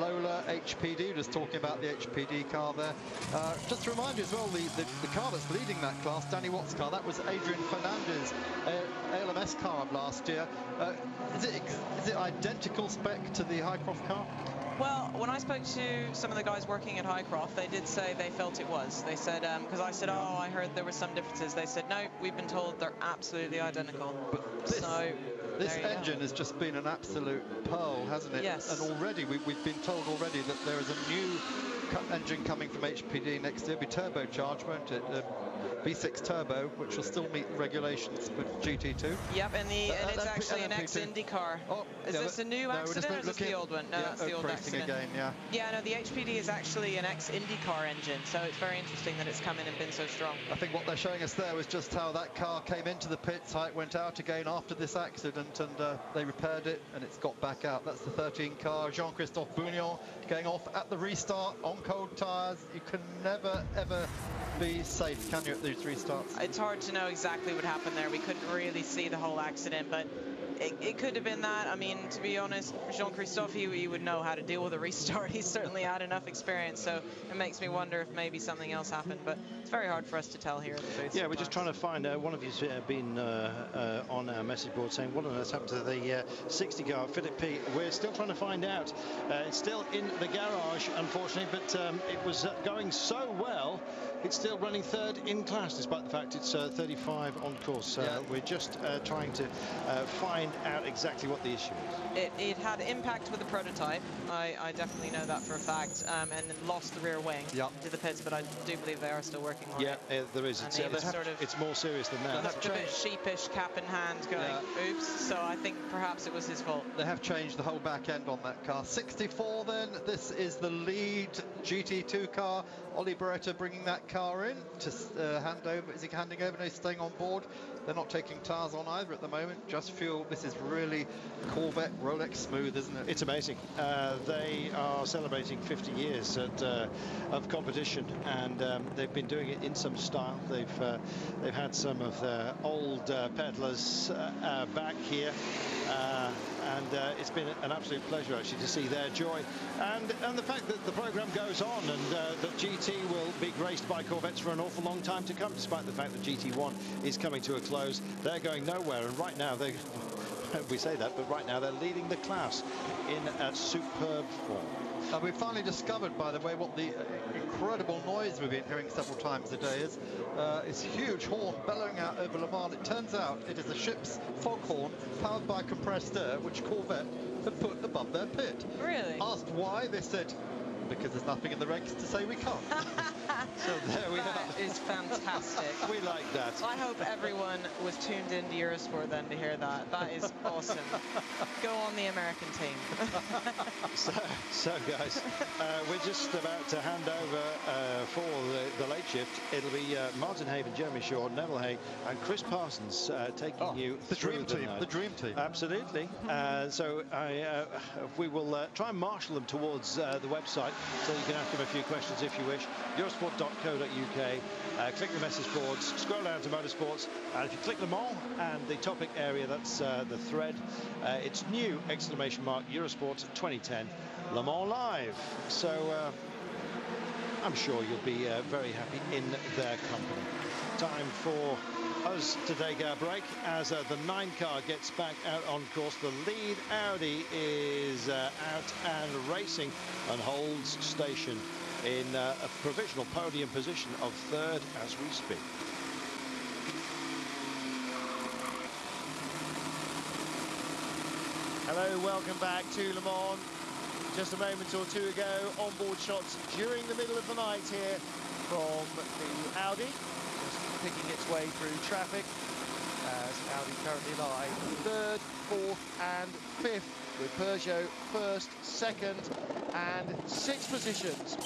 [SPEAKER 5] Lola HPD, just talking about the HPD car there. Uh, just to remind you as well, the, the, the, car that's leading that class, Danny Watt's car, that was Adrian Fernandez, uh, ALMS car of last year. Uh, is, it, is it identical spec to the Highcroft car?
[SPEAKER 9] Well, when I spoke to some of the guys working at Highcroft, they did say they felt it was. They said, because um, I said, oh, I heard there were some differences. They said, no, we've been told they're absolutely identical.
[SPEAKER 5] But this,
[SPEAKER 9] so
[SPEAKER 5] this engine go. has just been an absolute pearl, hasn't it?
[SPEAKER 9] Yes.
[SPEAKER 5] And already we, have been told already that there is a new engine coming from HPD next year, be turbocharged, won't it? Uh, V6 turbo, which will still meet regulations with GT2.
[SPEAKER 9] Yep, and the uh, and it's actually an ex-Indy car. Oh, is yeah, this a new no, accident or is this the old one? No,
[SPEAKER 5] yeah,
[SPEAKER 9] that's the old accident.
[SPEAKER 5] again, yeah.
[SPEAKER 9] Yeah, no, the HPD is actually an ex-Indy car engine, so it's very interesting that it's come in and been so strong.
[SPEAKER 5] I think what they're showing us there was just how that car came into the pits, how it went out again after this accident, and uh, they repaired it, and it's got back out. That's the 13 car, Jean-Christophe Boullion going off at the restart on cold tyres. You can never, ever be safe, can you, at these restarts?
[SPEAKER 9] It's hard to know exactly what happened there. We couldn't really see the whole accident, but it, it, could have been that. I mean, to be honest, Jean-Christophe, he, he, would know how to deal with a restart. [laughs] He's certainly had enough experience, so it makes me wonder if maybe something else happened, but it's very hard for us to tell here at the booth.
[SPEAKER 1] Yeah,
[SPEAKER 9] sometimes.
[SPEAKER 1] we're just trying to find, uh, one of you's uh, been uh, uh, on our message board saying, what on earth happened to the uh, 60 car, Philip P? We're still trying to find out. Uh, it's still in the garage, unfortunately, but um, it was going so well, it's still running third in class, despite the fact it's 35 on course. Yeah. We're just trying to find out exactly what the issue is.
[SPEAKER 9] It, it had impact with the prototype. I, I, definitely know that for a fact, um, and lost the rear wing yep. to the pits, but I do believe they are still working on
[SPEAKER 1] yeah,
[SPEAKER 9] it.
[SPEAKER 1] Yeah, there is. It's, uh, sort of it's more serious than that.
[SPEAKER 9] Looked a bit sheepish, cap in hand, going, yeah. oops. So I think perhaps it was his fault.
[SPEAKER 5] They have changed the whole back end on that car. 64 then, this is the lead GT2 car. Ollie Beretta bringing that car in to uh, hand over. Is he handing over? No, he's staying on board. They're not taking tires on either at the moment, just fuel. This is really Corvette Rolex smooth, isn't it?
[SPEAKER 1] It's amazing. Uh, they are celebrating 50 years at, uh, of competition, and um, they've been doing it in some style. They've uh, they've had some of their old uh, peddlers uh, back here and uh, it's been an absolute pleasure actually to see their joy. And and the fact that the program goes on and uh, that GT will be graced by Corvettes for an awful long time to come despite the fact that GT1 is coming to a close. They're going nowhere and right now they [laughs] we say that but right now they're leading the class in a superb form
[SPEAKER 5] uh, we've finally discovered, by the way, what the incredible noise we've been hearing several times a day is. Uh, it's huge horn bellowing out over Le Mans. It turns out it is a ship's foghorn powered by compressed air, which Corvette had put above their pit.
[SPEAKER 9] Really?
[SPEAKER 5] Asked why, they said, because there's nothing in the regs to say we can't. [laughs]
[SPEAKER 9] so there we that are. is fantastic. [laughs]
[SPEAKER 1] we like that.
[SPEAKER 9] I hope everyone was tuned into Eurosport then to hear that. That is awesome. Go on the American team. [laughs] [laughs]
[SPEAKER 1] so, so, guys, uh, we're just about to hand over uh, for the, the, late shift. It'll be uh, Martin Haven, Jeremy Shaw, Neville Hay, and Chris Parsons uh, taking oh, you
[SPEAKER 5] the dream
[SPEAKER 1] the
[SPEAKER 5] team.
[SPEAKER 1] Night.
[SPEAKER 5] The dream team.
[SPEAKER 1] Absolutely. Uh, so I, uh, we will try and marshal them towards the website so you can ask them a few questions if you wish. Eurosport.co.uk. Uh, click the message boards, scroll down to motorsports, and if you click them all and the topic area, that's uh, the thread. Uh, it's new exclamation mark Eurosport 2010 Le Mans Live. So I'm sure you'll be uh, very happy in their company. Time for us to take our break as uh, the nine car gets back out on course. The lead Audi is uh, out and racing and holds station in uh, a provisional podium position of third as we speak.
[SPEAKER 14] Hello, welcome back to Le Mans. Just a moment or two ago, onboard shots during the middle of the night here from the Audi just picking its way through traffic as Audi currently lie third, fourth and fifth with Peugeot first, second and sixth positions.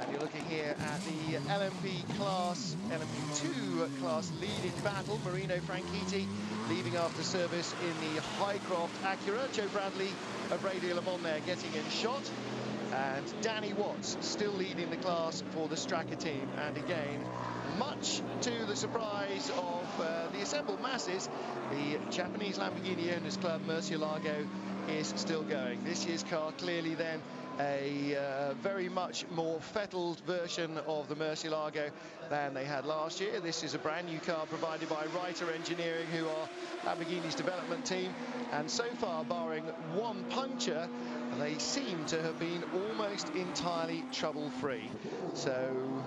[SPEAKER 14] And you're looking here at the LMP class, LMP2 class leading battle. Marino Franchitti leaving after service in the Highcroft Acura. Joe Bradley of Radio Le Mans there getting in shot. And Danny Watts still leading the class for the Stracker team. And again, much to the surprise of uh, the assembled masses, the Japanese Lamborghini Owners Club Murcielago is still going. This year's car clearly then a uh, very much more fettled version of the Murcielago than they had last year. This is a brand new car provided by Reiter Engineering, who are Lamborghini's development team. And so far, barring one puncture, they seem to have been almost entirely trouble-free. So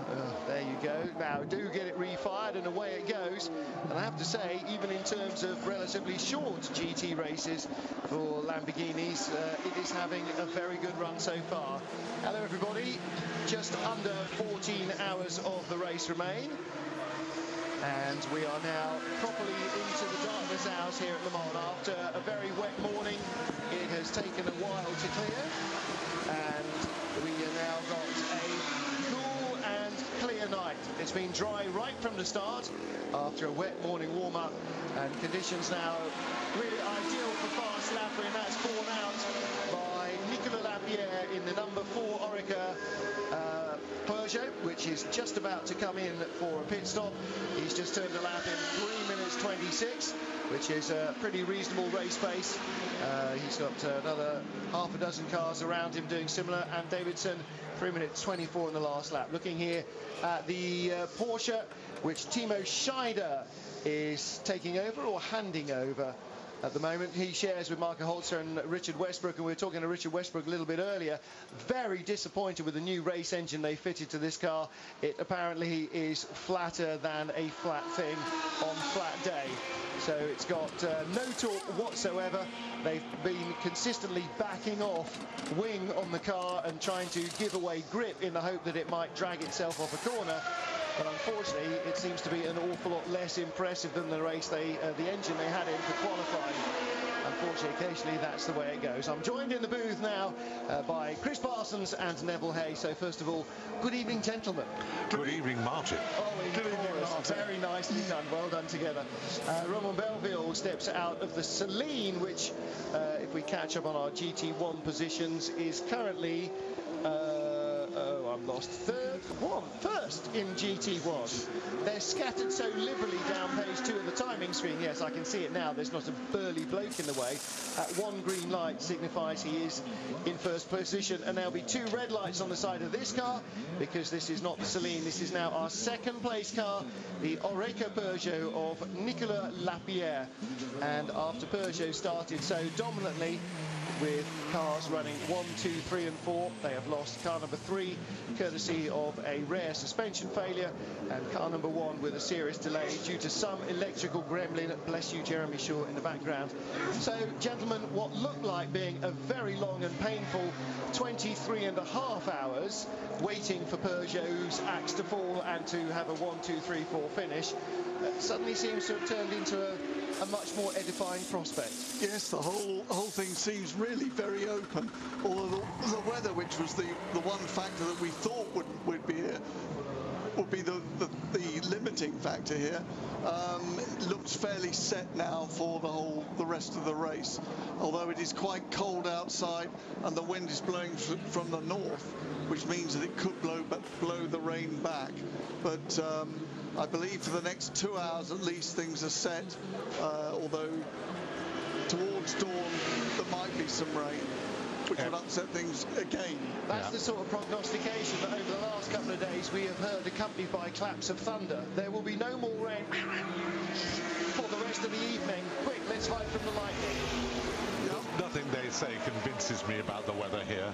[SPEAKER 14] there you go. Now do get it refired and away it goes. And I have to say, even in terms of relatively short GT races for Lamborghinis, uh, it is having a very good run so far. Hello everybody. Just under 14 hours of the race remain. And we are now properly into the darkness hours here at Le Mans. After a very wet morning, it has taken a while to clear. And we have now got a cool and clear night. It's been dry right from the start after a wet morning warm-up. And conditions now really ideal for fast lapping. That's borne out by Nicolas Lapierre in the number four Oreca uh, Peugeot, which is just about to come in for a pit stop. He's just turned a lap in 3 minutes 26, which is a pretty reasonable race pace. Uh, he's got uh, another half a dozen cars around him doing similar, and Davidson 3 minutes 24 in the last lap. Looking here at the uh, Porsche, which Timo Scheider is taking over or handing over at the moment. He shares with Marco Holzer and Richard Westbrook, and we were talking to Richard Westbrook a little bit earlier. Very disappointed with the new race engine they fitted to this car. It apparently is flatter than a flat thing on flat day. So it's got uh, no torque whatsoever. They've been consistently backing off wing on the car and trying to give away grip in the hope that it might drag itself off a corner but unfortunately it seems to be an awful lot less impressive than the race they uh, the engine they had in for qualifying unfortunately occasionally that's the way it goes. I'm joined in the booth now uh, by chris parsons and neville hay. So first of all good evening gentlemen.
[SPEAKER 11] Good evening martin.
[SPEAKER 14] Oh good evening Martin. very nicely done. Well done together. Uh, romain belleville steps out of the Saleen which uh, if we catch up on our gt1 positions is currently uh, oh, I'm lost. Third, one, first in GT1. They're scattered so liberally down page two of the timing screen. Yes, I can see it now. There's not a burly bloke in the way. At one green light signifies he is in first position. And there'll be two red lights on the side of this car because this is not the Saleen. This is now our second place car, the Oreca Peugeot of Nicolas Lapierre. And after Peugeot started so dominantly, with cars running one, two, three and four. They have lost car number three courtesy of a rare suspension failure and car number one with a serious delay due to some electrical gremlin. Bless you, Jeremy Shaw in the background. So, gentlemen, what looked like being a very long and painful 23 and a half hours waiting for Peugeot's axe to fall and to have a one, two, three, four finish uh, suddenly seems to have turned into a a much more edifying prospect.
[SPEAKER 15] Yes, the whole whole thing seems really very open. Although the, the weather, which was the the one factor that we thought would would be would be the, the, the, limiting factor here. Um, looks fairly set now for the whole the rest of the race. Although it is quite cold outside and the wind is blowing from the north, which means that it could blow but blow the rain back. But um, I believe for the next two hours at least things are set, uh, although towards dawn there might be some rain which yeah. would upset things again.
[SPEAKER 14] That's yeah. the sort of prognostication that over the last couple of days we have heard accompanied by claps of thunder. There will be no more rain for the rest of the evening. Quick, let's hide from the lightning.
[SPEAKER 11] Nothing they say convinces me about the weather here.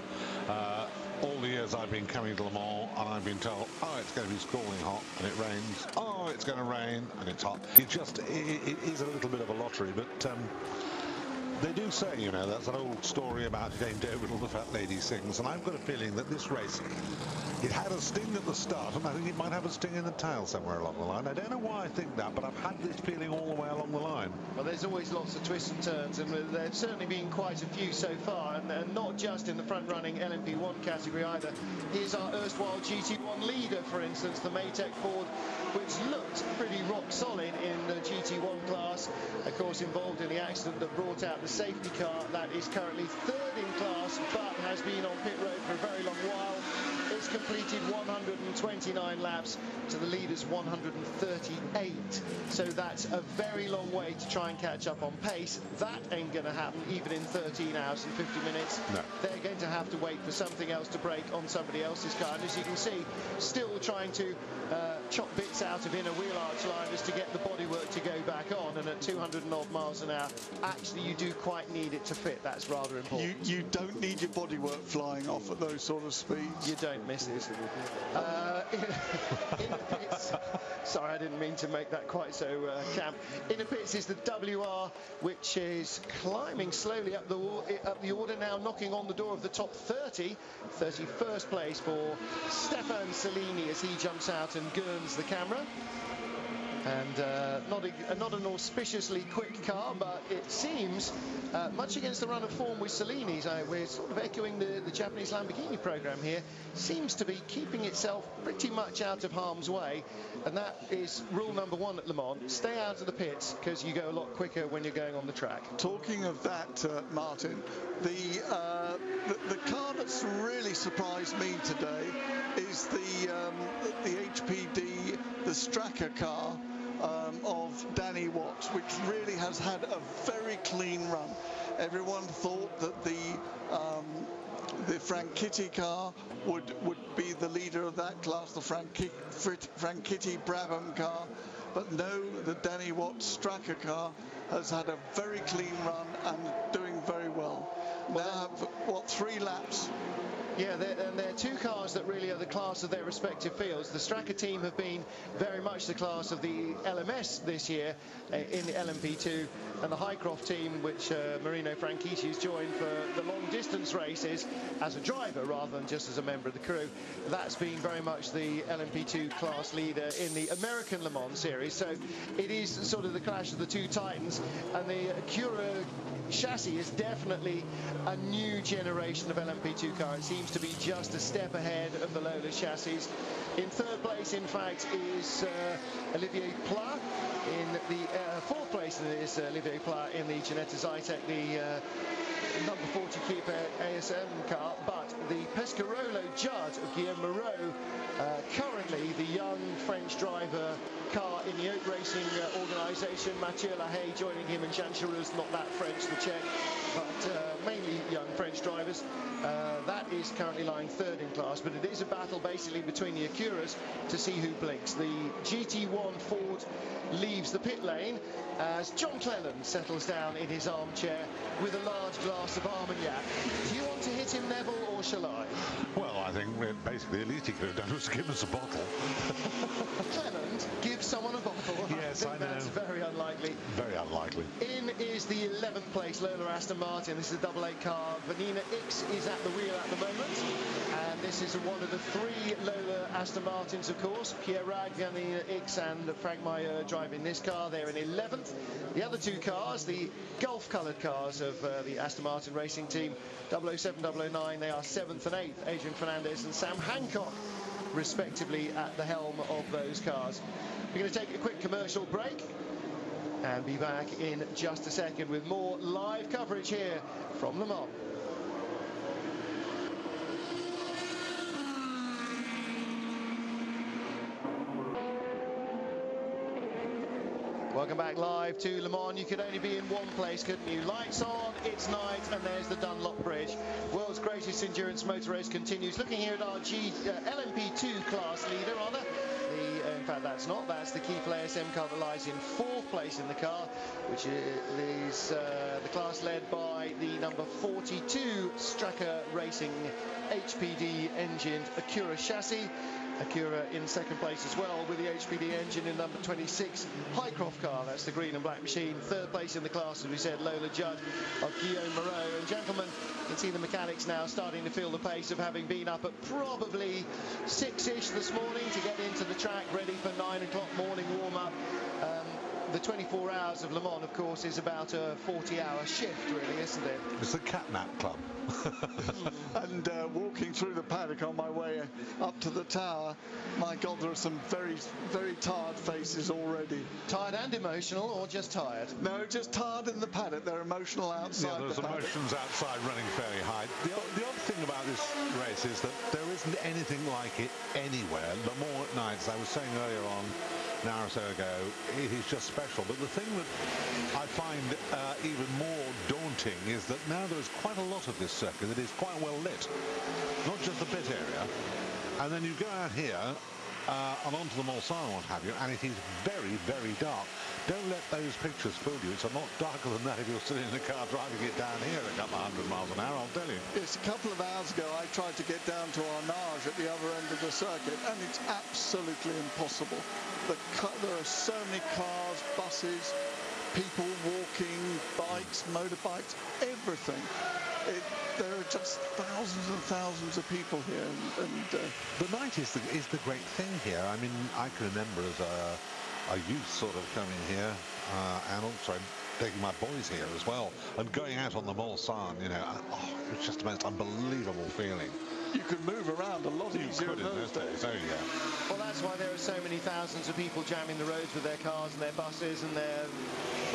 [SPEAKER 11] Uh, all the years I've been coming to Le Mans and I've been told, oh, it's going to be scalding hot and it rains. Oh, it's going to rain and it's hot. It just, it, it is a little bit of a lottery, but um, they do say, you know, that's an old story about Dame Doolittle, the fat lady sings, and I've got a feeling that this race, it had a sting at the start, and I think it might have a sting in the tail somewhere along the line. I don't know why I think that, but I've had this feeling all the way along the line.
[SPEAKER 14] Well, there's always lots of twists and turns, and there's certainly been quite a few so far, and, and not just in the front-running LMP1 category either. Here's our erstwhile GT1 leader, for instance, the Matech Ford, which looked pretty rock solid in the GT1 class, of course involved in the accident that brought out the safety car that is currently third in class but has been on pit road for a very long while. It's completed 129 laps to the leaders 138. So that's a very long way to try and catch up on pace. That ain't going to happen even in 13 hours and 50 minutes.
[SPEAKER 11] No.
[SPEAKER 14] They're going to have to wait for something else to break on somebody else's car. And as you can see, still trying to uh, chop bits out of inner wheel arch liners to get the bodywork to go back on. And at 200 and odd miles an hour, actually you do quite need it to fit. That's rather important.
[SPEAKER 15] You, you don't need your bodywork flying off at those sort of speeds.
[SPEAKER 14] You don't miss Uh, [laughs] in, in pits, sorry, I didn't mean to make that quite so uh, camp. In the pits is the WR, which is climbing slowly up the up the order now, knocking on the door of the top 30. 31st place for Stefan Salini as he jumps out and gurns the camera and uh, not, a, not an auspiciously quick car, but it seems, uh, much against the run of form with Salini's, we're sort of echoing the, the Japanese Lamborghini program here, seems to be keeping itself pretty much out of harm's way, and that is rule number one at Le Mans, stay out of the pits, because you go a lot quicker when you're going on the track.
[SPEAKER 15] Talking of that, uh, Martin, the, uh, the, the car that's really surprised me today is the um, the HPD, the Strakka car um, of Danny Watts, which really has had a very clean run. Everyone thought that the um, the Franchitti car would would be the leader of that class, the Frank, Frank Franchitti Brabham car, but no, the Danny Watts Strakka car has had a very clean run and doing very well. Now, have what three laps
[SPEAKER 14] yeah, they're, and they're two cars that really are the class of their respective fields. The Strakka team have been very much the class of the LMS this year uh, in the LMP2, and the Highcroft team, which uh, Marino has joined for the long distance races as a driver rather than just as a member of the crew. That's been very much the LMP2 class leader in the American Le Mans series. So it is sort of the clash of the two titans, and the Acura chassis is definitely a new generation of LMP2 car. Seems to be just a step ahead of the Lola chassis. In third place, in fact, is uh, Olivier Pla. In the uh, fourth place is uh, Olivier Pla in the Ginetta Zytek, the uh, number 40 keeper ASM car, but the Pescarolo Judd of Guillaume Moreau, uh, currently the young French driver car in the Oak Racing uh, organisation, Mathieu Lahaye joining him and Jan Charouz, not that French, the Czech, but uh, mainly young French drivers. Uh, that is currently lying third in class, but it is a battle basically between the Acuras to see who blinks. The GT1 Ford leaves the pit lane as John Cleland settles down in his armchair with a large glass of Armagnac. Do you want to hit him, Neville, or shall I?
[SPEAKER 11] Well, I think basically the least he could have done was give us a bottle. [laughs]
[SPEAKER 14] Cleland give [laughs] someone a bottle. [laughs]
[SPEAKER 11] Yes,
[SPEAKER 14] I,
[SPEAKER 11] I know.
[SPEAKER 14] That's very unlikely.
[SPEAKER 11] Very unlikely.
[SPEAKER 14] In is the 11th place Lola Aston Martin. This is a double eight car. Vanina Ickx is at the wheel at the moment. And this is one of the three Lola Aston Martins, of course. Pierre Ragues, Vanina Ickx and Franck Mailleux driving this car. They're in 11th. The other two cars, the Gulf-coloured cars of uh, the Aston Martin racing team, 007, 009, they are 7th and 8th. Adrian Fernandez and Sam Hancock respectively at the helm of those cars. We're going to take a quick commercial break and be back in just a second with more live coverage here from Le Mans. Welcome back live to Le Mans. You could only be in one place, couldn't you? Lights on, it's night, and there's the Dunlop Bridge. World's greatest endurance motor race continues. Looking here at our G, uh, LMP2 class leader, rather. The, uh, in fact, that's not. That's the Keefe ASM car that lies in fourth place in the car, which is uh, the class led by the number 42 Strakka Racing HPD engined Acura chassis. Acura in second place as well with the HPD engine in number 26 Highcroft car. That's the green and black machine. Third place in the class as we said Lola Judd of Guillaume Moreau. And gentlemen you can see the mechanics now starting to feel the pace of having been up at probably six-ish this morning to get into the track ready for nine o'clock morning warm-up. Um, the 24 hours of Le Mans, of course, is about a 40-hour shift, really, isn't it?
[SPEAKER 11] It's the catnap club. [laughs]
[SPEAKER 15] and uh, walking through the paddock on my way up to the tower, my God, there are some very, very tired faces already.
[SPEAKER 14] Tired and emotional, or just tired?
[SPEAKER 15] No, just tired in the paddock. They're emotional outside
[SPEAKER 11] yeah, there's
[SPEAKER 15] the paddock.
[SPEAKER 11] emotions outside running fairly high. The, the odd thing about about this race is that there isn't anything like it anywhere. Le Mans at night, as I was saying earlier on, an hour or so ago, it is just special. But the thing that I find uh, even more daunting is that now there is quite a lot of this circuit that is quite well lit. Not just the pit area. And then you go out here uh, and onto the and what have you, and it is very, very dark. Don't let those pictures fool you. It's a lot darker than that if you're sitting in the car driving it down here at a couple of hundred miles an hour, I'll tell you.
[SPEAKER 15] Yes, a couple of hours ago I tried to get down to Arnage at the other end of the circuit, and it's absolutely impossible. The there are so many cars, buses, people walking, bikes, motorbikes, everything. It, there are just thousands and thousands of people here, and, and uh,
[SPEAKER 11] the night is the is the great thing here. I mean, I can remember as a a youth sort of coming here, uh, and also taking my boys here as well, and going out on the Mulsanne, you know, oh, it's just the most unbelievable feeling.
[SPEAKER 15] You could move around a lot
[SPEAKER 11] you
[SPEAKER 15] easier
[SPEAKER 11] could
[SPEAKER 15] in those days.
[SPEAKER 11] days. Oh, yeah.
[SPEAKER 14] Well, that's why there are so many thousands of people jamming the roads with their cars and their buses and their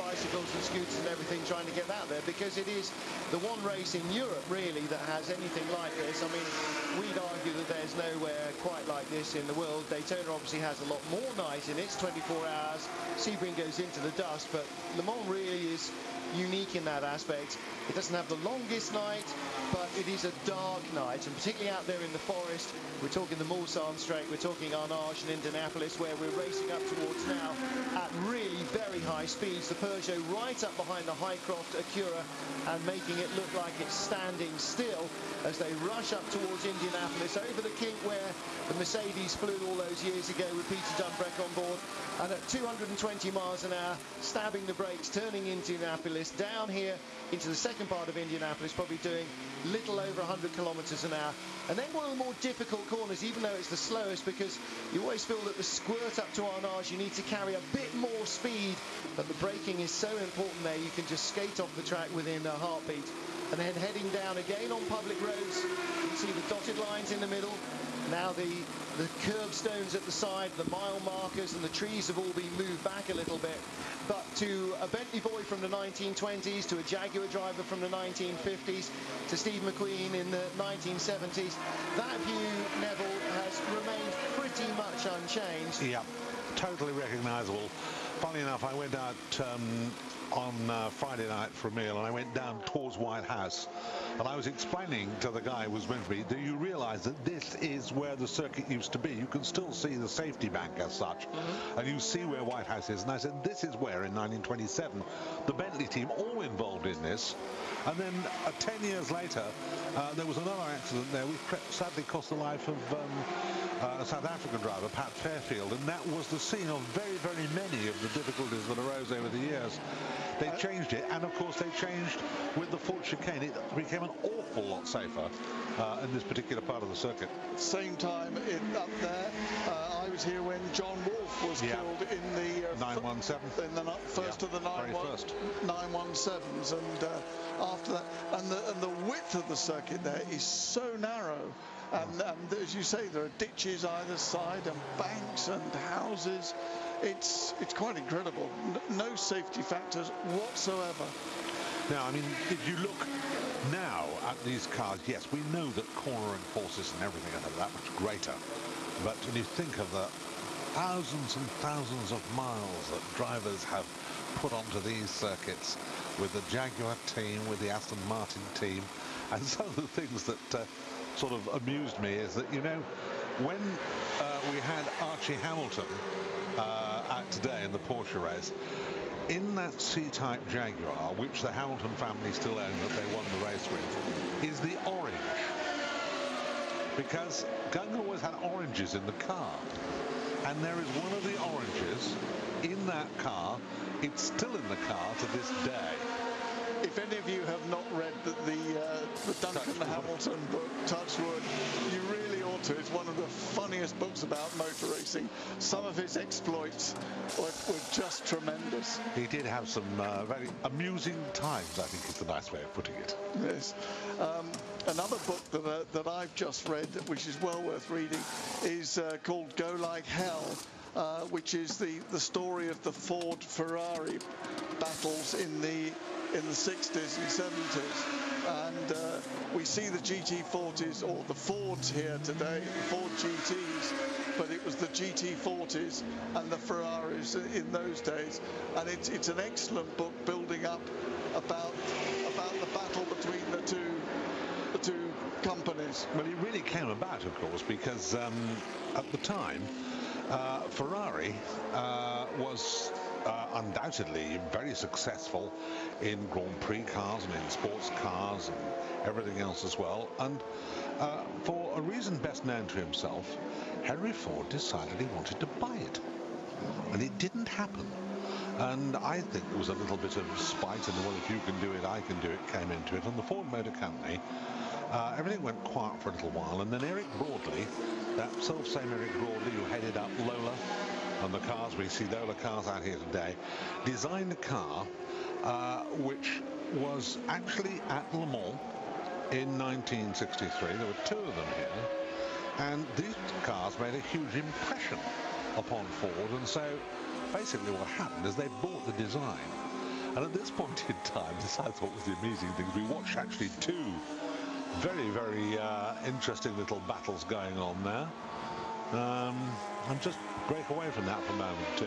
[SPEAKER 14] bicycles and scooters and everything trying to get out there because it is the one race in Europe really that has anything like this. I mean, we'd argue that there's nowhere quite like this in the world. Daytona obviously has a lot more night in it. It's 24 hours. Sebring goes into the dust, but Le Mans really is unique in that aspect. It doesn't have the longest night, but it is a dark night, and particularly out there in the forest. We're talking the Mulsanne Straight, we're talking Arnage and Indianapolis, where we're racing up towards now at really very high speeds. The Peugeot right up behind the Highcroft Acura and making it look like it's standing still as they rush up towards Indianapolis over the kink where the Mercedes flew all those years ago with Peter Dumbreck on board and at 220 miles an hour stabbing the brakes turning into Indianapolis down here into the second part of Indianapolis probably doing little over 100 kilometers an hour. And then one of the more difficult corners even though it's the slowest because you always feel that the squirt up to Arnage you need to carry a bit more speed. But the braking is so important there you can just skate off the track within a heartbeat. And then heading down again on public roads you see the dotted lines in the middle now the the curbstones at the side, the mile markers and the trees have all been moved back a little bit. But to a Bentley boy from the 1920s, to a Jaguar driver from the 1950s, to Steve McQueen in the 1970s, that view, Neville, has remained pretty much unchanged.
[SPEAKER 11] Yeah, totally recognisable. Funny enough, I went out um, on uh, Friday night for a meal and I went down towards White House and I was explaining to the guy who was with me that you realise that this is where the circuit used to be. You can still see the safety bank as such
[SPEAKER 14] Mm-hmm.
[SPEAKER 11] and you see where White House is and I said this is where in 1927 the Bentley team all involved in this and then uh, 10 years later uh, there was another accident there which sadly cost the life of um, uh, a South African driver, Pat Fairfield, and that was the scene of very, very many of the difficulties that arose over the years. They changed it, and of course they changed with the Ford chicane. It became an awful lot safer uh, in this particular part of the circuit.
[SPEAKER 15] Same time in, up there, uh, I was here when John Woolfe was
[SPEAKER 11] Yeah.
[SPEAKER 15] killed in the uh,
[SPEAKER 11] 917.
[SPEAKER 15] in the first
[SPEAKER 11] Yeah,
[SPEAKER 15] of the
[SPEAKER 11] very
[SPEAKER 15] 91 917s, and uh, after that, and the and the width of the circuit there is so narrow. And, and as you say, there are ditches either side and banks and houses. It's it's quite incredible. No safety factors whatsoever.
[SPEAKER 11] Now, I mean, if you look now at these cars, yes, we know that cornering forces and everything are that much greater. But when you think of the thousands and thousands of miles that drivers have put onto these circuits with the Jaguar team, with the Aston Martin team, [laughs] and some of the things that uh, sort of amused me is that, you know, when uh, we had Archie Hamilton today in the Porsche race, in that C-Type Jaguar, which the Hamilton family still own that they won the race with, is the orange. Because Gunga always had oranges in the car. And there is one of the oranges in that car. It's still in the car to this day.
[SPEAKER 15] If any of you have not read the the, uh, the Duncan Hamilton book, Touchwood, you really ought to. It's one of the funniest books about motor racing. Some of his exploits were, were just tremendous.
[SPEAKER 11] He did have some uh, very amusing times, I think is the nice way of putting it.
[SPEAKER 15] Yes. Um, another book that, uh, that I've just read, which is well worth reading, is uh, called Go Like Hell, uh, which is the, the story of the Ford Ferrari battles in the in the 60s and 70s. and uh, we see the GT40s or the Fords here today, the Ford GTs, but it was the GT40s and the Ferraris in those days, and it's it's an excellent book building up about about the battle between the two the two companies.
[SPEAKER 11] Well, it really came about, of course, because um, at the time, uh, Ferrari uh, was uh, undoubtedly very successful in Grand Prix cars and in sports cars and everything else as well. And uh, for a reason best known to himself, Henry Ford decided he wanted to buy it. And it didn't happen. And I think there was a little bit of spite and the well, if you can do it, I can do it, came into it. And the Ford Motor Company, uh, everything went quiet for a little while. And then Eric Broadley, that self-same Eric Broadley who headed up Lola and the cars, we see Lola cars out here today, designed a car uh, which was actually at Le Mans in 1963. There were two of them here. And these cars made a huge impression upon Ford. And so basically what happened is they bought the design. And at this [laughs] point in time, this I thought was the amazing thing. We watched actually two very, very uh, interesting little battles going on there. Um, and just break away from that for a moment too.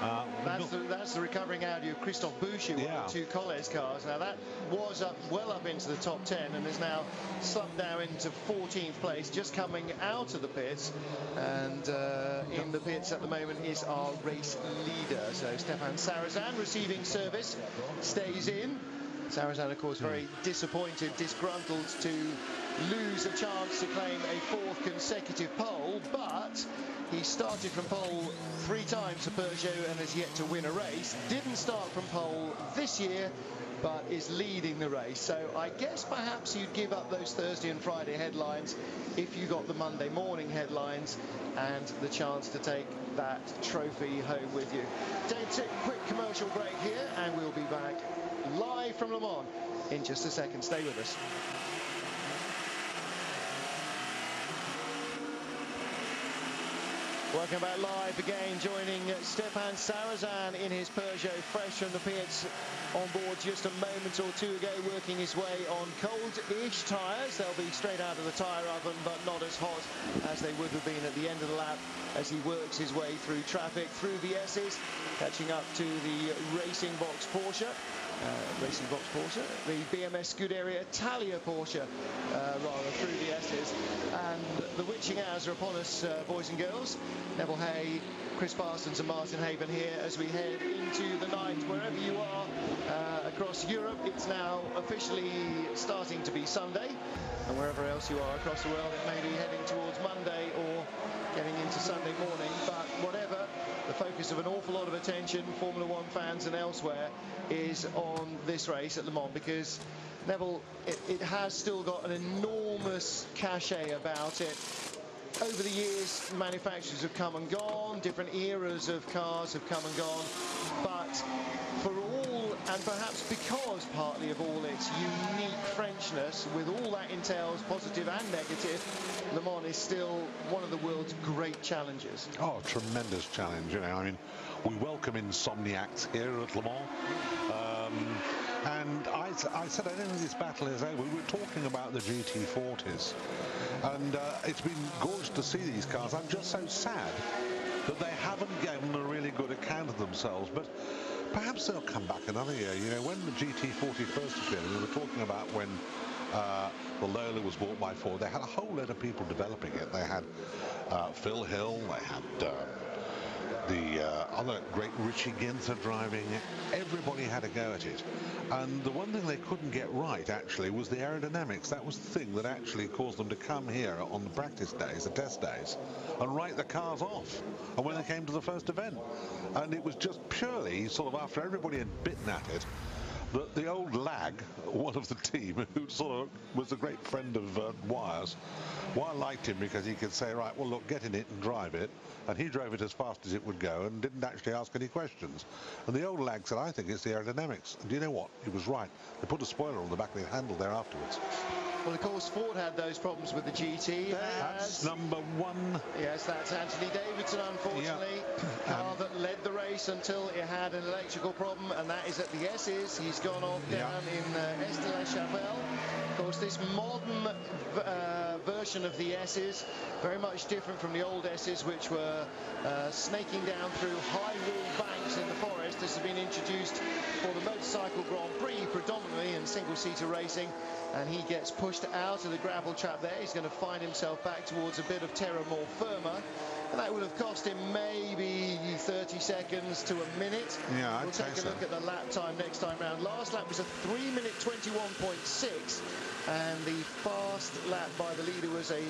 [SPEAKER 11] Uh,
[SPEAKER 14] that's, the, that's the recovering Audi of Christophe Bouchut, one
[SPEAKER 11] Yeah.
[SPEAKER 14] of the two Kolles cars. Now that was up well up into the top 10 and is now slumped down into 14th place, just coming out of the pits. And uh, in the pits at the moment is our race leader. So Stefan Sarrazin receiving service, stays in. Sarrazin, of course, very hmm. disappointed, disgruntled to lose a chance to claim a fourth consecutive pole, but he started from pole three times for Peugeot and has yet to win a race. Didn't start from pole this year, but is leading the race. So I guess perhaps you'd give up those Thursday and Friday headlines if you got the Monday morning headlines and the chance to take that trophy home with you. Take a quick commercial break here and we'll be back live from Le Mans in just a second. Stay with us. Welcome back live again, joining Stefan Sarrazin in his Peugeot, fresh from the pits on board just a moment or two ago, working his way on cold-ish tyres. They'll be straight out of the tyre oven, but not as hot as they would have been at the end of the lap as he works his way through traffic, through the S's, catching up to the Racing Box Porsche. Uh, Racing Box Porsche, the BMS Scuderia Italia Porsche, uh, rather, through the S's. And the witching hours are upon us, uh, boys and girls. Neville Hay, Chris Parsons and Martin Haven here as we head into the night. Wherever you are uh, across Europe, it's now officially starting to be Sunday. And wherever else you are across the world, it may be heading towards Monday or getting into Sunday morning. But whatever, the focus of an awful lot of attention, Formula One fans and elsewhere, is on this race at Le Mans because Neville, it, it has still got an enormous cachet about it. Over the years, manufacturers have come and gone, different eras of cars have come and gone, but for all, and perhaps because partly of all its unique Frenchness, with all that entails, positive and negative, Le Mans is still one of the world's great challenges.
[SPEAKER 11] Oh, tremendous challenge, you know. I mean, we welcome insomniacs here at Le Mans. Um, and I, I said, I don't think this battle is over. We were talking about the GT40s. And uh, it's been gorgeous to see these cars. I'm just so sad that they haven't given a really good account of themselves. But perhaps they'll come back another year. You know, when the GT40 first appeared, we were talking about when uh, the Lola was bought by Ford, they had a whole lot of people developing it. They had uh, Phil Hill, they had uh, the uh, other great Richie Ginther driving. Everybody had a go at it. And the one thing they couldn't get right, actually, was the aerodynamics. That was the thing that actually caused them to come here on the practice days, the test days, and write the cars off. And when they came to the first event. And it was just purely sort of after everybody had bitten at it, that the old lag, one of the team, who sort of was a great friend of uh, Wires, Wire liked him because he could say, right, well, look, get in it and drive it. And he drove it as fast as it would go and didn't actually ask any questions. And the old lag said, I think it's the aerodynamics. And do you know what? He was right. They put a spoiler on the back of the handle there afterwards.
[SPEAKER 14] Well, of course, Ford had those problems with the GT.
[SPEAKER 11] That's number one.
[SPEAKER 14] Yes, that's Anthony Davidson, unfortunately. [clears throat] Car that led the race until it had an electrical problem, and that is at the S's. He's gone off
[SPEAKER 11] Yeah.
[SPEAKER 14] down in uh, Est-de-la-Chapelle. Of course, this modern uh, version of the S's, very much different from the old S's, which were uh, snaking down through high wall banks in the forest. This has been introduced for the Motorcycle Grand Prix, predominantly in single-seater racing, and he gets pushed out of the gravel trap there. He's going to find himself back towards a bit of terra more firma. And that would have cost him maybe 30 seconds to a minute.
[SPEAKER 11] Yeah, I'd
[SPEAKER 14] We'll take a
[SPEAKER 11] so.
[SPEAKER 14] look at the lap time next time round. Last lap was a 3 minute 21.6, and the fast lap by the leader was a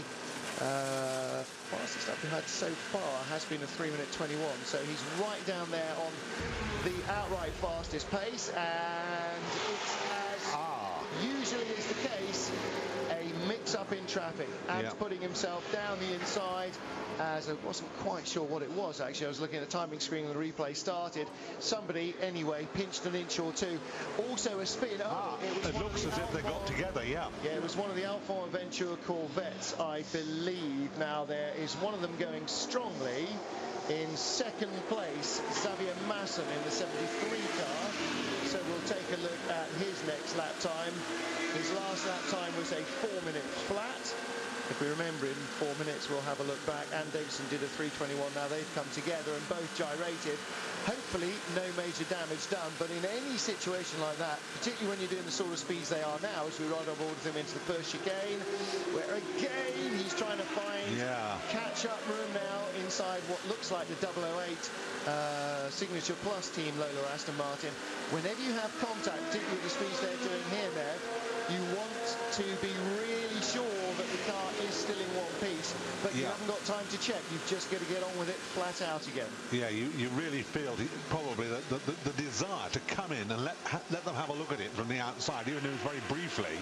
[SPEAKER 14] uh, fastest lap we've had so far has been a 3 minute 21. So he's right down there on the outright fastest pace, and it's usually is the case, a mix-up in traffic. And
[SPEAKER 11] Yeah.
[SPEAKER 14] putting himself down the inside, as I wasn't quite sure what it was actually. I was looking at the timing screen when the replay started. Somebody, anyway, pinched an inch or two. Also a spin. Oh, ah, it was
[SPEAKER 11] It looks as if they got together, yeah.
[SPEAKER 14] yeah, it was one of the Alphand Aventures Corvettes, I believe. Now there is one of them going strongly in second place, Xavier Maassen in the 73 car. Take a look at his next lap time. His last lap time was a four-minute flat. If we remember in four minutes, we'll have a look back. And Davidson did a 321. Now they've come together and both gyrated. Hopefully, no major damage done. But in any situation like that, particularly when you're doing the sort of speeds they are now, as we ride on board with him into the first chicane, where again he's trying to find
[SPEAKER 11] Yeah.
[SPEAKER 14] catch-up room now inside what looks like the 008 uh, Signature Plus team Lola Aston Martin. Whenever you have contact, particularly with the speeds they're doing here, Nev, you want to be really sure that the car is still in one piece, but you haven't got time to check. You've just got to get on with it flat out again.
[SPEAKER 11] Yeah, you, you really feel probably the, the, the, the desire to come in and let ha, let them have a look at it from the outside, even if it's very briefly,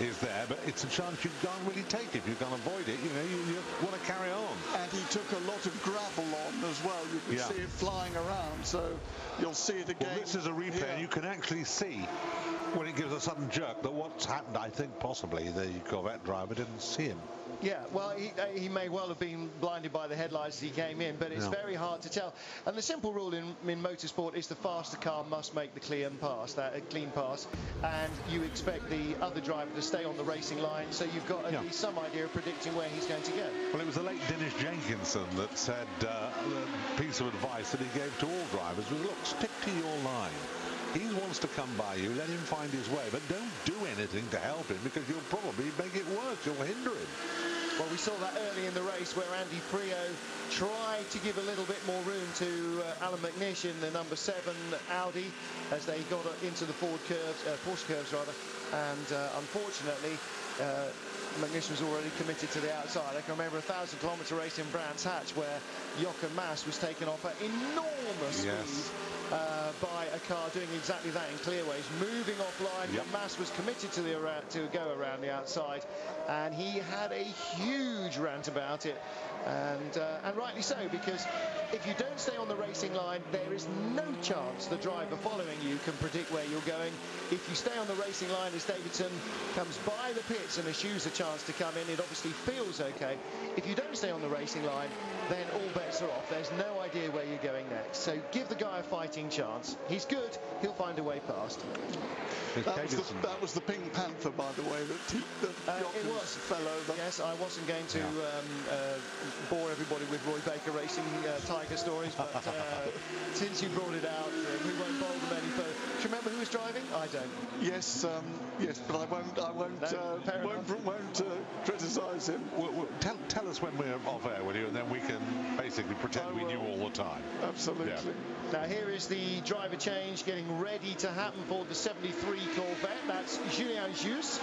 [SPEAKER 11] is there. But it's a chance you can't really take if you can't avoid it. You know, you, you want to carry on.
[SPEAKER 15] And he took a lot of gravel on as well. You can
[SPEAKER 11] Yeah.
[SPEAKER 15] See it flying around, so you'll see it again.
[SPEAKER 11] Well, this is a replay,
[SPEAKER 15] here.
[SPEAKER 11] and you can actually see when it gives a sudden jerk that what's happened. I think possibly the Corvette driver didn't see him.
[SPEAKER 14] Yeah, well, he, uh, he may well have been blinded by the headlights as he came in, but it's
[SPEAKER 11] Yeah.
[SPEAKER 14] very hard to tell. And the simple rule in, in motorsport is the faster car must make the clean pass, that a clean pass, and you expect the other driver to stay on the racing line, so you've got at
[SPEAKER 11] Yeah.
[SPEAKER 14] least some idea of predicting where he's going to go.
[SPEAKER 11] Well, it was the late Dennis Jenkinson that said uh, the piece of advice that he gave to all drivers was, look, stick to your line. He wants to come by you, let him find his way, but don't do anything to help him because you'll probably make it worse. You'll hinder him.
[SPEAKER 14] Well, we saw that early in the race where Andy Priaulx tried to give a little bit more room to uh, Allan McNish in the number seven Audi as they got into the Ford curves, uh, Porsche curves rather, and uh, unfortunately. Uh, McNish was already committed to the outside. I can remember a thousand kilometre race in Brands Hatch where Jochen Mass was taken off at enormous
[SPEAKER 11] Yes.
[SPEAKER 14] speed uh, by a car doing exactly that in clearways, moving offline.
[SPEAKER 11] Yep.
[SPEAKER 14] Mass was committed to the around, to go around the outside, and he had a huge rant about it, and uh, and rightly so because if you don't stay on the racing line, there is no chance the driver following you can predict where you're going. If you stay on the racing line as Davidson comes by the pits and eschews a chance to come in, it obviously feels okay. If you don't stay on the racing line, then all bets are off. There's no idea where you're going next. So give the guy a fighting chance. He's good. He'll find a way past.
[SPEAKER 15] That was, the, that was the Pink Panther, by the way, that, he, that
[SPEAKER 14] Uh, it
[SPEAKER 15] Jochen
[SPEAKER 14] was.
[SPEAKER 15] fell over.
[SPEAKER 14] Yes, I wasn't going to um, uh, bore everybody with Roy Baker Racing uh, Tiger stories, but uh, [laughs] since you brought it out, uh, we won't bowl them any further. Do you remember who was driving? I don't.
[SPEAKER 15] Yes, um, yes, but I won't, I won't,
[SPEAKER 14] No,
[SPEAKER 15] uh,
[SPEAKER 14] fair
[SPEAKER 15] won't, won't uh, criticise him.
[SPEAKER 11] Well, well, tell, tell us when we're off air with you, and then we can basically pretend we knew all the time.
[SPEAKER 15] Absolutely.
[SPEAKER 11] Yeah.
[SPEAKER 14] Now here is the driver change getting ready to happen for the 73 Corvette. That's Julien Jousse,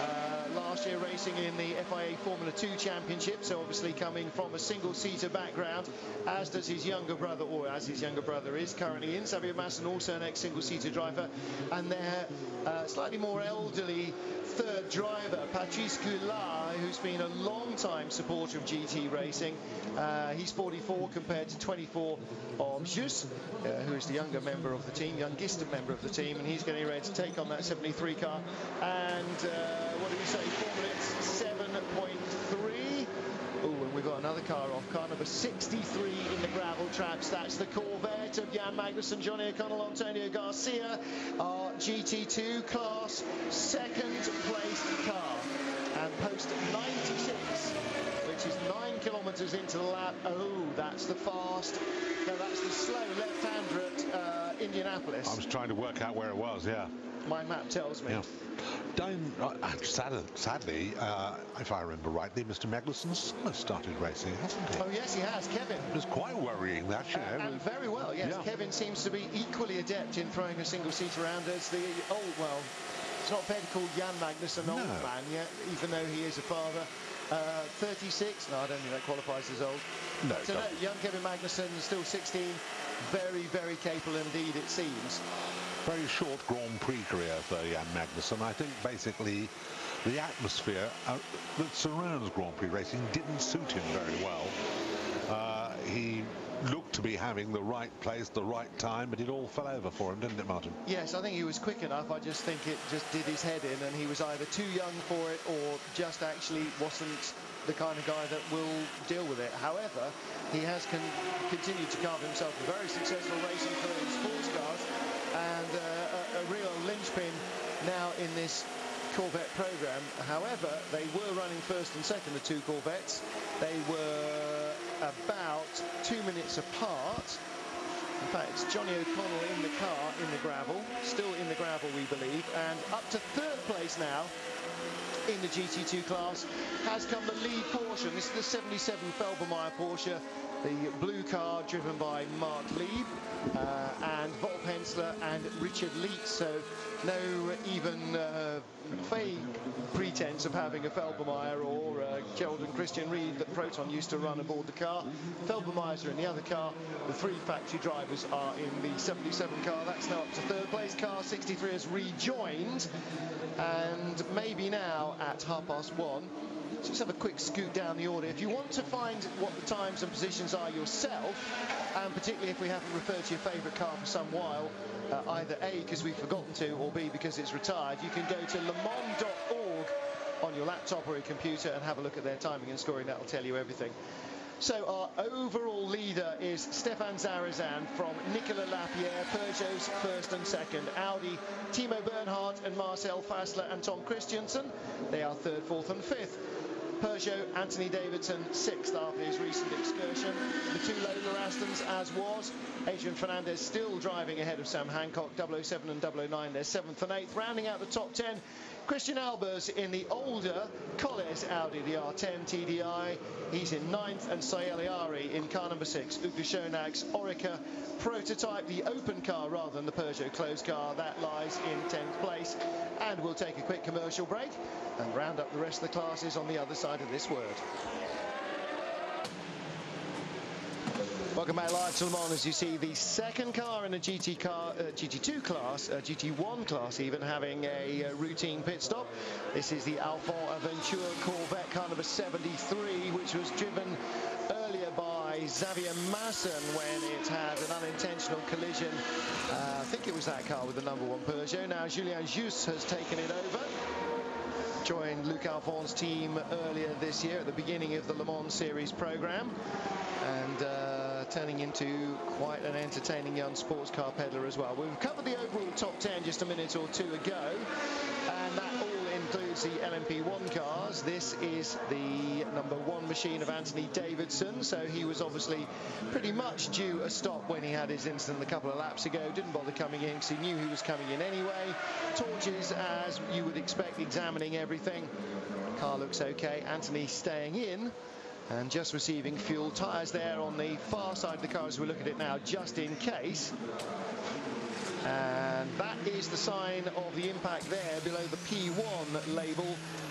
[SPEAKER 14] uh, last year racing in the FIA Formula 2 Championship, so obviously coming from a single-seater background, as does his younger brother, or as his younger brother is currently in. Xavier Maassen, also an ex-single-seater driver, and their uh, slightly more elderly third driver, Patrice Goueslard, who's been a long-time supporter of GT racing. Uh, he's 44 compared to 24 of Jousse, uh, who is the younger member of the team, youngest member of the team, and he's getting ready to take on that 73 car. And uh, so 4 minutes 7.3. Oh, and we've got another car off, car number 63 in the gravel traps. That's the Corvette of Jan Magnussen, Johnny O'Connell, Antonio Garcia, our GT2 class second place car. And post 96, which is nine kilometres into the lap. Oh, that's the fast. No, that's the slow left-hander at uh, Indianapolis.
[SPEAKER 11] I was trying to work out where it was, yeah.
[SPEAKER 14] My map tells me.
[SPEAKER 11] Yeah. Dane, uh, sad, sadly, uh, if I remember rightly, Mr. Magnussen's son has started racing, hasn't he?
[SPEAKER 14] Oh, yes, he has. Kevin.
[SPEAKER 11] It was quite worrying, that, you know.
[SPEAKER 14] And very well, yes.
[SPEAKER 11] Yeah.
[SPEAKER 14] Kevin seems to be equally adept in throwing a single seat around as the old, well, it's not fair to call Jan Magnussen an old man yet, even though he is a father. Uh, 36, no, I don't think that qualifies as old.
[SPEAKER 11] No,
[SPEAKER 14] So, no, young Kevin Magnussen, still 16, very, very capable indeed, it seems.
[SPEAKER 11] Very short Grand Prix career for Jan Magnussen. I think basically the atmosphere uh, that surrounds Grand Prix racing didn't suit him very well. Uh, he looked to be having the right place, the right time, but it all fell over for him, didn't it, Martin?
[SPEAKER 14] Yes, I think he was quick enough. I just think it just did his head in, and he was either too young for it or just actually wasn't the kind of guy that will deal with it. However, he has con- continued to carve himself a very successful racing career in sports cars and uh, a, a real linchpin now in this Corvette program. However, they were running first and second, the two Corvettes. They were about two minutes apart. In fact, Johnny O'Connell in the car, in the gravel, still in the gravel, we believe, and up to third place now in the GT2 class has come the lead Porsche. This is the 77 Felbermayr Porsche, the blue car driven by Marc Lieb uh, and Wolf Henzler and Richard Lietz. So no even uh, pretense of having a Felbermayr or uh, Gerold and Christian Ried that Proton used to run aboard the car. Felbermayrs are in the other car. The three factory drivers are in the 77 car. That's now up to third place. Car 63 has rejoined. And maybe now at half past one, let's just have a quick scoot down the order. If you want to find what the times and positions are yourself, and particularly if we haven't referred to your favourite car for some while, uh, either A, because we've forgotten to, or B, because it's retired, you can go to lemans.org on your laptop or your computer and have a look at their timing and scoring. That'll tell you everything. So our overall leader is Stefan Sarrazin from Nicolas Lapierre, Peugeot's first and second. Audi, Timo Bernhard and Marcel Fässler and Tom Kristensen. They are third, fourth and fifth. Peugeot, Anthony Davidson, sixth after his recent excursion. The two Lola Astons, as was. Adrian Fernandez still driving ahead of Sam Hancock, 007 and 009, they're seventh and eighth. Rounding out the top 10, Christijan Albers in the older Kolles Audi, the R10 TDI. He's in ninth, and Soheil Ayari in car number six. Uwe Schonag's Oreca prototype, the open car rather than the Peugeot closed car. That lies in 10th place. And we'll take a quick commercial break and round up the rest of the classes on the other side of this word. Welcome back live to Le Mans as you see the second car in the GT car, uh, GT2 class, uh, GT1 class even, having a uh, routine pit stop. This is the Alphand Aventures Corvette car number 73, which was driven earlier by Xavier Maassen when it had an unintentional collision. Uh, I think it was that car with the number one Peugeot. Now Julien Jousse has taken it over joined Luc Alphand's team earlier this year at the beginning of the Le Mans Series program and uh, turning into quite an entertaining young sports car peddler as well. We've covered the overall top 10 just a minute or two ago and that all includes the LMP1 cars. This is the number one machine of Anthony Davidson, so he was obviously pretty much due a stop when he had his incident a couple of laps ago. Didn't bother coming in because he knew he was coming in anyway. Torches, as you would expect, examining everything. Car looks okay. Anthony staying in and just receiving fuel. Tyres there on the far side of the car as we look at it now, just in case. And that is the sign of the impact there below the P1 label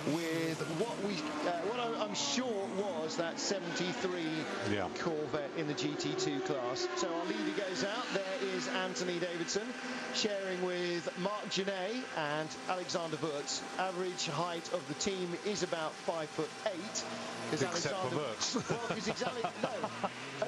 [SPEAKER 14] with what we, uh, what I'm sure was that 73
[SPEAKER 11] Yeah.
[SPEAKER 14] Corvette in the GT2 class. So our leader goes out. There is Anthony Davidson sharing with Marc Gené and Alexander Wurz. Average height of the team is about five foot eight. 'Cause
[SPEAKER 11] Except for
[SPEAKER 14] Alexander-
[SPEAKER 11] Wurz. [laughs]
[SPEAKER 14] Well, because exactly no,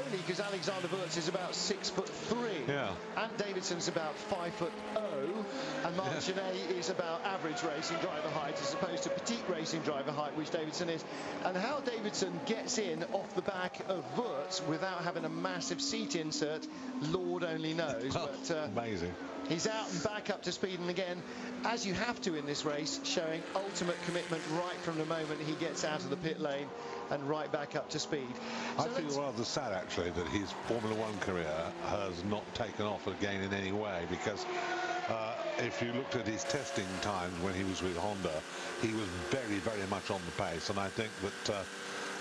[SPEAKER 14] only because Alexander Wurz is about six foot three.
[SPEAKER 11] Yeah.
[SPEAKER 14] Ant Davidson's about five foot oh, and Marc Gené is about average racing driver height as opposed to petite racing driver height, which Davidson is. And how Davidson gets in off the back of Wurz without having a massive seat insert, Lord only knows. [laughs] But uh,
[SPEAKER 11] Amazing.
[SPEAKER 14] He's out and back up to speed, and again, as you have to in this race, showing ultimate commitment right from the moment he gets out of the pit lane and right back up to speed.
[SPEAKER 11] I
[SPEAKER 14] So
[SPEAKER 11] feel rather sad actually that his Formula One career has not taken off again in any way because uh, if you looked at his testing times when he was with Honda, he was very, very much on the pace. And I think that uh,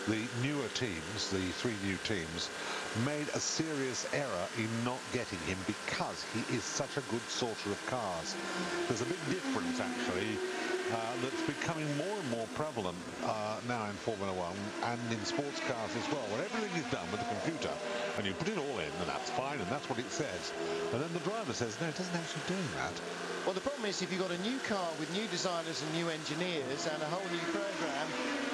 [SPEAKER 11] the newer teams, the three new teams, made a serious error in not getting him because he is such a good sorter of cars. There's a big difference actually uh, that's becoming more and more prevalent uh, now in Formula One and in sports cars as well, where everything is done with the computer and you put it all in and that's fine and that's what it says. And then the driver says, no, it doesn't actually do that.
[SPEAKER 14] Well, the problem is if you've got a new car with new designers and new engineers and a whole new program,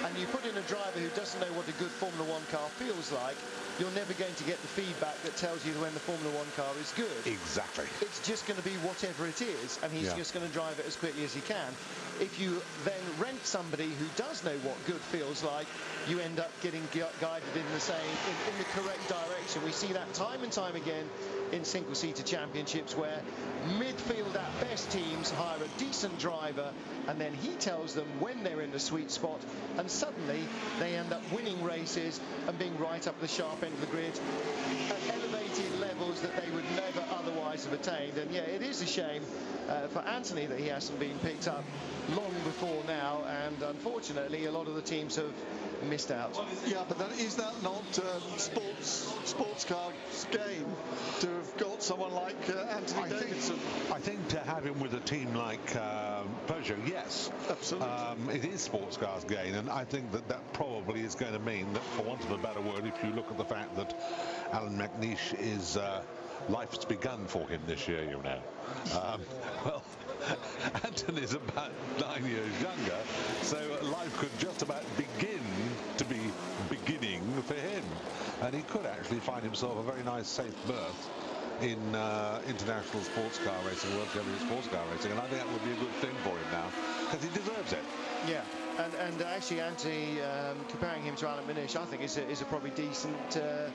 [SPEAKER 14] and you put in a driver who doesn't know what a good Formula One car feels like, you're never going to get the feedback that tells you when the Formula One car is good.
[SPEAKER 11] Exactly.
[SPEAKER 14] It's just going to be whatever it is, and he's
[SPEAKER 11] Yeah.
[SPEAKER 14] just going to drive it as quickly as he can. If you then rent somebody who does know what good feels like, you end up getting gu- guided in the same, in, in the correct direction. We see that time and time again in single-seater championships where midfield at best teams hire a decent driver and then he tells them when they're in the sweet spot and suddenly they end up winning races and being right up the sharp end of the grid at elevated levels that they would never otherwise have attained and yeah it is a shame uh, for Anthony that he hasn't been picked up long before now and unfortunately a lot of the teams have missed out.
[SPEAKER 15] Yeah, but then is that not um, sports sports car game to have got someone like uh, Anthony Davidson?
[SPEAKER 11] I think to have him with a team like um, Peugeot, yes.
[SPEAKER 15] Absolutely.
[SPEAKER 11] Um, it is sports cars gain, and I think that that probably is going to mean that, for want of a better word, if you look at the fact that Allan McNish is uh, life's begun for him this year, you know. Um, [laughs] well, [laughs] Anthony's about nine years younger, so life could just about begin to be beginning for him, and he could actually find himself a very nice, safe berth in uh, international sports car racing, World Championship sports car racing, and I think that would be a good thing for him now because he deserves it.
[SPEAKER 14] Yeah, and, and actually, Anthony, um, comparing him to Allan McNish, I think is a, is a probably decent uh,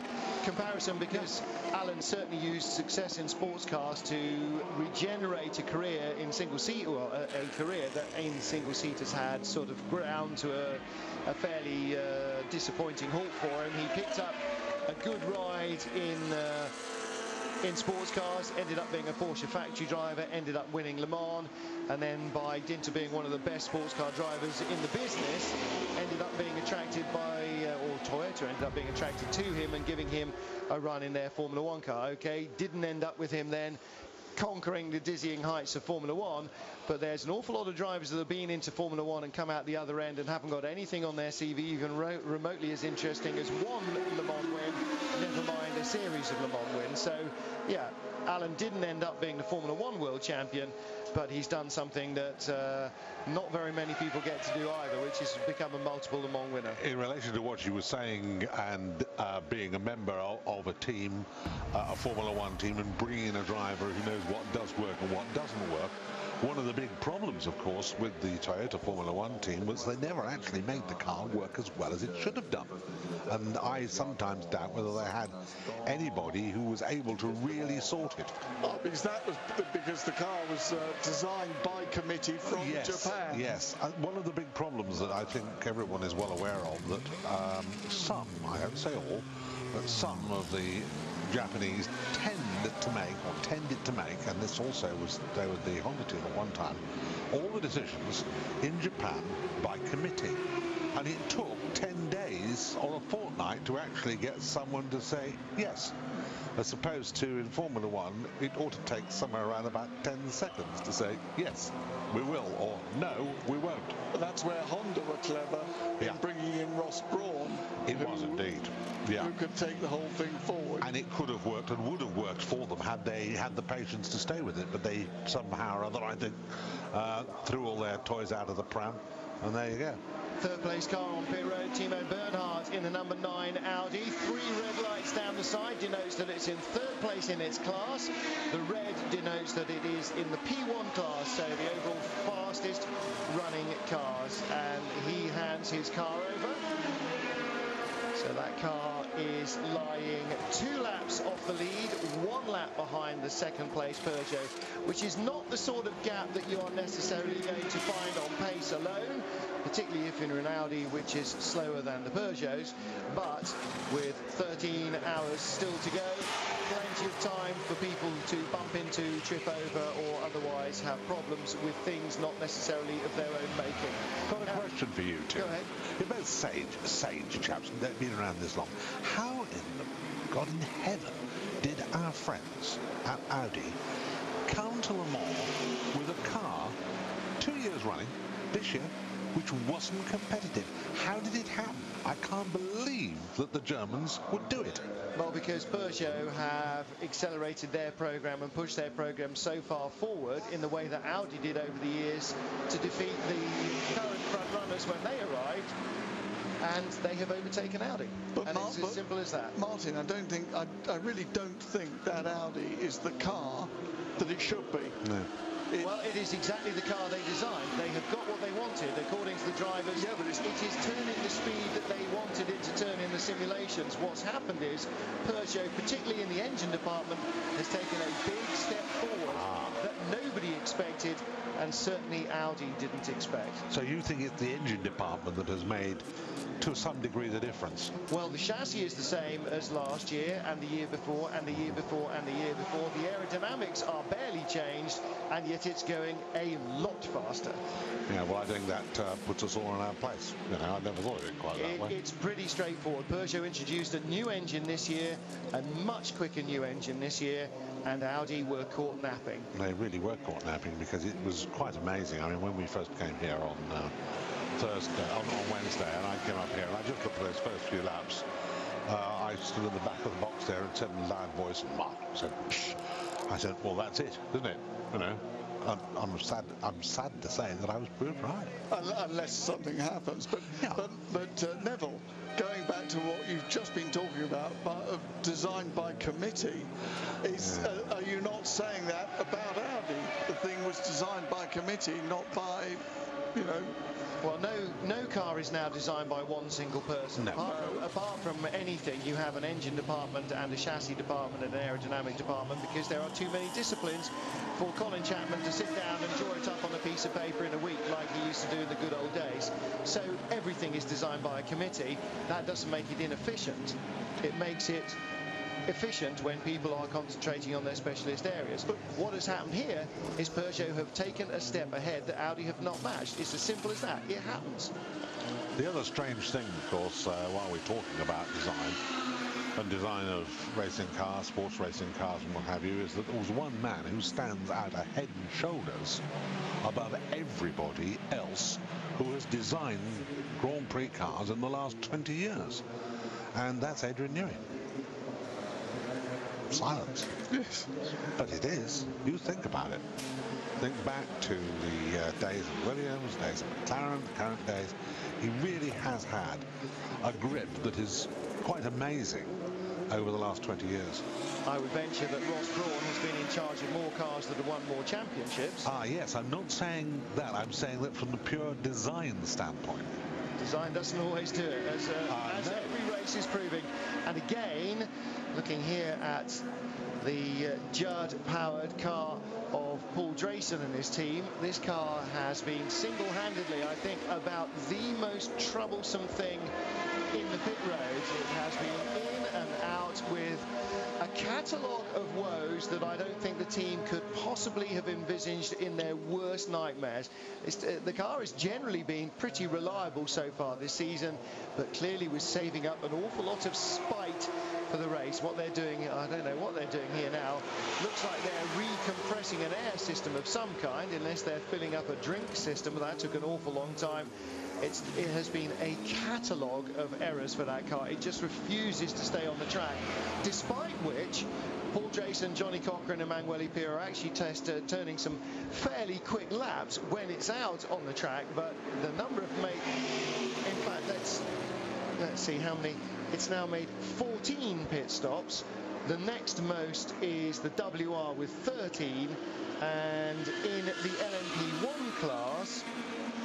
[SPEAKER 14] comparison because Allan certainly used success in sports cars to regenerate a career in single seat, well, a, a career that in single seat has had sort of ground to a, a fairly uh, disappointing halt for him. He picked up a good ride in. Uh, in sports cars, ended up being a Porsche factory driver, ended up winning Le Mans, and then by dint of being one of the best sports car drivers in the business, ended up being attracted by, uh, or Toyota ended up being attracted to him and giving him a run in their Formula One car. Okay, didn't end up with him then conquering the dizzying heights of Formula One, but there's an awful lot of drivers that have been into Formula One and come out the other end and haven't got anything on their CV even ro- remotely as interesting as one Le Mans win, never mind a series of Le Mans wins. So, yeah, Allan didn't end up being the Formula One world champion, but he's done something that uh, not very many people get to do either, which is become a multiple Le Mans winner.
[SPEAKER 11] In relation to what you were saying and uh, being a member of, of a team, uh, a Formula One team, and bringing in a driver who knows what does work and what doesn't work, one of the big problems, of course, with the Toyota Formula One team was they never actually made the car work as well as it should have done. And I sometimes doubt whether they had anybody who was able to really sort it.
[SPEAKER 15] Oh, because that was the, because the car was uh, designed by committee from
[SPEAKER 11] yes,
[SPEAKER 15] Japan.
[SPEAKER 11] Yes, uh, one of the big problems that I think everyone is well aware of that um, some, I don't say all, but some of the Japanese tend to make or tended to make, and this also was there with the Honda team at one time, all the decisions in Japan by committee. And it took 10 days or a fortnight to actually get someone to say yes. As opposed to in Formula One, it ought to take somewhere around about 10 seconds to say yes, we will, or no, we won't.
[SPEAKER 15] That's where Honda were clever in bringing in Ross Brawn.
[SPEAKER 11] It was indeed. Yeah.
[SPEAKER 15] Who could take the whole thing forward.
[SPEAKER 11] And it could have worked and would have worked for them had they had the patience to stay with it. But they somehow or other, I think, uh, threw all their toys out of the pram. And there you go.
[SPEAKER 14] Third place car on pit road, Timo Bernhard in the number 9 Audi. Three red lights down the side denotes that it's in third place in its class. The red denotes that it is in the P1 class, so the overall fastest running cars. And he hands his car over. So that car is lying two laps off the lead, one lap behind the second place Peugeot, which is not the sort of gap that you are necessarily going to find on pace alone, particularly if an Audi which is slower than the Peugeots. But with 13 hours still to go, plenty of time for people to bump into, trip over, or otherwise have problems with things not necessarily of their own making.
[SPEAKER 11] Got a question for you two.
[SPEAKER 14] Go ahead.
[SPEAKER 11] You're both sage, sage chaps, and they've been around this long. How in the God in heaven did our friends at Audi come to Le Mans with a car two years running this year which wasn't competitive? How did it happen? I can't believe that the Germans would do it.
[SPEAKER 14] Well, because Peugeot have accelerated their program and pushed their program so far forward in the way that Audi did over the years to defeat the current front runners when they arrived, and they have overtaken Audi.
[SPEAKER 15] But
[SPEAKER 14] and
[SPEAKER 15] Mar-
[SPEAKER 14] it's as
[SPEAKER 15] but
[SPEAKER 14] simple as that.
[SPEAKER 15] Martin, I don't think, I, I really don't think that Audi is the car that it should be.
[SPEAKER 11] No.
[SPEAKER 14] Well, it is exactly the car they designed. They have got what they wanted, according to the drivers. Yeah, but it is turning the speed that they wanted it to turn in the simulations. What's happened is Peugeot, particularly in the engine department, has taken a big step forward ah. that nobody expected, and certainly Audi didn't expect.
[SPEAKER 11] So you think it's the engine department that has made, to some degree, the difference?
[SPEAKER 14] Well, the chassis is the same as last year and the year before and the year before and the year before. The aerodynamics are barely changed, and yet it's going a lot faster.
[SPEAKER 11] Yeah, well, I think that uh, puts us all in our place. You know, I never thought of it quite that
[SPEAKER 14] It,
[SPEAKER 11] way.
[SPEAKER 14] it's pretty straightforward. Peugeot introduced a new engine this year, a much quicker new engine this year, and Audi were caught napping.
[SPEAKER 11] They really were caught napping because it was quite amazing. I mean, when we first came here on uh, Thursday, on, on Wednesday, and I came up here and I just looked at those first few laps. Uh, I stood in the back of the box there and said in a loud voice, Mark, I said, Psh. I said, well, that's it, isn't it? You know, I'm, I'm sad. I'm sad to say that I was proved right.
[SPEAKER 15] Unless something happens. But but, but uh, Neville, going back to what you've just been talking about, but, uh, designed by committee, is uh, are you not saying that about Audi? The thing was designed by committee, not by, you know.
[SPEAKER 14] Well, no, no car is now designed by one single person.
[SPEAKER 11] No.
[SPEAKER 14] Apart, from, apart from anything, you have an engine department and a chassis department and an aerodynamic department because there are too many disciplines for Colin Chapman to sit down and draw it up on a piece of paper in a week like he used to do in the good old days. So everything is designed by a committee. That doesn't make it inefficient. It makes it efficient when people are concentrating on their specialist areas. But what has happened here is Peugeot have taken a step ahead that Audi have not matched. It's as simple as that. It happens.
[SPEAKER 11] The other strange thing, of course, uh, while we're talking about design and design of racing cars, sports racing cars and what have you, is that there was one man who stands out head and shoulders above everybody else who has designed Grand Prix cars in the last 20 years. And that's Adrian Newey. Silence.
[SPEAKER 15] Yes.
[SPEAKER 11] But it is. You think about it. Think back to the uh, days of Williams, days of McLaren, the current days. He really has had a grip that is quite amazing over the last 20 years.
[SPEAKER 14] I would venture that Ross Brawn has been in charge of more cars that have won more championships.
[SPEAKER 11] Ah, yes, I'm not saying that. I'm saying that from the pure design standpoint.
[SPEAKER 14] Design doesn't always do it, as, uh, as every is proving. And again, looking here at the uh, Judd-powered car of Paul Drayson and his team, this car has been single-handedly, I think, about the most troublesome thing in the pit road. It has been out with a catalogue of woes that I don't think the team could possibly have envisaged in their worst nightmares. Uh, the car has generally been pretty reliable so far this season, but clearly was saving up an awful lot of spite for the race. What they're doing, I don't know what they're doing here now. Looks like they're recompressing an air system of some kind, unless they're filling up a drink system. That took an awful long time. It has been a catalogue of errors for that car. It just refuses to stay on the track, despite which Paul Drayson, Jonny Cocker and Emanuele Pirro are actually test, uh, turning some fairly quick laps when it's out on the track, but the number of make... In fact, let's let's see how many. It's now made 14 pit stops. The next most is the WR with 13, and in the LMP1 class,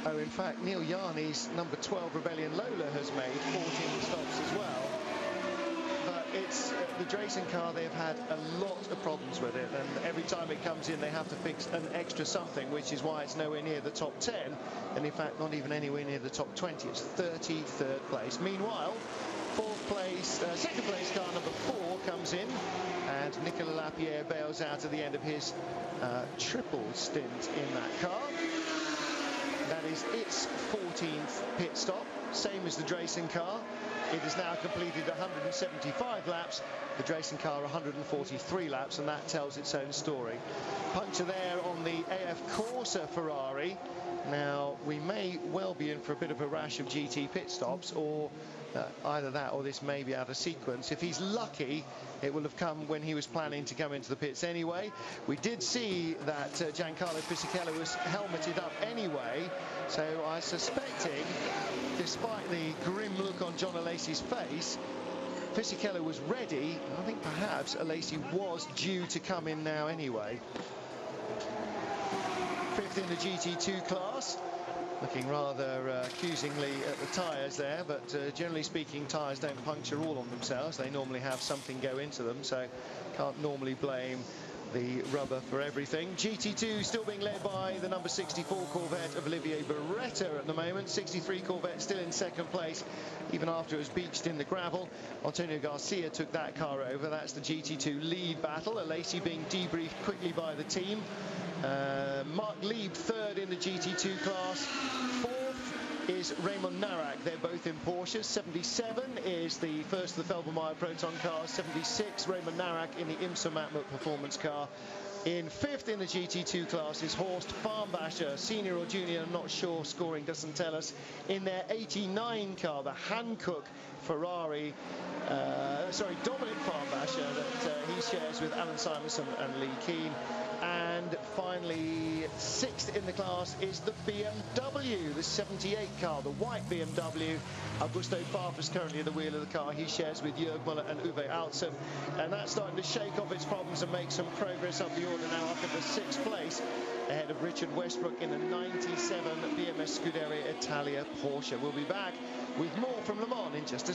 [SPEAKER 14] oh, in fact, Neel Jani's number 12 Rebellion Lola has made 14 stops as well. But it's the Drayson car, they've had a lot of problems with it, and every time it comes in, they have to fix an extra something, which is why it's nowhere near the top 10, and in fact, not even anywhere near the top 20. It's 33rd place. Meanwhile, fourth place, uh, second place car number four comes in, and Nicolas Lapierre bails out at the end of his uh, triple stint in that car. That is its 14th pit stop, same as the Drayson car. It has now completed 175 laps, the Drayson car 143 laps, and that tells its own story. Puncture there on the AF Corsa Ferrari. Now, we may well be in for a bit of a rash of GT pit stops, or uh, either that or this may be out of sequence. If he's lucky, it will have come when he was planning to come into the pits anyway. We did see that uh, Giancarlo Fisichella was helmeted up anyway, so I'm suspecting, despite the grim look on Jean Alesi's face, Fisichella was ready. I think perhaps Alesi was due to come in now anyway. Fifth in the GT2 class. Looking rather uh, accusingly at the tyres there, but uh, generally speaking, tyres don't puncture all on themselves. They normally have something go into them, so can't normally blame the rubber for everything. GT2 still being led by the number 64 Corvette of Olivier Beretta at the moment. 63 Corvette still in second place, even after it was beached in the gravel. Antonio Garcia took that car over. That's the GT2 lead battle. Alesi being debriefed quickly by the team. Uh, Marc Lieb third in the GT2 class. Fourth is Raymond Narac. They're both in Porsche. 77 is the first of the Felbermayr Proton cars. 76 Raymond Narac in the IMSA Matmut performance car. In fifth in the GT2 class is Horst Farnbacher, senior or junior, I'm not sure, scoring doesn't tell us. In their 89 car, the Hankook Ferrari, uh, sorry, Dominik Farnbacher that uh, he shares with Allan Simonsen and Leh Keen. And finally, sixth in the class is the BMW, the 78 car, the white BMW. Augusto Farfus currently at the wheel of the car. He shares with Jörg Müller and Uwe Alzen. And that's starting to shake off its problems and make some progress up the order now in the sixth place ahead of Richard Westbrook in the 97 BMS Scuderia Italia Porsche. We'll be back with more from Le Mans in just a